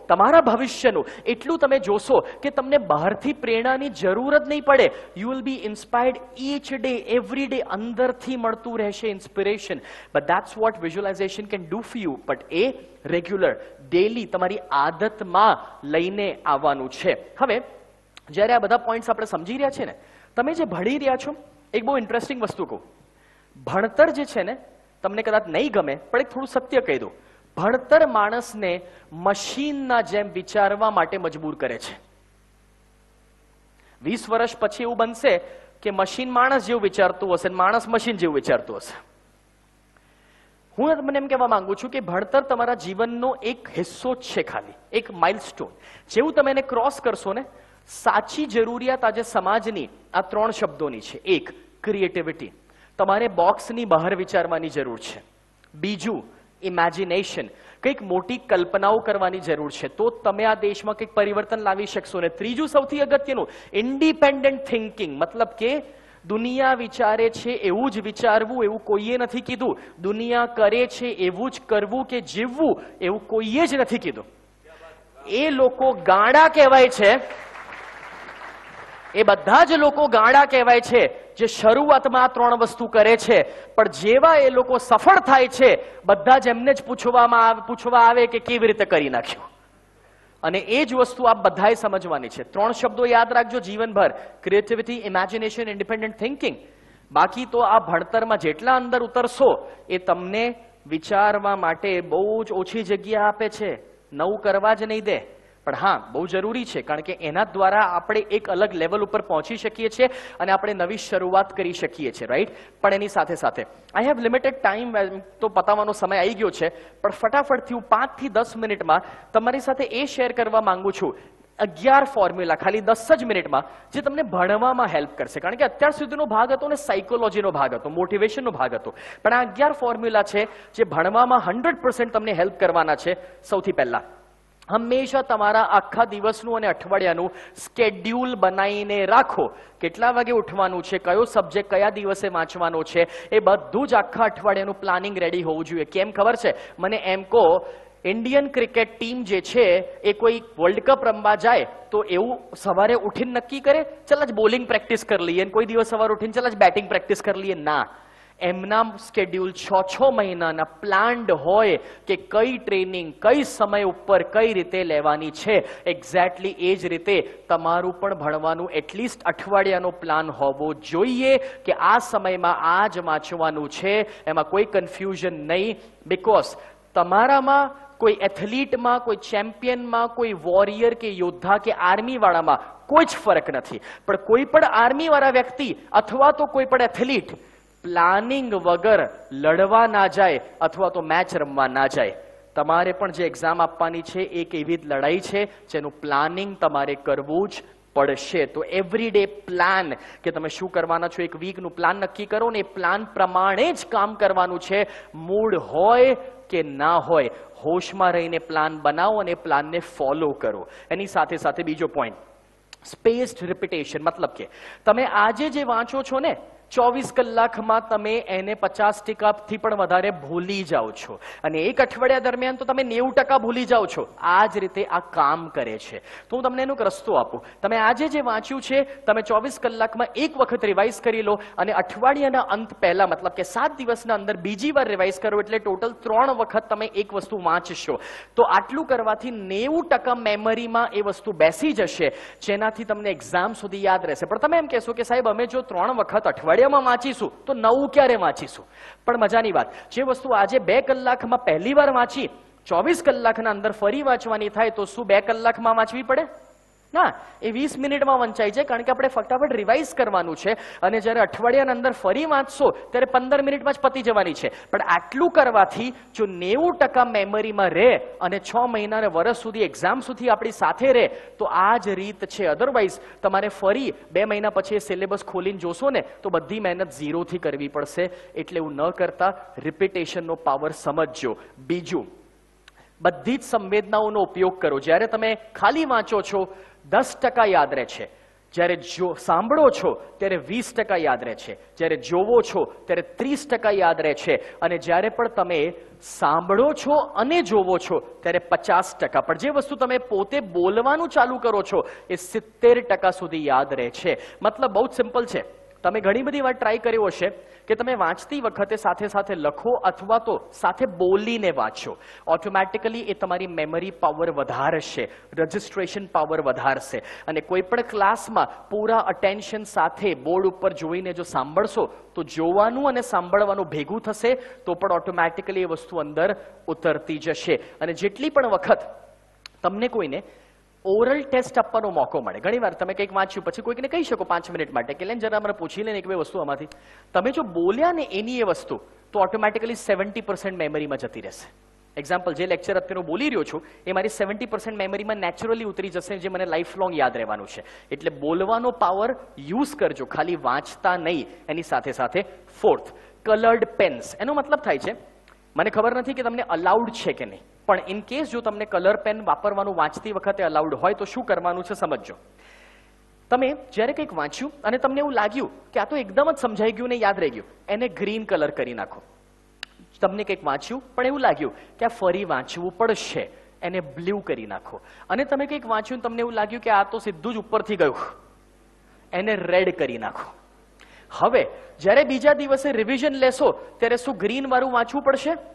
F: તમારા ભવિષ્યનું, એટલું તમે જોશો કે તમને બહારથી પ્રેરણાની જરૂર જ નહીં પડે. You will be inspired each day every day અંદરથી મળતું રહેશે inspiration but that's what visualization can do for you but A regular daily તમારી આદતમાં લઈને આવવાનું છે. હવે, જ્યારે આ બધા પોઈન્ટ્સ આપણે સમજી રહ્યા છે ને, તમે જે ભણી રહ્યા છો, એક બહુ ઇન્ટરેસ્ટિંગ વસ્તુ કહું. ભણતર જે છે ને, તમને કદાચ નહીં ગમે, પણ એક થોડું સત્ય કહી દઉં. ભણતર માણસને મશીનના જેમ વિચારવા માટે મજબૂર કરે છે. વીસ વર્ષ પછી એવું બનશે કે મશીન માણસ જેવું વિચારતું હશે માણસ મશીન જેવું વિચારતું હશે. હું તમને એમ કહેવા માંગુ છું કે ભણતર તમારા જીવનનો એક હિસ્સો જ છે ખાલી, એક માઇલસ્ટોન જેવું તમે એને ક્રોસ કરશો ને, સાચી જરૂરિયાત આજે સમાજની આ ત્રણ શબ્દોની છે. એક ક્રિએટિવિટી તમારે બોક્સની બહાર વિચારવાની જરૂર છે. બીજું ઇમેજિનેશન કંઈક મોટી કલ્પનાઓ કરવાની જરૂર છે. તો તમે આ દેશમાં કંઈક પરિવર્તન લાવી શકશો. ને ત્રીજું, સૌથી અગત્યનું ઇન્ડિપેન્ડન્ટ થિંકિંગ મતલબ કે દુનિયા વિચારે છે એવું જ વિચારવું, એવું કોઈએ નથી કીધું. દુનિયા કરે છે એવું જ કરવું કે જીવવું, એવું કોઈએ જ નથી કીધું. એ લોકો ગાડા કહેવાય છે. એ બધા જ લોકો ગાડા કહેવાય છે જે શરૂઆતમાં ત્રણ વસ્તુ કરે છે. પણ જેવા એ લોકો સફળ થાય છે, બધા જ એમને જ પૂછવામાં પૂછવા આવે કે કેવી રીતે કરી નાખ્યું. અને એ જ વસ્તુ આપ બધાએ સમજવાની છે. ત્રણ શબ્દો યાદ રાખજો જીવનભર. ક્રિએટિવિટી ઇમેજિનેશન ઇન્ડિપેન્ડન્ટ થિંકિંગ બાકી તો આ ભણતરમાં જેટલા અંદર ઉતરશો, એ તમને વિચારવા માટે બહુ જ ઓછી જગ્યા આપે છે. નવું કરવા જ નહીં દે. પણ હા, બહુ જરૂરી છે, કારણ કે એના દ્વારા આપણે એક અલગ લેવલ ઉપર પહોંચી શકીએ છીએ અને આપણે નવી શરૂઆત કરી શકીએ છીએ રાઈટ પણ એની સાથે સાથે આઈ હેવ લિમિટેડ ટાઈમ તો પતાવવાનો સમય આવી ગયો છે, પણ ફટાફટથી હું પાંચથી દસ મિનિટમાં તમારી સાથે એ શેર કરવા માંગુ છું, અગિયાર ફોર્મ્યુલા ખાલી દસ જ મિનિટમાં, જે તમને ભણવામાં હેલ્પ કરશે. કારણ કે અત્યાર સુધીનો ભાગ હતો ને સાયકોલોજીનો ભાગ હતો મોટિવેશનનો ભાગ હતો. પણ આ અગિયાર ફોર્મ્યુલા છે, જે ભણવામાં હંડ્રેડ તમને હેલ્પ કરવાના છે, સૌથી પહેલા. હંમેશા તમારા આખા દિવસનું અને અઠવાડિયાનું સ્કેડ્યુલ બનાવીને રાખો. કેટલા વાગે ઉઠવાનું છે, કયો સબ્જેક્ટ કયા દિવસે વાંચવાનો છે, એ બધું જ આખા અઠવાડિયાનું પ્લાનિંગ રેડી હોવું જોઈએ. કેમ ખબર છે? મને એમ કહો ઇન્ડિયન ક્રિકેટ ટીમ જે છે, એ કોઈ વર્લ્ડ કપ રમવા જાય, તો એવું સવારે ઉઠીને નક્કી કરે, ચાલ જ બોલિંગ પ્રેક્ટિસ કરી લઈએ કોઈ દિવસ સવારે ઉઠીને ચાલ જ બેટિંગ પ્રેક્ટિસ કરી લઈએ. ના. એમના સ્કેડ્યુલ છ છ મહિનાના પ્લાન્ડ હોય કે કઈ ટ્રેનિંગ કઈ સમય ઉપર કઈ રીતે લેવાની છે એક્ઝેક્ટલી એ જ રીતે તમારું પણ ભણવાનું એટલીસ્ટ અઠવાડિયાનો પ્લાન હોવો જોઈએ કે આ સમયમાં આ જ વાંચવાનું છે. એમાં કોઈ કન્ફ્યુઝન નહીં બિકોઝ તમારામાં કોઈ એથ્લીટમાં કોઈ ચેમ્પિયનમાં કોઈ વોરિયર કે યોદ્ધા કે આર્મીવાળામાં કોઈ જ ફરક નથી. પણ કોઈ પણ આર્મીવાળા વ્યક્તિ અથવા તો કોઈ પણ એથ્લીટ પ્લાનિંગ વગર લડવા ના જાય અથવા તો મેચ રમવા ના જાય. તમારે પણ જે એક્ઝામ આપવાની છે, એક એવી જ લડાઈ છે, જેનું પ્લાનિંગ તમારે કરવું જ પડશે. તો એવરી ડે પ્લાન કે તમે શું કરવાના છો, એક વીકનું પ્લાન નક્કી કરો ને એ પ્લાન પ્રમાણે જ કામ કરવાનું છે. મૂડ હોય કે ના હોય, હોશમાં રહીને પ્લાન બનાવો અને પ્લાનને ફોલો કરો. એની સાથે સાથે બીજો પોઈન્ટ સ્પેસ્ડ રિપીટેશન મતલબ કે તમે આજે જે વાંચો છો ને ચોવીસ કલાકમાં તમે એને પચાસ ટકાથી પણ વધારે ભૂલી જાઓ છો. અને એક અઠવાડિયા દરમિયાન તો તમે નેવું ટકા ભૂલી જાઓ છો. આ જ રીતે આ કામ કરે છે. તો હું તમને એનો રસ્તો આપું. તમે આજે જે વાંચ્યું છે, તમે ચોવીસ કલાકમાં એક વખત રિવાઇઝ કરી લો અને અઠવાડિયાના અંત પહેલા, મતલબ કે સાત દિવસના અંદર બીજી વાર રિવાઇઝ કરો એટલે ટોટલ ત્રણ વખત તમે એક વસ્તુ વાંચશો. તો આટલું કરવાથી નેવું ટકા મેમરીમાં એ વસ્તુ બેસી જશે, જેનાથી તમને એક્ઝામ સુધી યાદ રહેશે. પણ તમે એમ કહેશો કે સાહેબ, અમે જો ત્રણ વખત અઠવાડિયામાં વાંચીશું, તો નવું ક્યારે વાંચીશું? પણ મજાની વાત, જે વસ્તુ આજે બે કલાકમાં પહેલી વાર વાંચી, ચોવીસ કલાકના અંદર ફરી વાંચવાની થાય તો શું બે કલાકમાં વાંચવી પડે? ના એ વીસ મિનિટમાં વંચાય છે, કારણ કે આપણે ફટાફટ રિવાઇઝ કરવાનું છે. અને જ્યારે અઠવાડિયાની અંદર ફરી વાંચશો, ત્યારે પંદર મિનિટમાં જ પતી જવાની છે. પણ આટલું કરવાથી જો નેવું ટકા મેમરીમાં રહે અને છ મહિના અને વર્ષ સુધી એક્ઝામ સુધી આપણી સાથે રહે, તો આ જ રીત છે. અધરવાઇઝ તમારે ફરી બે મહિના પછી એ સિલેબસ ખોલીને જોશો ને, તો બધી મહેનત ઝીરોથી કરવી પડશે. એટલે એવું ન કરતા રિપીટેશનનો પાવર સમજજો. બીજું, બધી જ સંવેદનાઓનો ઉપયોગ કરો. જ્યારે તમે ખાલી વાંચો છો દસ ટકા યાદ રહે છે. જ્યારે જો સાંભળો છો, ત્યારે વીસ ટકા યાદ રહે છે. જ્યારે જોવો છો, ત્યારે ત્રીસ ટકા યાદ રહે છે. અને જ્યારે પણ તમે સાંભળો છો અને જોવો છો, ત્યારે પચાસ ટકા. પણ જે વસ્તુ તમે પોતે બોલવાનું ચાલુ કરો છો, એ સિત્તેર ટકા સુધી યાદ રહે છે. મતલબ બહુ જ સિમ્પલ છે. તમે ઘણી બધી વાર ટ્રાય કર્યો હશે કે તમે વાંચતી વખતે સાથે સાથે લખો અથવા તો સાથે બોલીને વાંચો. ઓટોમેટિકલી એ તમારી મેમરી પાવર વધારશે રજિસ્ટ્રેશન પાવર વધારશે. અને કોઈ પણ ક્લાસમાં પૂરા અટેન્શન સાથે બોર્ડ ઉપર જોઈને જો સાંભળશો, તો જોવાનું અને સાંભળવાનું ભેગું થશે, તો પણ ઓટોમેટિકલી એ વસ્તુ અંદર ઉતરતી જશે. અને જેટલી પણ વખત તમને કોઈને ઓરલ ટેસ્ટ આપવાનો મોકો મળે. ઘણીવાર તમે કંઈક વાંચ્યું, પછી કોઈકને કહી શકો પાંચ મિનિટ માટે કે લેન જરા અમારે પૂછી લે ને એક બે વસ્તુ આમાંથી. તમે જો બોલ્યા ને એની એ વસ્તુ, તો ઓટોમેટિકલી સેવન્ટી પર્સન્ટ મેમરીમાં જતી રહેશે. એક્ઝામ્પલ જે લેક્ચર અત્યારે હું બોલી રહ્યો છું, એ મારી સેવન્ટી પર્સન્ટ મેમરીમાં નેચરલી ઉતરી જશે, જે મને લાઈફ લોંગ યાદ રહેવાનું છે. એટલે બોલવાનો પાવર યુઝ કરજો, ખાલી વાંચતા નહીં. એની સાથે સાથે ફોર્થ કલર્ડ પેન્સ એનો મતલબ થાય છે, મને ખબર નથી કે તમને અલાઉડ છે કે નહીં. પણ ઇન કેસ જો તમને કલર પેન વાપરવાનું વાંચતી વખતે અલાઉડ હોય, તો શું કરવાનું છે સમજજો. તમે જ્યારે કંઈક વાંચ્યું અને તમને એવું લાગ્યું કે આ તો એકદમ જ સમજાઈ ગયું ને યાદ રહી ગયું, એને ગ્રીન કલર કરી નાખો. તમને કંઈક વાંચ્યું પણ એવું લાગ્યું કે આ ફરી વાંચવું પડશે, એને બ્લુ કરી નાખો. અને તમે કંઈક વાંચ્યું તમને એવું લાગ્યું કે આ તો સીધું જ ઉપરથી ગયું. એને રેડ કરી નાખો. હવે, જ્યારે બીજા દિવસે રિવિઝન લેશો, ત્યારે શું ગ્રીન વાળું વાંચવું પડશે?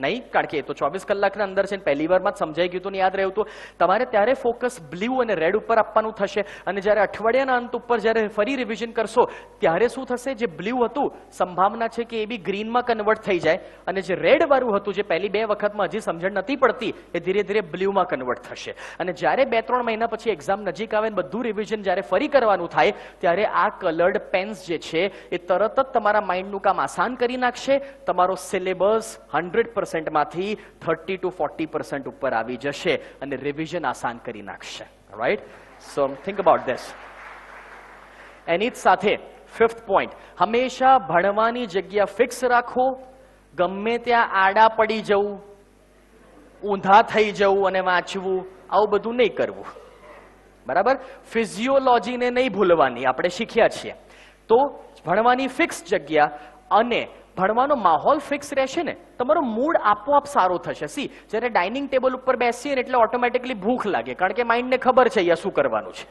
F: નહીં? કારણ કે એ તો ચોવીસ કલાકના અંદર છે પહેલી વારમાં જ સમજાઈ ગયું હતું યાદ રહ્યું હતું. તમારે ત્યારે ફોકસ બ્લુ અને રેડ ઉપર આપવાનું થશે. અને જ્યારે અઠવાડિયાના અંત ઉપર જ્યારે ફરી રિવિઝન કરશો, ત્યારે શું થશે? જે બ્લુ હતું, સંભાવના છે કે એ બી ગ્રીનમાં કન્વર્ટ થઈ જાય. અને જે રેડ વાળું હતું, જે પહેલી બે વખતમાં હજી સમજણ નથી પડતી, એ ધીરે ધીરે બ્લુમાં કન્વર્ટ થશે. અને જ્યારે બે ત્રણ મહિના પછી એક્ઝામ નજીક આવે ને બધું રિવિઝન જ્યારે ફરી કરવાનું થાય, ત્યારે આ કલર્ડ પેન્સ જે છે, એ તરત જ તમારા માઇન્ડનું કામ આસાન કરી નાખશે. તમારો સિલેબસ હંડ્રેડ પર્સન્ટમાંથી થર્ટી ટુ ફોર્ટી પર્સન્ટ ઉપર આવી જશે અને રિવિઝન આસાન કરી નાખશે. Right so think about this એની જ સાથે ફિફ્થ પોઈન્ટ હંમેશા ભણવાની જગ્યા ફિક્સ રાખો, ગમે ત્યાં આડા પડી જવું, ઊંધા થઈ જવું અને વાંચવું, આવું બધું નહીં કરવું. બરાબર? ફિઝિયોલોજીને નહીં ભૂલવાની, આપણે શીખ્યા છીએ. તો, ભણવાની ફિક્સ જગ્યા અને ભણવાનો માહોલ ફિક્સ રહેશે ને, તમારો મૂડ આપોઆપ સારો થશે. સી જ્યારે ડાઇનિંગ ટેબલ ઉપર બેસીએ ને એટલે ઓટોમેટિકલી ભૂખ લાગે. કારણ કે માઇન્ડને ખબર છે અહીંયા શું કરવાનું છે.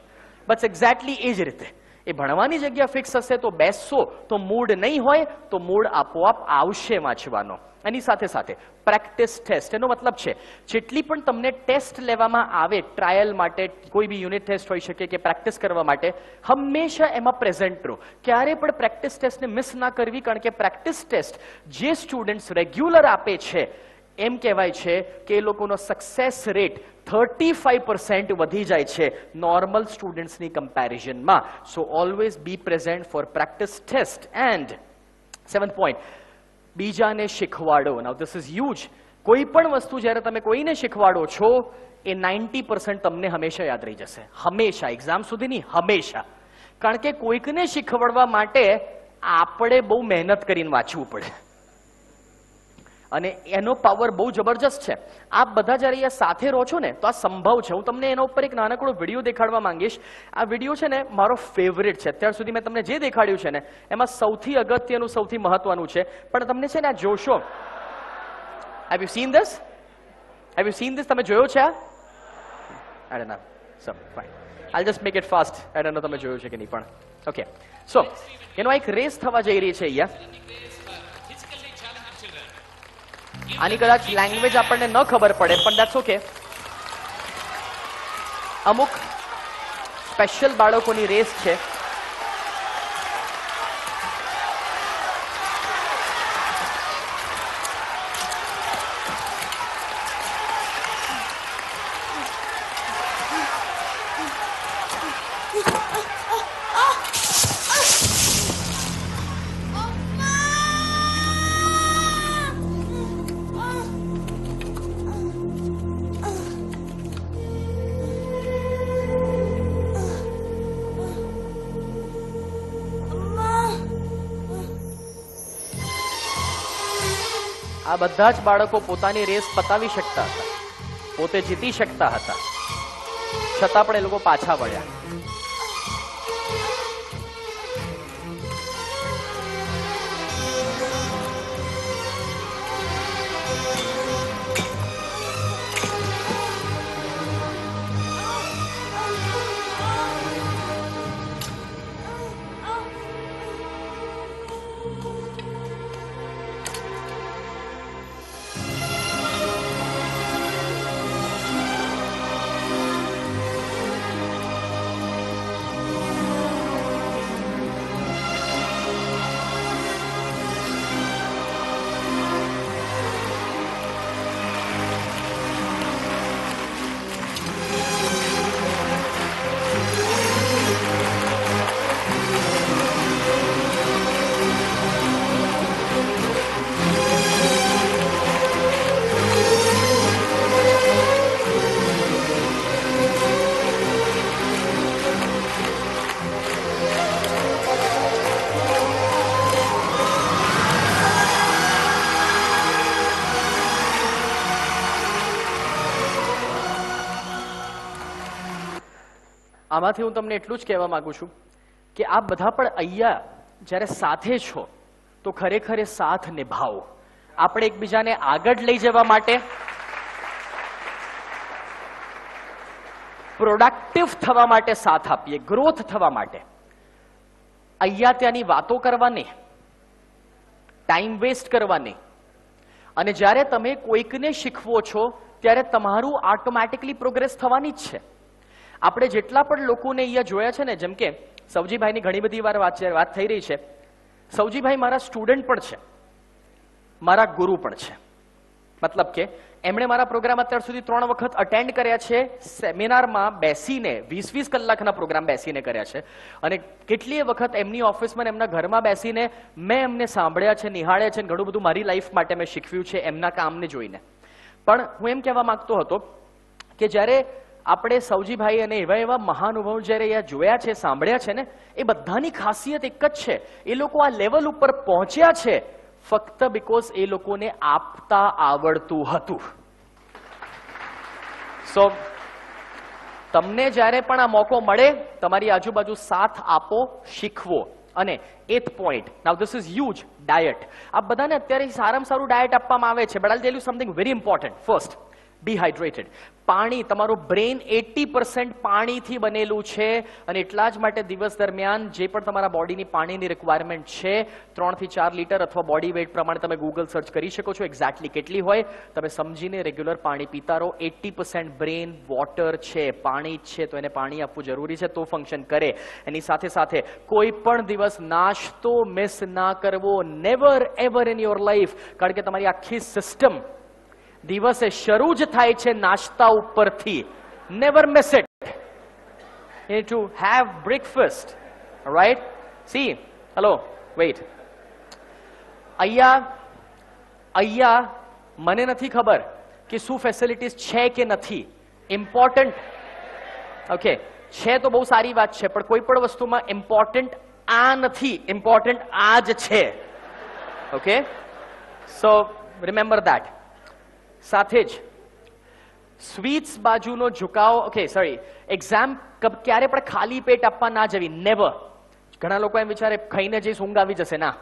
F: બસ એક્ઝેક્ટલી એ જ રીતે. એ ભણવાની જગ્યા ફિક્સ હશે તો બેસશો તો મૂડ નહીં હોય, તો મૂડ આપોઆપ આવશે વાંચવાનો. એની સાથે સાથે પ્રેક્ટિસ ટેસ્ટ એનો મતલબ છે, જેટલી પણ તમને ટેસ્ટ લેવામાં આવે ટ્રાયલ માટે, કોઈ બી યુનિટ ટેસ્ટ હોઈ શકે કે પ્રેક્ટિસ કરવા માટે, હંમેશા એમાં પ્રેઝન્ટ રહો. ક્યારે પણ પ્રેક્ટિસ ટેસ્ટને મિસ ના કરવી, કારણ કે પ્રેક્ટિસ ટેસ્ટ જે સ્ટુડન્ટ્સ રેગ્યુલર આપે છે એમ કહેવાય છે કે એ લોકોનો success rate thirty five percent વધી જાય છે નોર્મલ સ્ટુડન્ટ્સની કમ્પેરિઝનમાં so always be present for practice test and seventh point બીજાને શીખવાડો. નાવ ધીસ ઇઝ હ્યુજ કોઈ પણ વસ્તુ જ્યારે તમે કોઈને શીખવાડો છો, એ નાઇન્ટી પર્સન્ટ તમને હંમેશા યાદ રહી જશે. હંમેશા. એક્ઝામ સુધી નહીં, હંમેશા. કારણ કે કોઈકને શીખવાડવા માટે આપણે બહુ મહેનત કરીને વાંચવું પડે. અને એનો પાવર બહુ જબરજસ્ત છે. આપ બધા જ્યારે અહીંયા સાથે રહો છો ને તો આ સંભવ છે. હું તમને એના ઉપર એક નાનકડો વીડિયો દેખાડવા માંગીશ. આ વીડિયો છે ને મારો ફેવરેટ છે. અત્યાર સુધી મેં તમને જે દેખાડ્યું છે ને એમાં સૌથી અગત્યનું સૌથી મહત્વનું છે. પણ તમને છે ને આ જોશો. Have you seen this have you seen this તમે જોયો છે આ? Don't know. So, fine. I'll just make it fast. I don't તમે જોયું છે કે નહીં પણ. ઓકે સો એનો એક રેસ થવા જઈ રહી છે અહીંયા. આની કદાચ લેંગ્વેજ આપણને ન ખબર પડે, પણ દેટ્સ ઓકે અમુક સ્પેશિયલ બાળકોની રેસ છે. બધા જ બાળકો પોતાની રેસ પતાવી શકતા હતા. પોતે જીતી શકતા હતા. છતાં પણ એ લોકો પાછા વળ્યા. આમાંથી હું તમને એટલું જ કહેવા માંગુ છું કે આ બધા પણ અહીંયા જ્યારે સાથે છો, તો ખરેખર સાથ નિભાવો. આપણે એકબીજાને આગળ લઈ જવા માટે પ્રોડક્ટિવ થવા માટે સાથ આપીએ ગ્રોથ થવા માટે. અહીંયા ત્યાંની વાતો કરવાની ટાઈમ વેસ્ટ કરવાની. અને જ્યારે તમે કોઈકને શીખવો છો, ત્યારે તમારું ઓટોમેટિકલી પ્રોગ્રેસ થવાની જ છે. આપણે જેટલા પણ લોકોને અહીંયા જોયા છે ને, જેમ કે સૌજીભાઈની ઘણી બધી વાર વાત વાત થઈ રહી છે. સૌજીભાઈ મારા સ્ટુડન્ટ પણ છે. મારા ગુરુ પણ છે. મતલબ કે એમણે મારા પ્રોગ્રામ અત્યાર સુધી ત્રણ વખત અટેન્ડ કર્યા છે. સેમિનારમાં બેસીને વીસ વીસ કલાકના પ્રોગ્રામ બેસીને કર્યા છે. અને કેટલીય વખત એમની ઓફિસમાં એમના ઘરમાં બેસીને મેં એમને સાંભળ્યા છે, નિહાળ્યા છે ઘણું બધું મારી લાઈફ માટે મેં શીખવ્યું છે એમના કામને જોઈને. પણ હું એમ કહેવા માંગતો હતો કે જ્યારે આપણે સૌજીભાઈ અને એવા એવા મહાનુભાવ જ્યારે અહીંયા જોયા છે, સાંભળ્યા છે ને, એ બધાની ખાસિયત એક જ છે. એ લોકો આ લેવલ ઉપર પહોંચ્યા છે ફક્ત બીકોઝ એ લોકોને આપતા આવડતું હતું. સો તમને જ્યારે પણ આ મોકો મળે, તમારી આજુબાજુ સાથ આપો, શીખવો. અને eighth point now this is huge diet આ બધાને અત્યારે સારામાં સારું ડાયટ આપવામાં આવે છે. But I'll tell you something very important first dehydrated પાણી, તમારું બ્રેન એટી પર્સન્ટ પાણીથી બનેલું છે અને એટલા જ માટે દિવસ દરમિયાન જે પણ તમારા બોડીની પાણીની રિક્વાયરમેન્ટ છે, ત્રણથી ચાર લીટર અથવા બોડી વેઇટ પ્રમાણે તમે ગૂગલ સર્ચ કરી શકો છો એક્ઝેક્ટલી કેટલી હોય. તમે સમજીને રેગ્યુલર પાણી પીતા રહો. એટી પર્સન્ટ બ્રેન વોટર છે, પાણી જ છે, તો એને પાણી આપવું જરૂરી છે, તો ફંક્શન કરે. એની સાથે સાથે કોઈ પણ દિવસ નાસ્તો મિસ ના કરવો never ever in your life કારણ કે તમારી આખી સિસ્ટમ દિવસે શરૂ જ થાય છે નાસ્તા ઉપરથી. Never miss it you have breakfast right see right? See, અહીંયા અહીંયા મને નથી ખબર કે શું ફેસિલિટીઝ છે કે નથી. ઇમ્પોર્ટન્ટ ઓકે છે તો બહુ સારી વાત છે પણ કોઈ પણ વસ્તુમાં ઇમ્પોર્ટન્ટ આ નથી. ઇમ્પોર્ટન્ટ આ જ છે. ઓકે સો રિમેમ્બર ધેટ સાથે જ સ્વીટ્સ બાજુનો ઝુકાવ ઓકે સોરી એક્ઝામ ક્યારે પણ ખાલી પેટ આપવા ના જવી નેવર ઘણા લોકો એમ વિચારે, ખાઈને જઈશ, ઊંઘ આવી જશે. ના.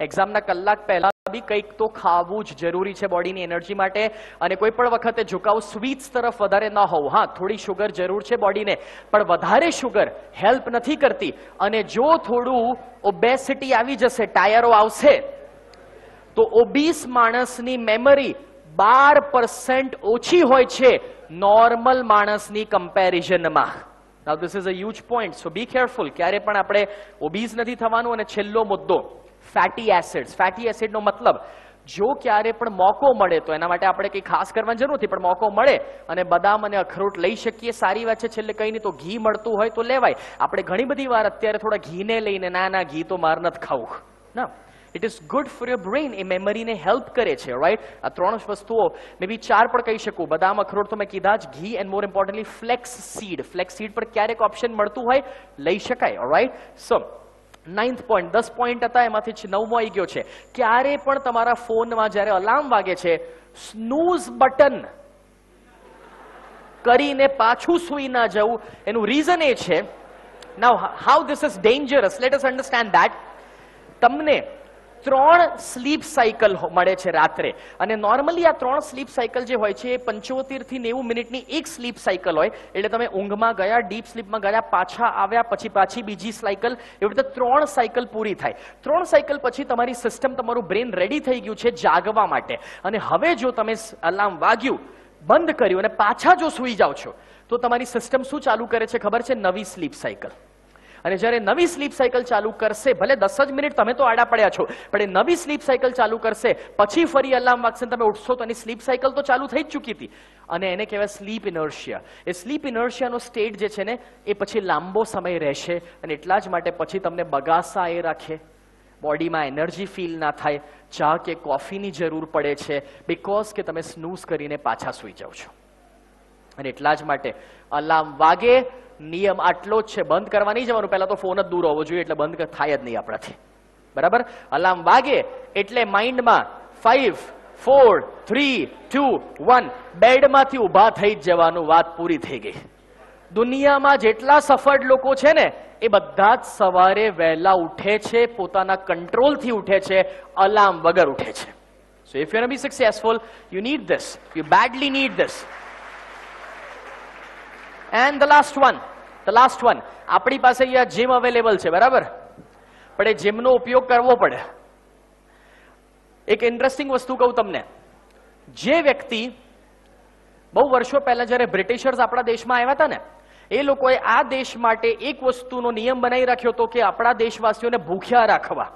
F: એક્ઝામના કલાક પહેલા બી કંઈક તો ખાવું જ જરૂરી છે બોડીની એનર્જી માટે અને કોઈ પણ વખતે ઝુકાવ સ્વીટ્સ તરફ વધારે ન હોવું. હા, થોડી શુગર જરૂર છે બોડીને પણ વધારે શુગર હેલ્પ નથી કરતી. અને જો થોડું ઓબેસિટી આવી જશે, ટાયરો આવશે, તો ઓબીસ માણસની મેમરી બાર પર્સન્ટ ઓછી હોય છે નોર્મલ માણસની કમ્પેરિઝનમાં. Now this is a huge point so be careful ક્યારે પણ આપણે ઓબીઝ નથી થવાનું અને છેલ્લો મુદ્દો ફેટી એસિડ્સ ફેટી એસિડનો મતલબ, જો ક્યારે પણ મોકો મળે, તો એના માટે આપણે કંઈ ખાસ કરવાની જરૂર નથી, પણ મોકો મળે અને બદામ અને અખરોટ લઈ શકીએ, સારી વાત છે, છેલ્લે કંઈ નહીં, તો ઘી મળતું હોય તો લેવાય. આપણે ઘણી બધી વાર અત્યારે થોડા ઘીને લઈને ના ના ઘી તો માર નથી ખાવું. ના it is good for your brain એ મેમરીને હેલ્પ કરે છે રાઈટ આ ત્રણ વસ્તુઓ મે બી ચાર પણ કહી શકું. બદામ, અખરોટ તો મેં કીધા જ. ઘી and more importantly flax seed flax seed પર ક્યારેક ઓપ્શન મળતું હોય, લઈ શકાય રાઈટ સો નાઇન્થ પોઈન્ટ દસ પોઈન્ટ હતા, એમાંથી નવમો આવી ગયો છે. ક્યારે પણ તમારા ફોનમાં જ્યારે અલાર્મ વાગે છે સ્નૂઝ બટન કરીને પાછું સૂઈ ના જવું. એનું રીઝન એ છે. Now how this is dangerous let us understand that તમને ત્રણ સ્લીપ સાયકલ મળે છે રાત્રે. અને નોર્મલી આ ત્રણ સ્લીપ સાયકલ જે હોય છે, એ પંચોતેરથી નેવું મિનિટની એક સ્લીપ સાયકલ હોય. એટલે તમે ઊંઘમાં ગયા ડીપ સ્લીપમાં ગયા, પાછા આવ્યા, પછી પાછી બીજી સાયકલ એવી રીતે ત્રણ સાયકલ પૂરી થાય. ત્રણ સાયકલ પછી તમારી સિસ્ટમ તમારું બ્રેન રેડી થઈ ગયું છે જાગવા માટે. અને હવે જો તમે અલાર્મ વાગ્યું, બંધ કર્યું અને પાછા જો સૂઈ જાઓ છો, તો તમારી સિસ્ટમ શું ચાલુ કરે છે ખબર છે? નવી સ્લીપ સાયકલ અને જ્યારે નવી સ્લીપ સાયકલ ચાલુ કરશે, ભલે દસ જ મિનિટ તમે તો આડા પડ્યા છો, પણ એ નવી સ્લીપ સાયકલ ચાલુ કરશે, પછી ફરી અલાર્મ વાગશે તમે ઉઠશો તો એની સ્લીપ સાયકલ તો ચાલુ થઈ જ ચૂકી હતી. અને એને કહેવાય સ્લીપ ઇનર્શિયા. એ સ્લીપ ઇનર્શિયાનો સ્ટેટ જે છે ને, એ પછી લાંબો સમય રહેશે અને એટલા જ માટે પછી તમને બગાસા એ રાખે. બોડીમાં એનર્જી ફીલ ના થાય, ચા કે કોફીની જરૂર પડે છે બિકોઝ કે તમે સ્નૂઝ કરીને પાછા સૂઈ જાઓ છો. અને એટલા જ માટે અલાર્મ વાગે નિયમ આટલો જ છે, બંધ કરવા નહીં જવાનું. પહેલાં તો ફોન જ દૂર હોવો જોઈએ, એટલે બંધ થાય જ નહીં આપણાથી. બરાબર? અલાર્મ વાગે એટલે માઇન્ડમાં five four three two one બેડમાંથી ઊભા થઈ જ જવાનું વાત પૂરી થઈ ગઈ. દુનિયામાં જેટલા સફળ લોકો છે ને, એ બધા જ સવારે વહેલા ઉઠે છે, પોતાના કંટ્રોલથી ઉઠે છે, અલાર્મ વગર ઉઠે છે. So if you be successful you need this you badly need this and the last one the last one આપણી પાસે અહીંયા જીમ અવેલેબલ છે, બરાબર? પણ એ જીમનો ઉપયોગ કરવો પડે. એક ઇન્ટરેસ્ટિંગ વસ્તુ કહું તમને. જે વ્યક્તિ બહુ વર્ષો પહેલા જ્યારે બ્રિટિશર્સ આપણા દેશમાં આવ્યા હતા ને, એ લોકોએ આ દેશ માટે એક વસ્તુનો નિયમ બનાવી રાખ્યો હતો કે આપણા દેશવાસીઓને ભૂખ્યા રાખવા.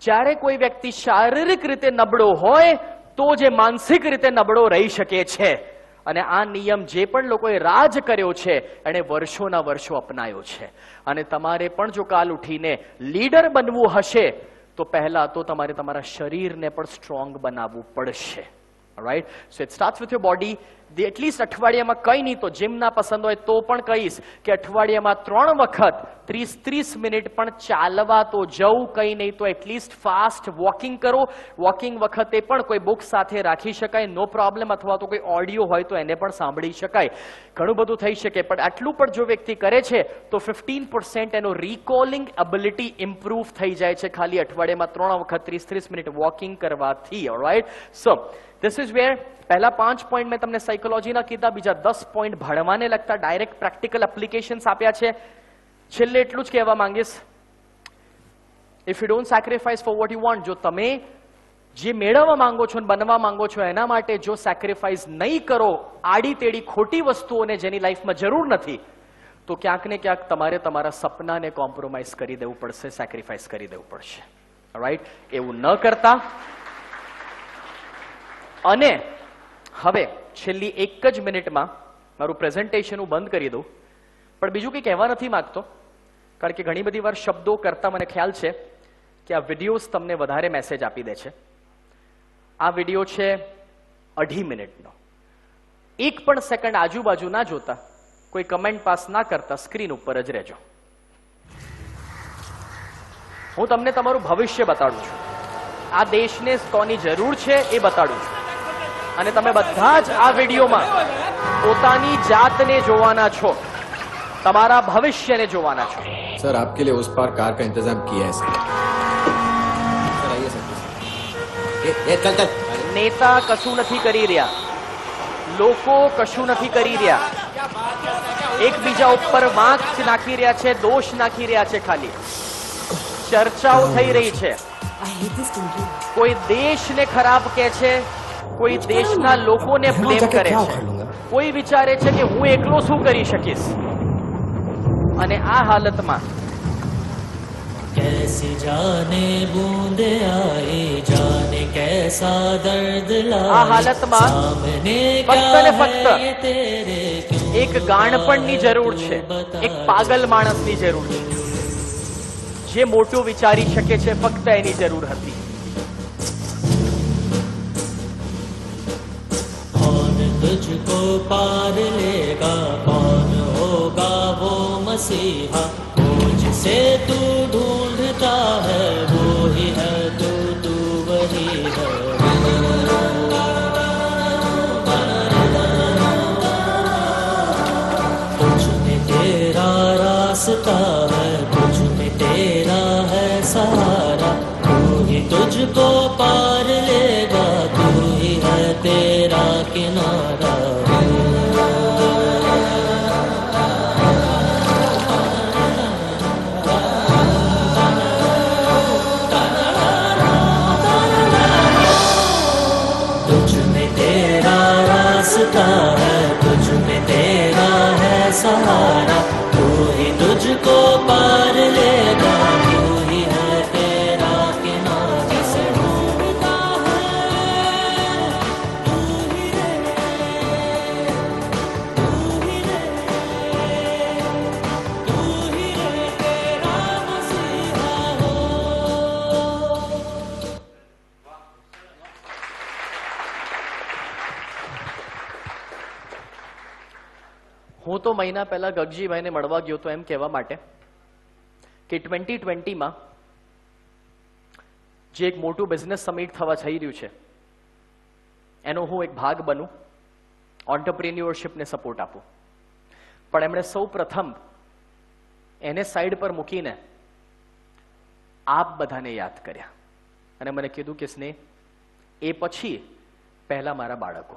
F: જ્યારે કોઈ વ્યક્તિ શારીરિક રીતે નબળો હોય, તો જે માનસિક રીતે નબળો રહી શકે છે. અને આ નિયમ જે પણ લોકોએ રાજ કર્યો છે, એણે વર્ષોના વર્ષો અપનાયો છે. અને તમારે પણ જો કાલ ઉઠીને લીડર બનવું હશે, તો પહેલા તો તમારે તમારા શરીરને પણ સ્ટ્રોંગ બનાવવું પડશે. Right so it start with your body at least અઠવાડિયામાં કંઈ નહીં તો જીમ ના પસંદ હોય તો પણ કહીશ કે અઠવાડિયામાં ત્રણ વખત ત્રીસ ત્રીસ મિનિટ પણ ચાલવા તો જવું, કંઈ નહીં તો એટલીસ્ટ ફાસ્ટ વોકિંગ કરો. વોકિંગ વખતે પણ કોઈ બુક સાથે રાખી શકાય, નો પ્રોબ્લેમ અથવા તો કોઈ ઓડિયો હોય તો એને પણ સાંભળી શકાય. ઘણું બધું થઈ શકે, પણ આટલું પણ જો વ્યક્તિ કરે છે, તો ફિફ્ટીન પર્સન્ટ એનો રિકોલિંગ એબિલિટી ઇમ્પ્રૂવ થઈ જાય છે. ખાલી અઠવાડિયામાં ત્રણ વખત ત્રીસ ત્રીસ મિનિટ વોકિંગ કરવાથી right so this is where પહેલા પાંચ પોઈન્ટ મેં તમને સાયકોલોજીના કીધા, બીજા દસ પોઈન્ટ ભણવાને લગતા ડાયરેક્ટ પ્રેક્ટિકલ એપ્લિકેશન્સ આપ્યા છે. છેલ્લે એટલું જ કહેવા માંગીશ. If you don't sacrifice for what you want જો તમે જે મેળવવા માંગો છો અને બનવા માંગો છો, એના માટે જો સેક્રિફાઈસ નહીં કરો, આડી તેડી ખોટી વસ્તુઓને જેની લાઈફમાં જરૂર નથી, તો ક્યાંક ને ક્યાંક તમારે તમારા સપનાને કોમ્પ્રોમાઇઝ કરી દેવું પડશે સેક્રિફાઈસ કરી દેવું પડશે. રાઈટ એવું ન કરતા. અને હવે છેલ્લી એક જ મિનિટમાં મારું પ્રેઝન્ટેશન હું બંધ કરી દઉં. પણ બીજું કંઈ કહેવા નથી માંગતો, કારણ કે ઘણી બધી વાર શબ્દો કરતા મને ખ્યાલ છે કે આ વિડીયોઝ તમને વધારે મેસેજ આપી દે છે. આ વીડિયો છે અઢી મિનિટનો. એક પણ સેકન્ડ આજુબાજુ ના જોતા, કોઈ કમેન્ટ પાસ ના કરતા સ્ક્રીન ઉપર જ રહેજો. હું તમને તમારું ભવિષ્ય બતાડું છું. આ દેશને કોની જરૂર છે એ બતાડું છું. અને તમે બધા જ આ વિડીયોમાં પોતાની જાતને જોવાના છો તમારા ભવિષ્યને જોવાના છો
H: सर आपके लिए उस पार कार का इंतजाम किया है सर सर आइए सर
G: ए, ए, चल चल
F: નેતા કશું નથી કરી રહ્યા લોકો કશું નથી કરી રહ્યા એકબીજા ઉપર વાંક નાખી રહ્યા છે દોષ નાખી રહ્યા છે ખાલી ચર્ચાઓ થઈ રહી છે કોઈ દેશને ખરાબ કે છે કોઈ દેશના લોકોને બ્લેમ કરે છે કોઈ વિચારે છે કે હું એકલો શું કરી શકીશ અને આ હાલતમાં
I: कैसी जाने बूंदे आए जाने कैसा दर्द लाए
F: આ હાલતમાં
I: सामने
F: ફક્ત
I: क्या
F: ને ફક્ત
I: है ये तेरे क्यों
F: એક ગાણપણની જરૂર છે એક પાગલ માણસની જરૂર છે જે મોટું વિચારી શકે છે ફક્ત એની જરૂર હતી
I: तुझको पार लेगा, कौन होगा वो मसीहा? वो जिसे तू ढूंढता है, वो ही है तू तू वही है। तुझ में तेरा रास्ता है तुझ में तेरा है सहारा। तू ही तुझको पार
F: મહિના પહેલા ગગજીભાઈને મળવા ગયો તો એમ કહેવા માટે કે ટ્વેન્ટી ટ્વેન્ટીમાં જે એક મોટું બિઝનેસ સમિટ થવા જઈ રહ્યું છે, એનો હું એક ભાગ બનું ઓન્ટરપ્રિન્યુઅરશિપને સપોર્ટ આપું. પણ એમણે સૌ પ્રથમ એને સાઈડ પર મૂકીને આપ બધાને યાદ કર્યા. અને મને કીધું કે સ્નેહ, એ પછી પહેલા મારા બાળકો.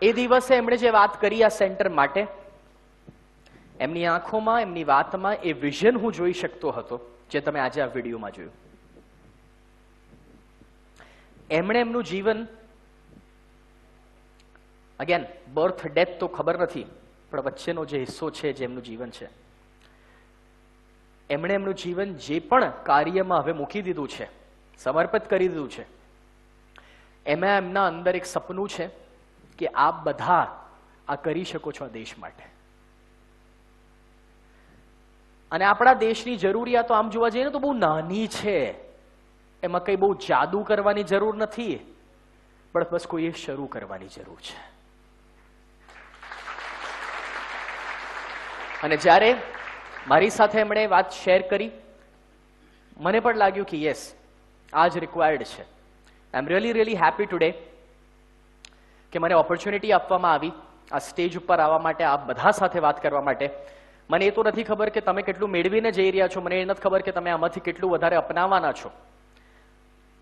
F: એ દિવસે એમણે જે વાત કરી આ સેન્ટર માટે, એમની આંખોમાં, એમની વાતમાં એ વિઝન હું જોઈ શકતો હતો, જે તમે આજે આ વિડીયોમાં જોયું. એમણે એમનું જીવન અગેન બર્થ ડેથ તો ખબર નથી, પણ વચ્ચેનો જે હિસ્સો છે જે એમનું જીવન છે. એમણે એમનું જીવન જે પણ કાર્યમાં હવે મૂકી દીધું છે, સમર્પિત કરી દીધું છે, એમાં એમના અંદર એક સપનું છે કે આપ બધા આ કરી શકો છો દેશ માટે. અને આપણા દેશની જરૂરિયાતો આમ જોવા જઈએ ને તો બહુ નાની છે. એમાં કઈ બહુ જાદુ કરવાની જરૂર નથી. પણ બસ કોઈએ શરૂ કરવાની જરૂર છે. અને જ્યારે મારી સાથે એમણે વાત શેર કરી, મને પણ લાગ્યું કે યસ આ જ રિક્વાયર્ડ છે. I am really really happy today કે મને ઓપોર્ચ્યુનિટી આપવામાં આવી, આ સ્ટેજ ઉપર આવવા માટે, આ બધા સાથે વાત કરવા માટે. મને એ તો નથી ખબર કે તમે કેટલું મેળવીને જઈ રહ્યા છો, મને એ નથી ખબર કે તમે આમાંથી કેટલું વધારે અપનાવવાના છો.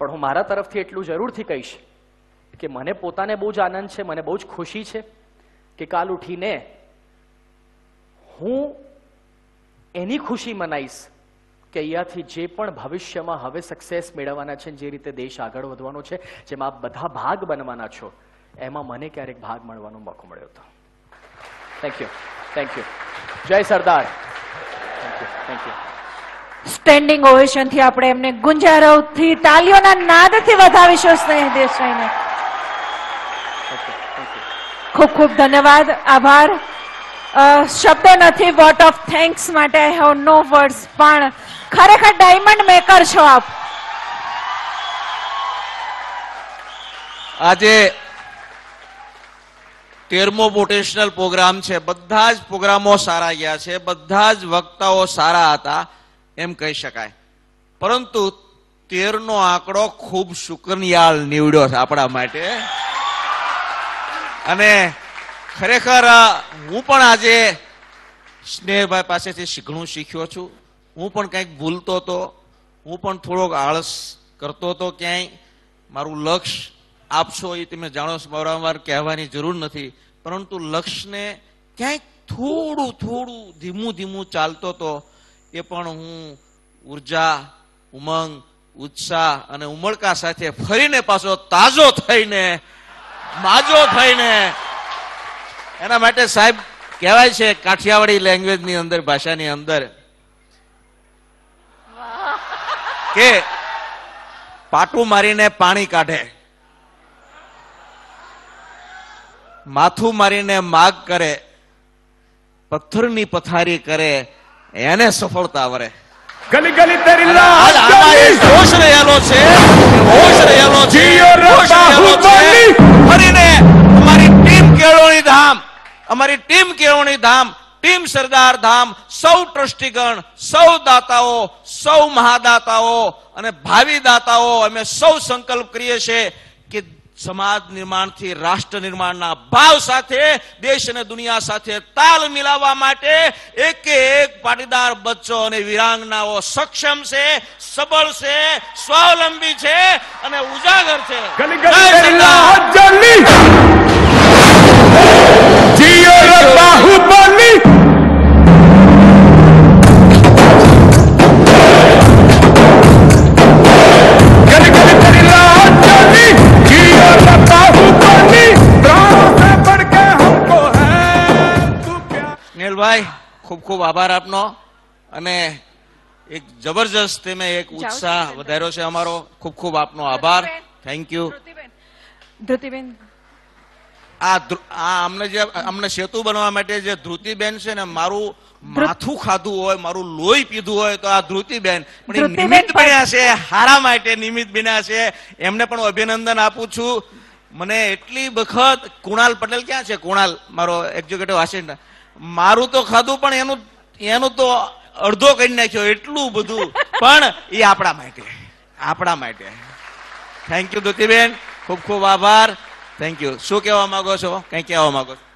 F: પણ હું મારા તરફથી એટલું જરૂરથી કહીશ કે મને પોતાને બહુ જ આનંદ છે, મને બહુ જ ખુશી છે કે કાલ ઉઠીને હું એની ખુશી મનાઈશ કે અહીંયાથી જે પણ ભવિષ્યમાં હવે સક્સેસ મેળવવાના છે, જે રીતે દેશ આગળ વધવાનો છે, જેમાં આપ બધા ભાગ બનવાના છો એમાં મને ક્યારેક ભાગ મળવાનો મોકો મળ્યો હતો. થેન્ક યુ થેન્ક યુ જય Sardar. Thank you thank
A: you standing ઓવેશનથી આપણે એમને ગુંજારવથી તાલીઓના નાદથી વધાવીશું સ્નેહ દેસાઈને. ખૂબ ખૂબ ધન્યવાદ. આભાર. શબ્દો નથી વોટ ઓફ થેન્ક્સ માટે આઈ હેવ નો વર્ડ્સ પણ ખરેખર ડાયમંડ મેકર છો આપ.
E: આજે તેરમો મોટેશનલ પ્રોગ્રામ છે. બધા જ પ્રોગ્રામો સારા ગયા છે. બધા જ વક્તાઓ સારા હતા, એમ કહી શકાય. પરંતુ તેરનો આંકડો ખૂબ શુકનિયાળ નીવડ્યો છે આપણા માટે. અને ખરેખર, હું પણ આજે સ્નેહભાઈ પાસેથી શીખણું શીખ્યો છું. હું પણ કંઈક ભૂલતો હતો હું પણ થોડોક આળસ કરતો હતો ક્યાંય. મારું લક્ષ્ય આપશો એ તમે જાણો છો વારંવાર કહેવાની જરૂર નથી, પરંતુ લક્ષને ક્યાંક થોડું થોડું ધીમું ધીમું ચાલતો હતો એ પણ હું ઊર્જા, ઉમંગ, ઉત્સાહ અને ઉમળકા સાથે ફરીને પાછો તાજો થઈને, માજો થઈને, એના માટે સાહેબ કહેવાય છે કાઠિયાવાડી લેંગ્વેજની અંદર, ભાષાની અંદર, કે પાટું મારીને પાણી કાઢે. માથું મારીને માગ કરે પથ્થરની પથારી કરે એને સફળતા વરે. ધામ અમારી ટીમ કેળવણી ધામ ટીમ સરદાર ધામ સૌ ટ્રસ્ટીગણ સૌ દાતાઓ સૌ મહાદાતાઓ અને ભાવિ દાતાઓ અમે સૌ સંકલ્પ કરીએ છીએ કે સમાજ નિર્માણથી રાષ્ટ્ર નિર્માણના ભાવ સાથે દેશ અને દુનિયા સાથે તાલ મિલાવવા માટે એક એક પાટીદાર બચ્ચો અને વિરાંગનાઓ સક્ષમ છે સબળ છે સ્વાવલંબી છે અને ઉજાગર છે.
H: જીઓ
E: જય ભાઈ ખૂબ ખૂબ આભાર આપનો. અને એક જબરજસ્ત તમે એક ઉત્સાહ વધાર્યો છે અમારો. ખૂબ ખૂબ આપનો આભાર. થેન્ક યુ
A: ધૃતિબેન.
E: આ અમને જે અમને સેતુ બનવા માટે જે ધૃતિબેન છે ને મારું માથું ખાધું હોય મારું લોહી પીધું હોય તો આ ધૃતિબેન. પણ નિમિત્ત બન્યા છે હારા માટે નિમિત્ત બન્યા છે. એમને પણ અભિનંદન આપું છું. મને એટલી વખત કુણાલ પટેલ ક્યાં છે? કુણાલ મારો એક્ઝિક્યુટિવ આસિસ્ટન્ટ મારું તો ખાધું, પણ એનું એનું તો અડધો કરી નાખ્યો, એટલું બધું. પણ એ આપણા માટે. આપણા માટે. થેન્ક યુ ધ્રુતિબેન ખૂબ ખૂબ આભાર. થેન્ક યુ શું કહેવા માંગો છો? કઈ કહેવા માંગો છો?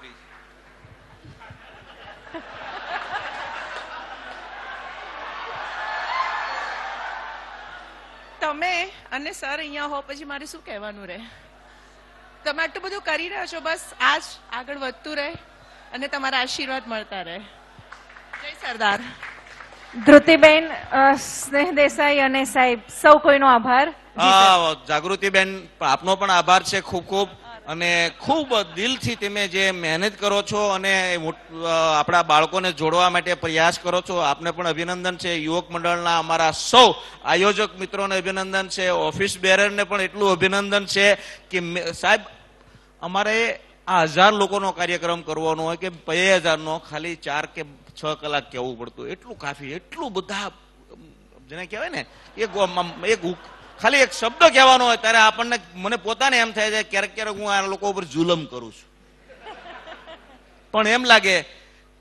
J: તમે અને સર અહીંયા હો, પછી મારે શું કહેવાનું રહે? તમે આટલું બધું કરી રહ્યા છો, બસ આજ આગળ વધતું રહે. અને તમારા આશીર્વાદ મળતા રહે. જય સરદાર.
A: ધૃતિબેન સ્નેહ દેસાઈ અને સાહેબ સૌ કોઈનો આભાર.
E: હા જાગૃતિબેન આપનો પણ આભાર છે ખૂબ ખૂબ. અને ખૂબ દિલથી તમે જે મહેનત કરો છો અને મોટ- આપણા બાળકોને જોડવા માટે પ્રયાસ કરો છો આપને પણ અભિનંદન છે. યુવક મંડળના અમારા સૌ આયોજક મિત્રોને અભિનંદન છે. ઓફિસ બેરરને પણ એટલું અભિનંદન છે કે મે- સાહેબ અમારે આ હજાર લોકોનો કાર્યક્રમ કરવાનો હોય કે બે હજારનો, ખાલી ચાર કે છ કલાક કહેવું પડતું એટલું કાફી, એટલું બધા, જેને કહેવાય ને, એક એક ખાલી એક શબ્દ કહેવાનો હોય ત્યારે આપણને મને પોતાને એમ થાય છે, ક્યારેક ક્યારેક હું આ લોકો ઉપર જુલમ કરું છું. પણ એમ લાગે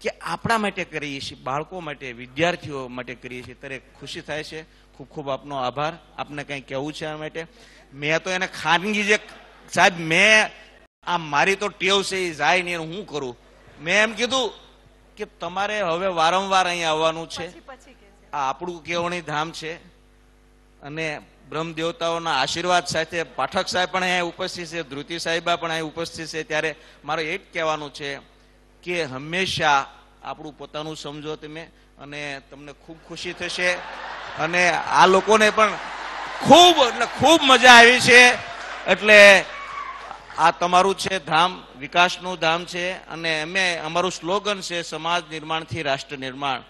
E: કે આપણા માટે કરીએ છીએ, બાળકો માટે, વિદ્યાર્થીઓ માટે કરીએ છીએ, ત્યારે ખુશી થાય છે. ખૂબ ખૂબ આપનો આભાર. આપને કંઈ કહેવું છે આ માટે? મેં તો એને ખાનગી જે, સાહેબ, મેં આ મારી તો ટેવ છે એ જાય નહીં હું કરું? મેં એમ કીધું કે તમારે હવે વારંવાર અહીંયા આવવાનું છે. આ આપણું કેવણી ધામ છે. અને બ્રહ્મ દેવતાઓના આશીર્વાદ સાથે પાઠક સાહેબ પણ અહીંયા ઉપસ્થિત છે ધ્રુતિ સાહેબા પણ અહીં ઉપસ્થિત છે. ત્યારે મારે એ જ કહેવાનું છે કે હંમેશા આપણું પોતાનું સમજો તમે અને તમને ખૂબ ખુશી થશે. અને આ લોકોને પણ ખૂબ એટલે ખૂબ મજા આવી છે. એટલે આ તમારું છે ધામ, વિકાસનું ધામ છે અને અમે અમારું સ્લોગન છે સમાજ નિર્માણથી રાષ્ટ્ર નિર્માણ.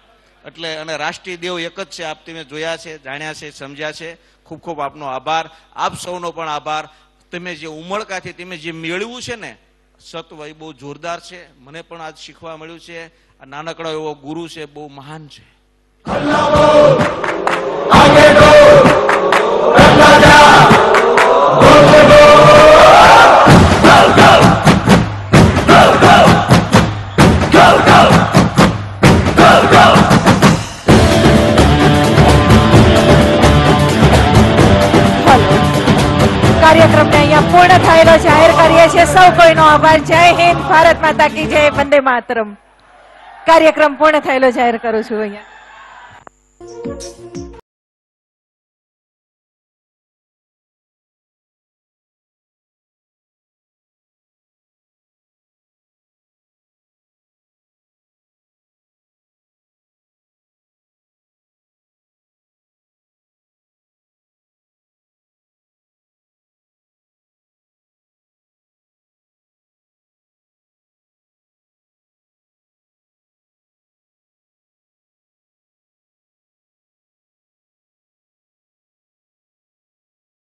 E: એટલે અને રાષ્ટ્રીય દેવ એક જ છે આપ તમે જોયા છે, જાણ્યા છે, સમજ્યા છે. ખૂબ ખૂબ આપનો આભાર. આપ સૌનો પણ આભાર. તમે જે ઉમળકાથી, તમે જે મેળવ્યું છે ને સત્વ એ બહુ જોરદાર છે. મને પણ આજ શીખવા મળ્યું છે. આ નાનકડો એવો ગુરુ છે, બહુ મહાન છે.
A: સૌ કોઈનો આભાર. જય હિન્દ, ભારત માતા કી જય, વંદે માતરમ. કાર્યક્રમ પૂર્ણ થયેલો જાહેર કરું છું અહીંયા.